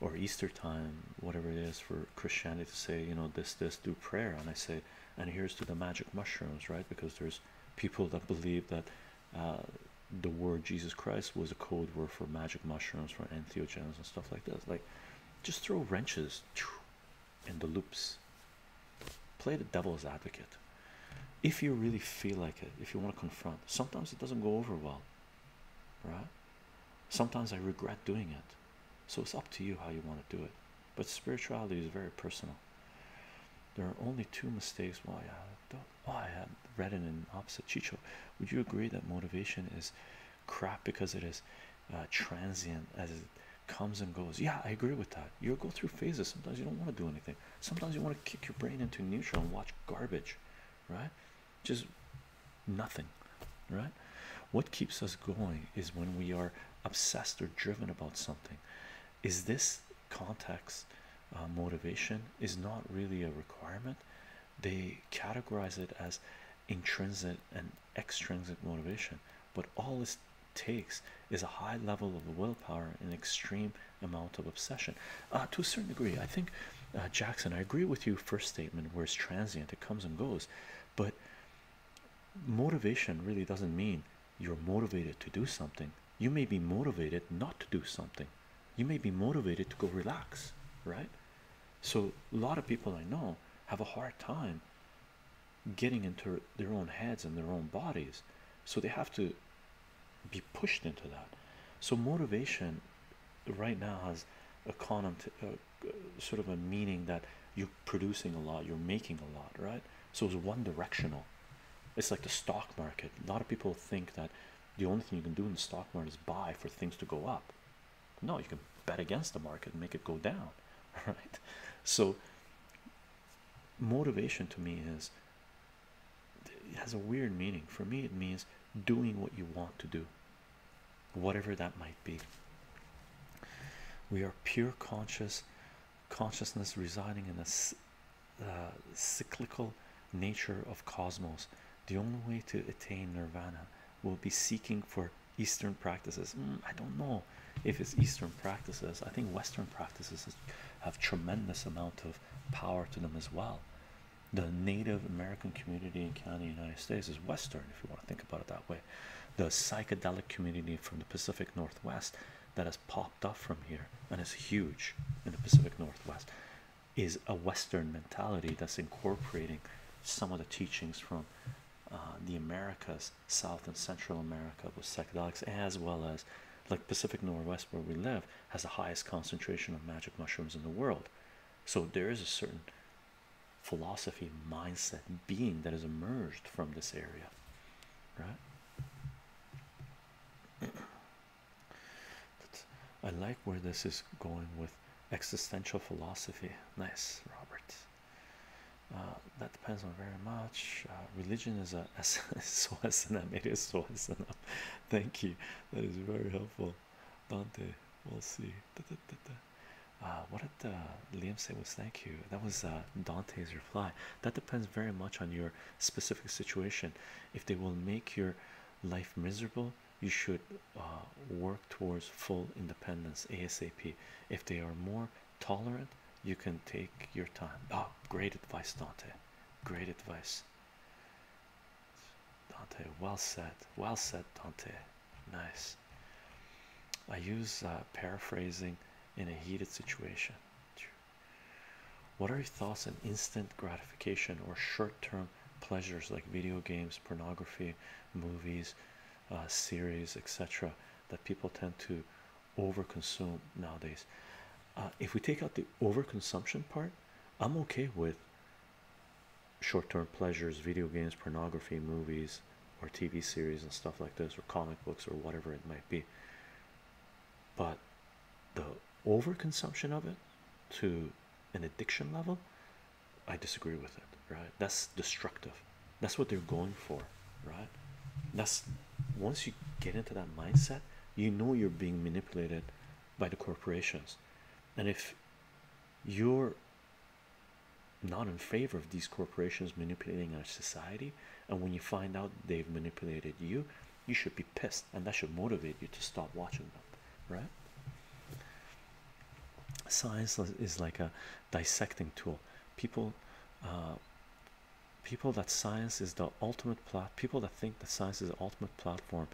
or easter time whatever it is for christianity to say you know this this do prayer. And i say and here's to the magic mushrooms right? Because there's people that believe that uh, the word jesus christ was a code word for magic mushrooms for entheogens and stuff like this like just throw wrenches in the loops. Play the devil's advocate. If you really feel like it if you want to confront sometimes it doesn't go over well right? Sometimes i regret doing it. So it's up to you how you want to do it. But spirituality is very personal. There are only two mistakes why I oh, I had read it in opposite Chycho would you agree that motivation is crap because it is uh, transient as it comes and goes? Yeah I agree with that. You'll go through phases. Sometimes you don't want to do anything. Sometimes you want to kick your brain into neutral and watch garbage right? Just nothing right? What keeps us going is when we are obsessed or driven about something. Is this context uh, motivation is not really a requirement they categorize it as intrinsic and extrinsic motivation but all it takes is a high level of willpower and extreme amount of obsession. Uh, to a certain degree i think uh, jackson i agree with you first statement where it's transient it comes and goes but motivation really doesn't mean you're motivated to do something. You may be motivated not to do something. You may be motivated to go relax right? So a lot of people i know have a hard time getting into their own heads and their own bodies. So they have to be pushed into that. So motivation right now has a uh, sort of a meaning that you're producing a lot you're making a lot right? So it's one directional it's like the stock market. A lot of people think that the only thing you can do in the stock market is buy for things to go up. No you can bet against the market and make it go down right? So motivation to me is it has a weird meaning. For me it means doing what you want to do whatever that might be. We are pure conscious consciousness residing in a uh, cyclical nature of cosmos. The only way to attain nirvana will be seeking for eastern practices. Mm, i don't know if it's eastern practices. I think western practices have tremendous amount of power to them as well the native american community in canada united states is western if you want to think about it that way the psychedelic community from the pacific northwest that has popped up from here and is huge in the pacific northwest is a western mentality that's incorporating some of the teachings from uh, the Americas, South and Central America with psychedelics, as well as like Pacific Northwest, where we live, has the highest concentration of magic mushrooms in the world. So there is a certain philosophy, mindset, being that has emerged from this area, right? I like where this is going with existential philosophy. Nice, Robert. Uh, that depends on very much. Uh, religion is a so SNM. It is so SNM. Thank you. That is very helpful. Dante, we'll see. Uh, what did uh, Liam say was thank you? That was uh, Dante's reply. That depends very much on your specific situation. If they will make your life miserable, you should work towards full independence ASAP. If they are more tolerant, you can take your time. Oh, great advice, Dante. Great advice. Dante, well said, well said, Dante. Nice. I use uh, paraphrasing in a heated situation. What are your thoughts on instant gratification or short term pleasures like video games, pornography, movies, uh, series, etc., that people tend to overconsume nowadays? Uh, if we take out the overconsumption part, I'm okay with short-term pleasures, video games, pornography, movies, or TV series and stuff like this, or comic books, or whatever it might be. But the overconsumption of it to an addiction level, I disagree with it. Right? That's destructive. That's what they're going for. Right? That's once you get into that mindset, you know you're being manipulated by the corporations, and if you're not in favor of these corporations manipulating our society and when you find out they've manipulated you you should be pissed and that should motivate you to stop watching them right science is like a dissecting tool. People uh, people that science is the ultimate plat people that think that science is the ultimate platform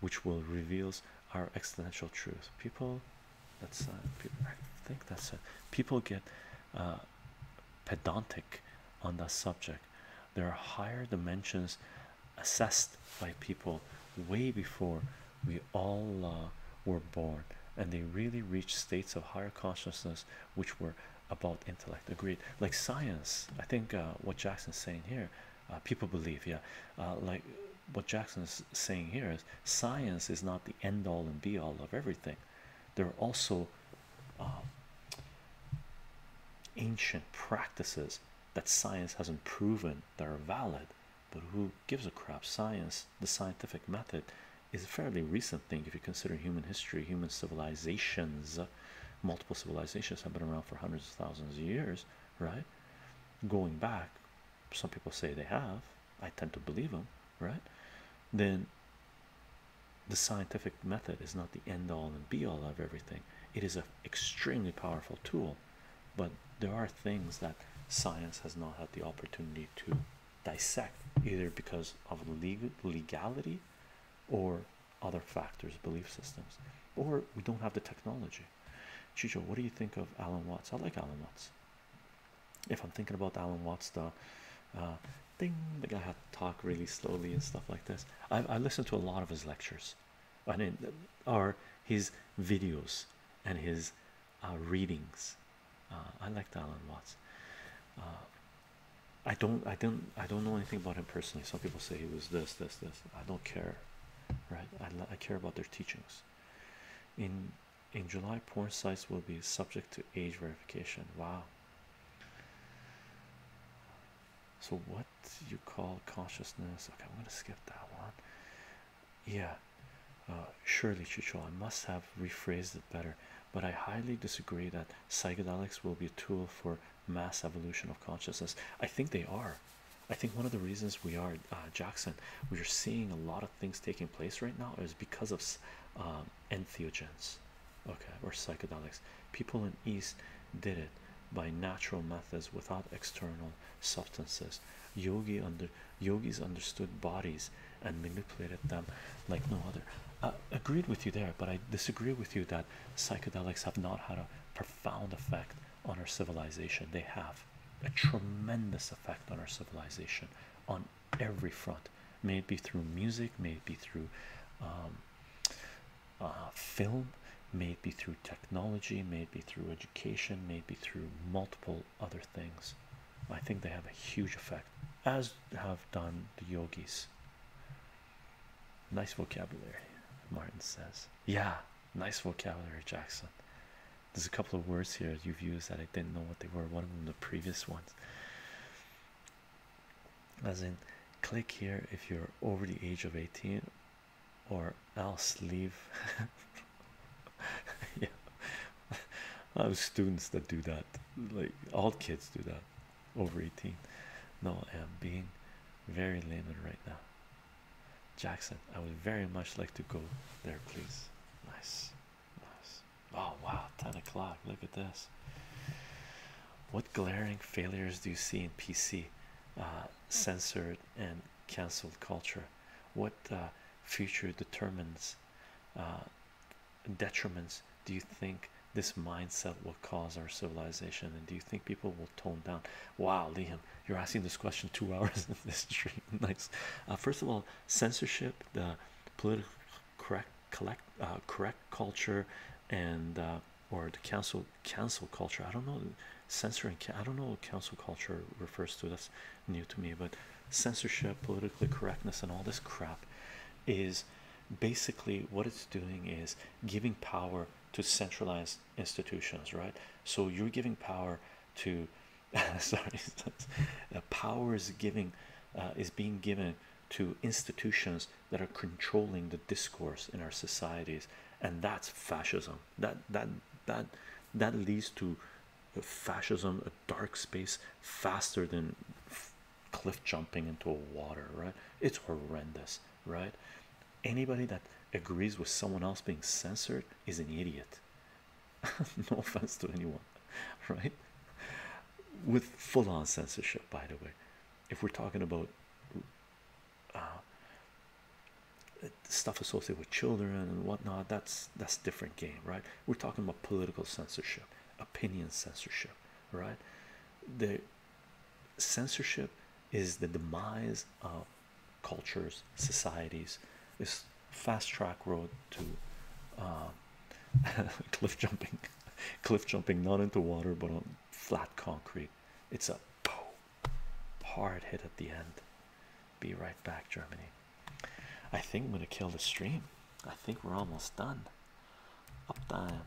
which will reveals our existential truth. People that's uh, I think that's it people get uh, pedantic on that subject. There are higher dimensions assessed by people way before we all uh, were born and they really reached states of higher consciousness which were about intellect. Agreed. Like science i think uh, what jackson's saying here uh, people believe yeah. Uh, like what jackson's saying here is science is not the end all and be all of everything. There are also um, ancient practices that science hasn't proven that are valid. But who gives a crap? Science the scientific method is a fairly recent thing if you consider human history human civilizations multiple civilizations have been around for hundreds of thousands of years right? Going back some people say they have. I tend to believe them right? Then the scientific method is not the end all and be all of everything. It is an extremely powerful tool but there are things that science has not had the opportunity to dissect either because of legal legality or other factors belief systems or we don't have the technology chycho what do you think of alan watts i like alan watts if i'm thinking about alan watts the uh thing the guy had to talk really slowly and stuff like this i i listened to a lot of his lectures I mean, are his videos and his uh, readings. Uh, I like Alan Watts. Uh, I don't, I don't, I don't know anything about him personally. Some people say he was this, this, this. I don't care, right? I, I care about their teachings. In in July, porn sites will be subject to age verification. Wow. So what you call consciousness? Okay, I'm gonna skip that one. Yeah, uh, surely, Chicho, I must have rephrased it better, but I highly disagree that psychedelics will be a tool for mass evolution of consciousness. I think they are. I think one of the reasons we are, uh, Jackson, we are seeing a lot of things taking place right now is because of um, entheogens, okay, or psychedelics. People in East did it by natural methods without external substances. Yogi under yogis understood bodies and manipulated them like no other. Uh, agreed with you there, but I disagree with you that psychedelics have not had a profound effect on our civilization. They have a tremendous effect on our civilization on every front, may it be through music, may it be through um, uh, film, may it be through technology, may it be through education, may it be through multiple other things. I think they have a huge effect, as have done the yogis. Nice vocabulary, Martin says. Yeah, nice vocabulary, Jackson. There's a couple of words here you've used that I didn't know what they were. One of them, the previous ones. as in click here if you're over the age of 18 or else leave. Yeah. I have students that do that like all kids do that over 18 no I'm being very layman right now. Jackson I would very much like to go there please. Nice oh wow 10 o'clock look at this what glaring failures do you see in PC uh, censored and cancelled culture? What uh, future determines uh, detriments do you think this mindset will cause our civilization? And do you think people will tone down? Wow, Liam, you're asking this question two hours in this stream. nice. Uh, first of all, censorship, the political correct, collect, uh, correct culture, and uh, or the council cancel culture. I don't know censoring. I don't know what council culture refers to. That's new to me. But censorship, politically correctness, and all this crap is basically what it's doing is giving power to centralized institutions, right? So you're giving power to sorry, power is giving uh, is being given to institutions that are controlling the discourse in our societies and that's fascism. That that that that leads to fascism a dark space faster than cliff jumping into a water right? It's horrendous right? Anybody that agrees with someone else being censored is an idiot. No offense to anyone right? With full-on censorship by the way. If we're talking about uh, stuff associated with children and whatnot that's that's different game right? We're talking about political censorship opinion censorship right? The censorship is the demise of cultures societies. This fast track road to uh, cliff jumping cliff jumping not into water but on flat concrete. It's a hard hit at the end. Be right back germany i think i'm gonna kill the stream. I think we're almost done. Up time.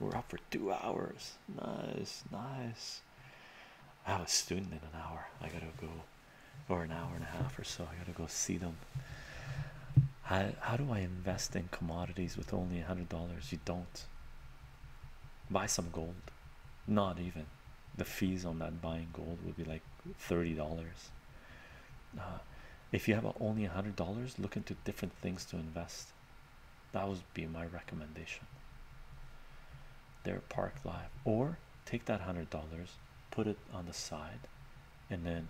We're up for two hours. Nice nice. I have a student in an hour. I gotta go or an hour and a half or so. I gotta go see them. How, how do i invest in commodities with only a hundred dollars? You don't. Buy some gold. Not even. The fees on that buying gold would be like thirty dollars. Uh, if you have only a hundred dollars look into different things to invest. That would be my recommendation. They're park live. Or take that hundred dollars put it on the side and then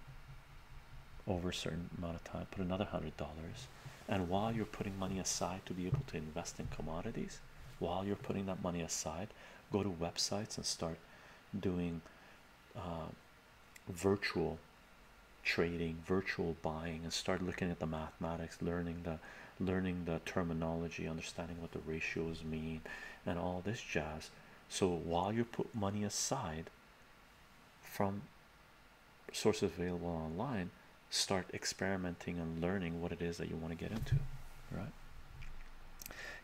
over a certain amount of time put another hundred dollars. And while you're putting money aside to be able to invest in commodities while you're putting that money aside go to websites and start doing uh, virtual trading virtual buying and start looking at the mathematics learning the learning the terminology understanding what the ratios mean and all this jazz. So while you put money aside from sources available online start experimenting and learning what it is that you want to get into right?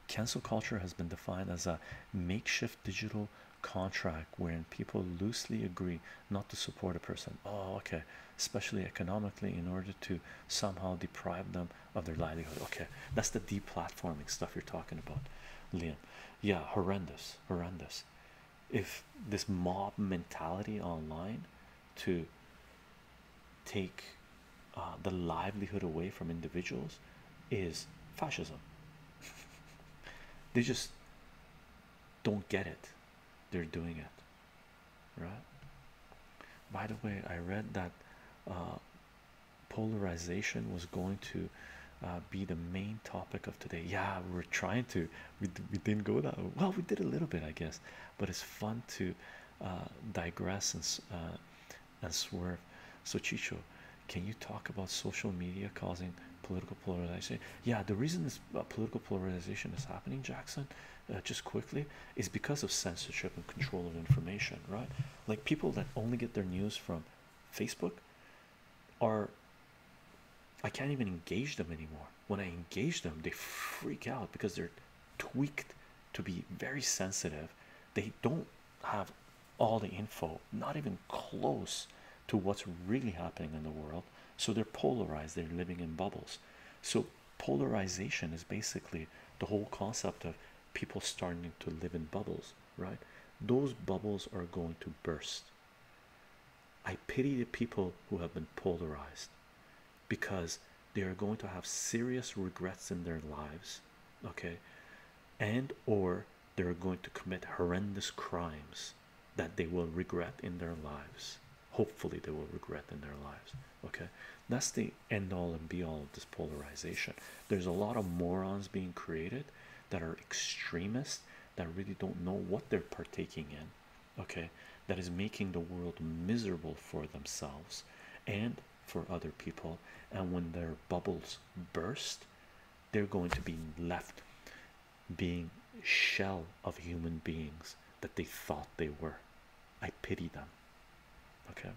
Cancel culture has been defined as a makeshift digital contract wherein people loosely agree not to support a person. Oh okay especially economically in order to somehow deprive them of their livelihood. Okay that's the deplatforming stuff you're talking about liam. Yeah horrendous horrendous. If this mob mentality online to take uh, the livelihood away from individuals is fascism. They just don't get it. They're doing it right? By the way i read that uh, polarization was going to uh, be the main topic of today. Yeah we're trying to we, we didn't go that well we did a little bit i guess but it's fun to uh, digress and uh, and swerve. So chycho can you talk about social media causing political polarization? Yeah the reason this uh, political polarization is happening jackson uh, just quickly is because of censorship and control of information right? Like people that only get their news from facebook are I can't even engage them anymore. When I engage them, they freak out because they're tweaked to be very sensitive. They don't have all the info, not even close to what's really happening in the world. So they're polarized. They're living in bubbles. So polarization is basically the whole concept of people starting to live in bubbles right? Those bubbles are going to burst i pity the people who have been polarized because they are going to have serious regrets in their lives okay? And or they're going to commit horrendous crimes that they will regret in their lives. Hopefully they will regret in their lives okay? That's the end all and be all of this polarization. There's a lot of morons being created that are extremists that really don't know what they're partaking in okay that is making the world miserable for themselves and for other people. And when their bubbles burst they're going to be left being shell of human beings that they thought they were. I pity them. Okay.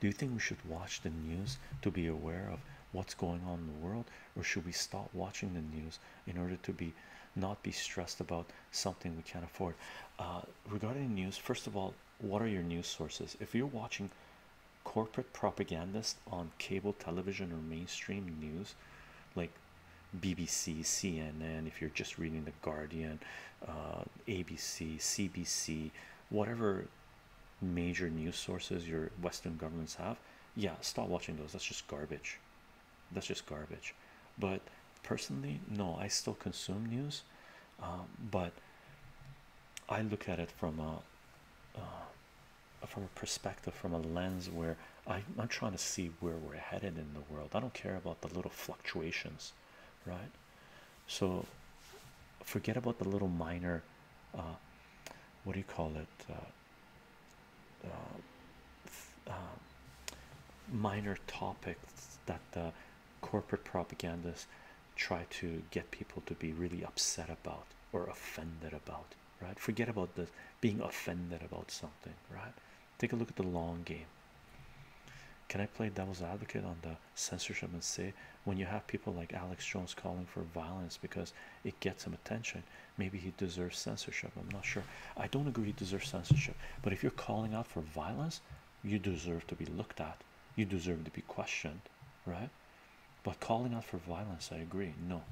Do you think we should watch the news to be aware of what's going on in the world or should we stop watching the news in order to be not be stressed about something we can't afford uh, regarding news first of all what are your news sources if you're watching corporate propagandists on cable television or mainstream news like BBC, CNN, if you're just reading The Guardian, uh, ABC, CBC, whatever major news sources your Western governments have, yeah, stop watching those. That's just garbage. That's just garbage. But personally, no, I still consume news, um, but I look at it from a uh, from a perspective, from a lens where I, I'm trying to see where we're headed in the world. I don't care about the little fluctuations, right? So forget about the little minor, uh, what do you call it? Uh, uh, um, minor topics that the corporate propagandists try to get people to be really upset about or offended about right? Forget about the being offended about something right? Take a look at the long game. Can i play devil's advocate on the censorship and say when you have people like alex jones calling for violence because it gets him attention maybe he deserves censorship. I'm not sure. I don't agree he deserves censorship but if you're calling out for violence you deserve to be looked at. You deserve to be questioned right but calling out for violence i agree. No.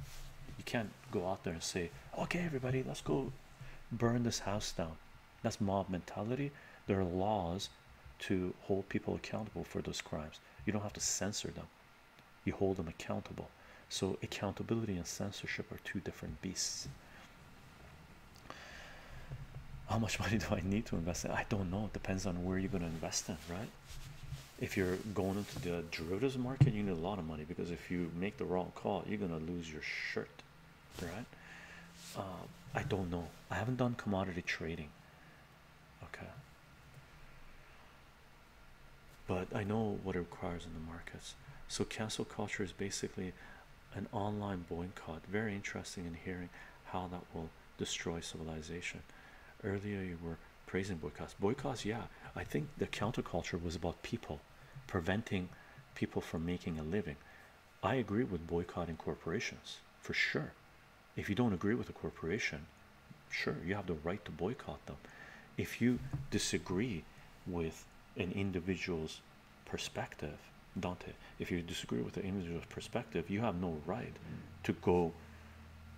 You can't go out there and say okay everybody let's go burn this house down. That's mob mentality. There are laws to hold people accountable for those crimes. You don't have to censor them. You hold them accountable. So accountability and censorship are two different beasts. How much money do i need to invest in? I don't know. It depends on where you're going to invest in right if you're going into the derivatives market you need a lot of money because if you make the wrong call you're to lose your shirt right? Um, i don't know. I haven't done commodity trading okay? But i know what it requires in the markets. So cancel culture is basically an online boycott. Very interesting in hearing how that will destroy civilization. Earlier you were praising boycotts. Boycotts yeah. I think the counterculture was about people preventing people from making a living. I agree with boycotting corporations for sure. If you don't agree with a corporation sure you have the right to boycott them. If you disagree with an individual's perspective Dante if you disagree with the individual's perspective you have no right to go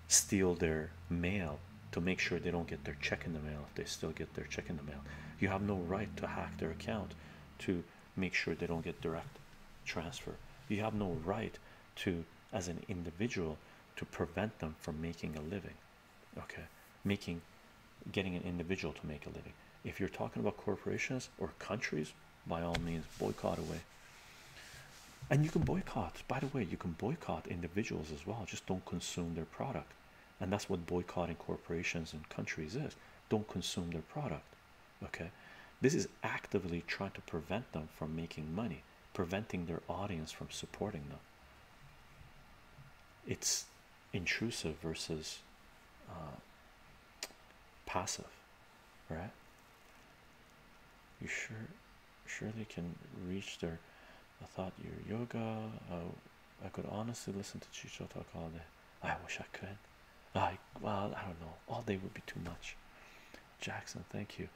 steal their mail to make sure they don't get their check in the mail if they still get their check in the mail. You have no right to hack their account to make sure they don't get direct transfer. You have no right to as an individual to prevent them from making a living okay? Making getting an individual to make a living. If you're talking about corporations or countries by all means boycott away. And you can boycott. By the way you can boycott individuals as well. Just don't consume their product. And that's what boycotting corporations and countries is. Don't consume their product okay this is actively trying to prevent them from making money preventing their audience from supporting them. It's intrusive versus uh, passive right? You sure surely can reach their I thought your yoga uh, I could honestly listen to Chycho talk all day. I wish I could. I well I don't know. All day would be too much. Jackson thank you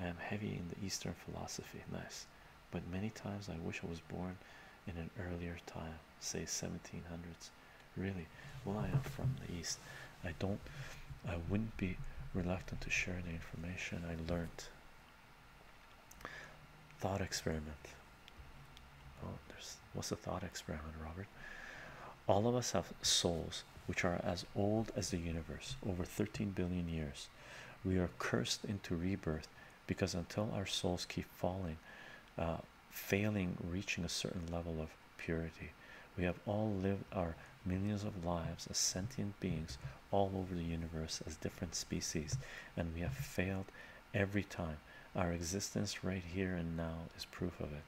I am heavy in the Eastern philosophy. Nice, but many times I wish I was born in an earlier time, say 1700s. Really, well, I am from the East. I don't, I wouldn't be reluctant to share the information I learned. Thought experiment. Oh, there's what's a thought experiment, Robert? All of us have souls which are as old as the universe, over 13 billion years. We are cursed into rebirth because until our souls keep falling, uh, failing reaching a certain level of purity, we have all lived our millions of lives as sentient beings all over the universe as different species, and we have failed every time. Our existence right here and now is proof of it.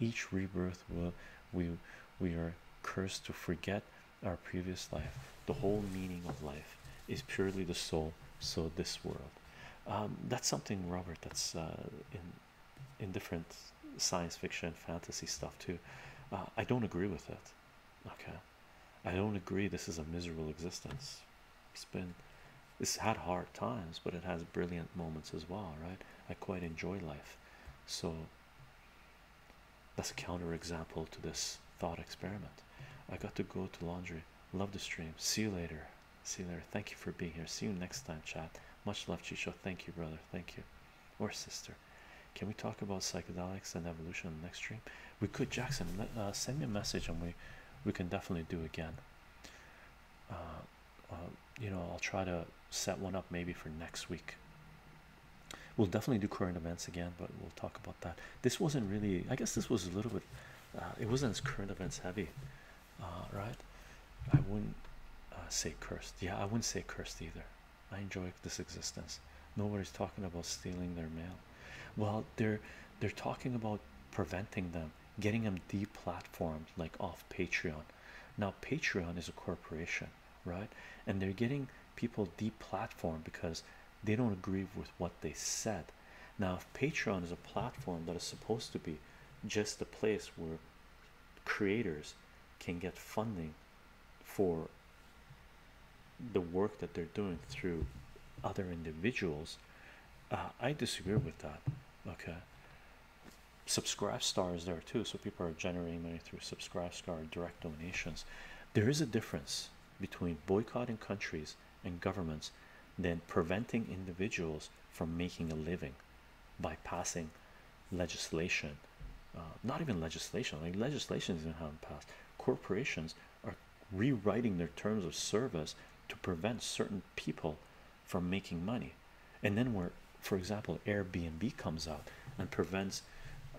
Each rebirth will we we are cursed to forget our previous life. The whole meaning of life is purely the soul, so this world. Um, that's something, Robert, that's uh, in in different science fiction, fantasy stuff too. Uh, I don't agree with it. Okay, I don't agree. This is a miserable existence. It's been, it's had hard times, but it has brilliant moments as well, right? I quite enjoy life, so that's a counter example to this thought experiment. I got to go to laundry. Love the stream. See you later. See you later. Thank you for being here. See you next time, chat. Much love, Chycho. Thank you, brother. Thank you. Or sister. Can we talk about psychedelics and evolution in the next stream? We could, Jackson. Uh, send me a message and we we can definitely do again. Uh, uh, you know, I'll try to set one up maybe for next week. We'll definitely do current events again, but we'll talk about that. This wasn't really, I guess, this was a little bit, uh, it wasn't as current events heavy, right? I wouldn't say cursed. Yeah, I wouldn't say cursed either. I enjoy this existence. Nobody's talking about stealing their mail. Well, they're they're talking about preventing them, getting them deplatformed, like off Patreon. Now, Patreon is a corporation, right? And they're getting people deplatformed because they don't agree with what they said. Now, if Patreon is a platform that is supposed to be just a place where creators can get funding for the work that they're doing through other individuals, uh, I disagree with that. Okay, SubscribeStar's there too, so people are generating money through SubscribeStar direct donations. There is a difference between boycotting countries and governments than preventing individuals from making a living by passing legislation. Uh, not even legislation, like legislation isn't how passed. Corporations are rewriting their terms of service to prevent certain people from making money, and then where, for example, Airbnb comes out and prevents,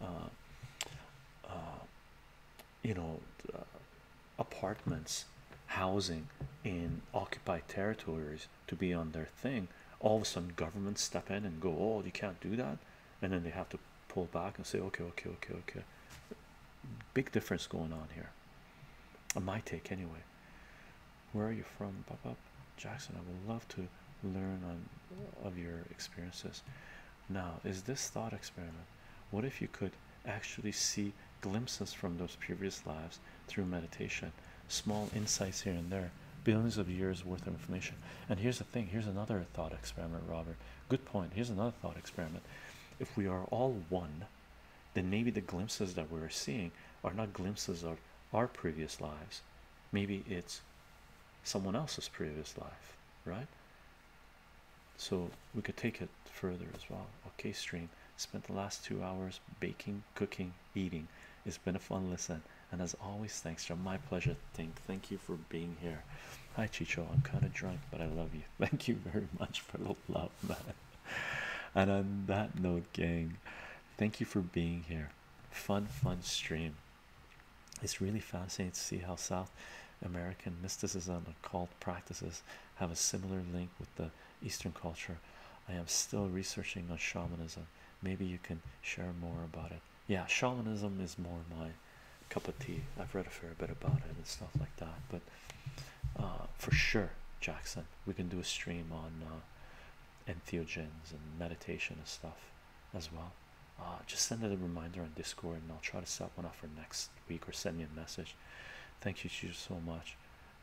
uh, uh, you know, uh, apartments housing in occupied territories to be on their thing all of a sudden governments step in and go oh you can't do that. And then they have to pull back and say okay okay okay okay. Big difference going on here. My take anyway where are you from? Jackson i would love to learn on of your experiences. Now is this thought experiment what if you could actually see glimpses from those previous lives through meditation? Small insights here and there billions of years worth of information. And here's the thing here's another thought experiment robert. Good point. Here's another thought experiment. If we are all one then maybe the glimpses that we're seeing are not glimpses of our previous lives. Maybe it's someone else's previous life right? So we could take it further as well. Okay stream. Spent the last two hours baking cooking eating. It's been a fun listen. And as always thanks to my pleasure thank thank you for being here. Hi chycho. I'm kind of drunk but i love you. Thank you very much for the love man. And on that note gang thank you for being here. Fun fun stream. It's really fascinating to see how south american mysticism and cult practices have a similar link with the eastern culture. I am still researching on shamanism. Maybe you can share more about it. Yeah shamanism is more my cup of tea. I've read a fair bit about it and stuff like that but uh, for sure jackson we can do a stream on uh, entheogens and meditation and stuff as well. Uh, just send it a reminder on discord and i'll try to set one up for next week or send me a message thank you so much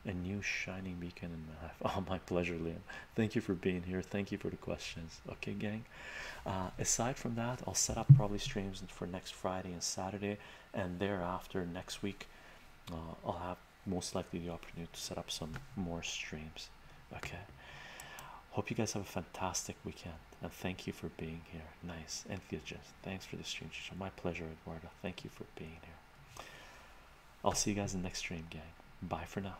a new shining beacon in my life. Oh, my pleasure, Liam. Thank you for being here. Thank you for the questions. Okay, gang. Uh, aside from that, I'll set up probably streams for next Friday and Saturday, and thereafter next week, uh, I'll have most likely the opportunity to set up some more streams. Okay. Hope you guys have a fantastic weekend, and thank you for being here. Nice enthusiast. Thanks for the stream. My pleasure, Eduardo. Thank you for being here. I'll see you guys in the next stream, gang. Bye for now.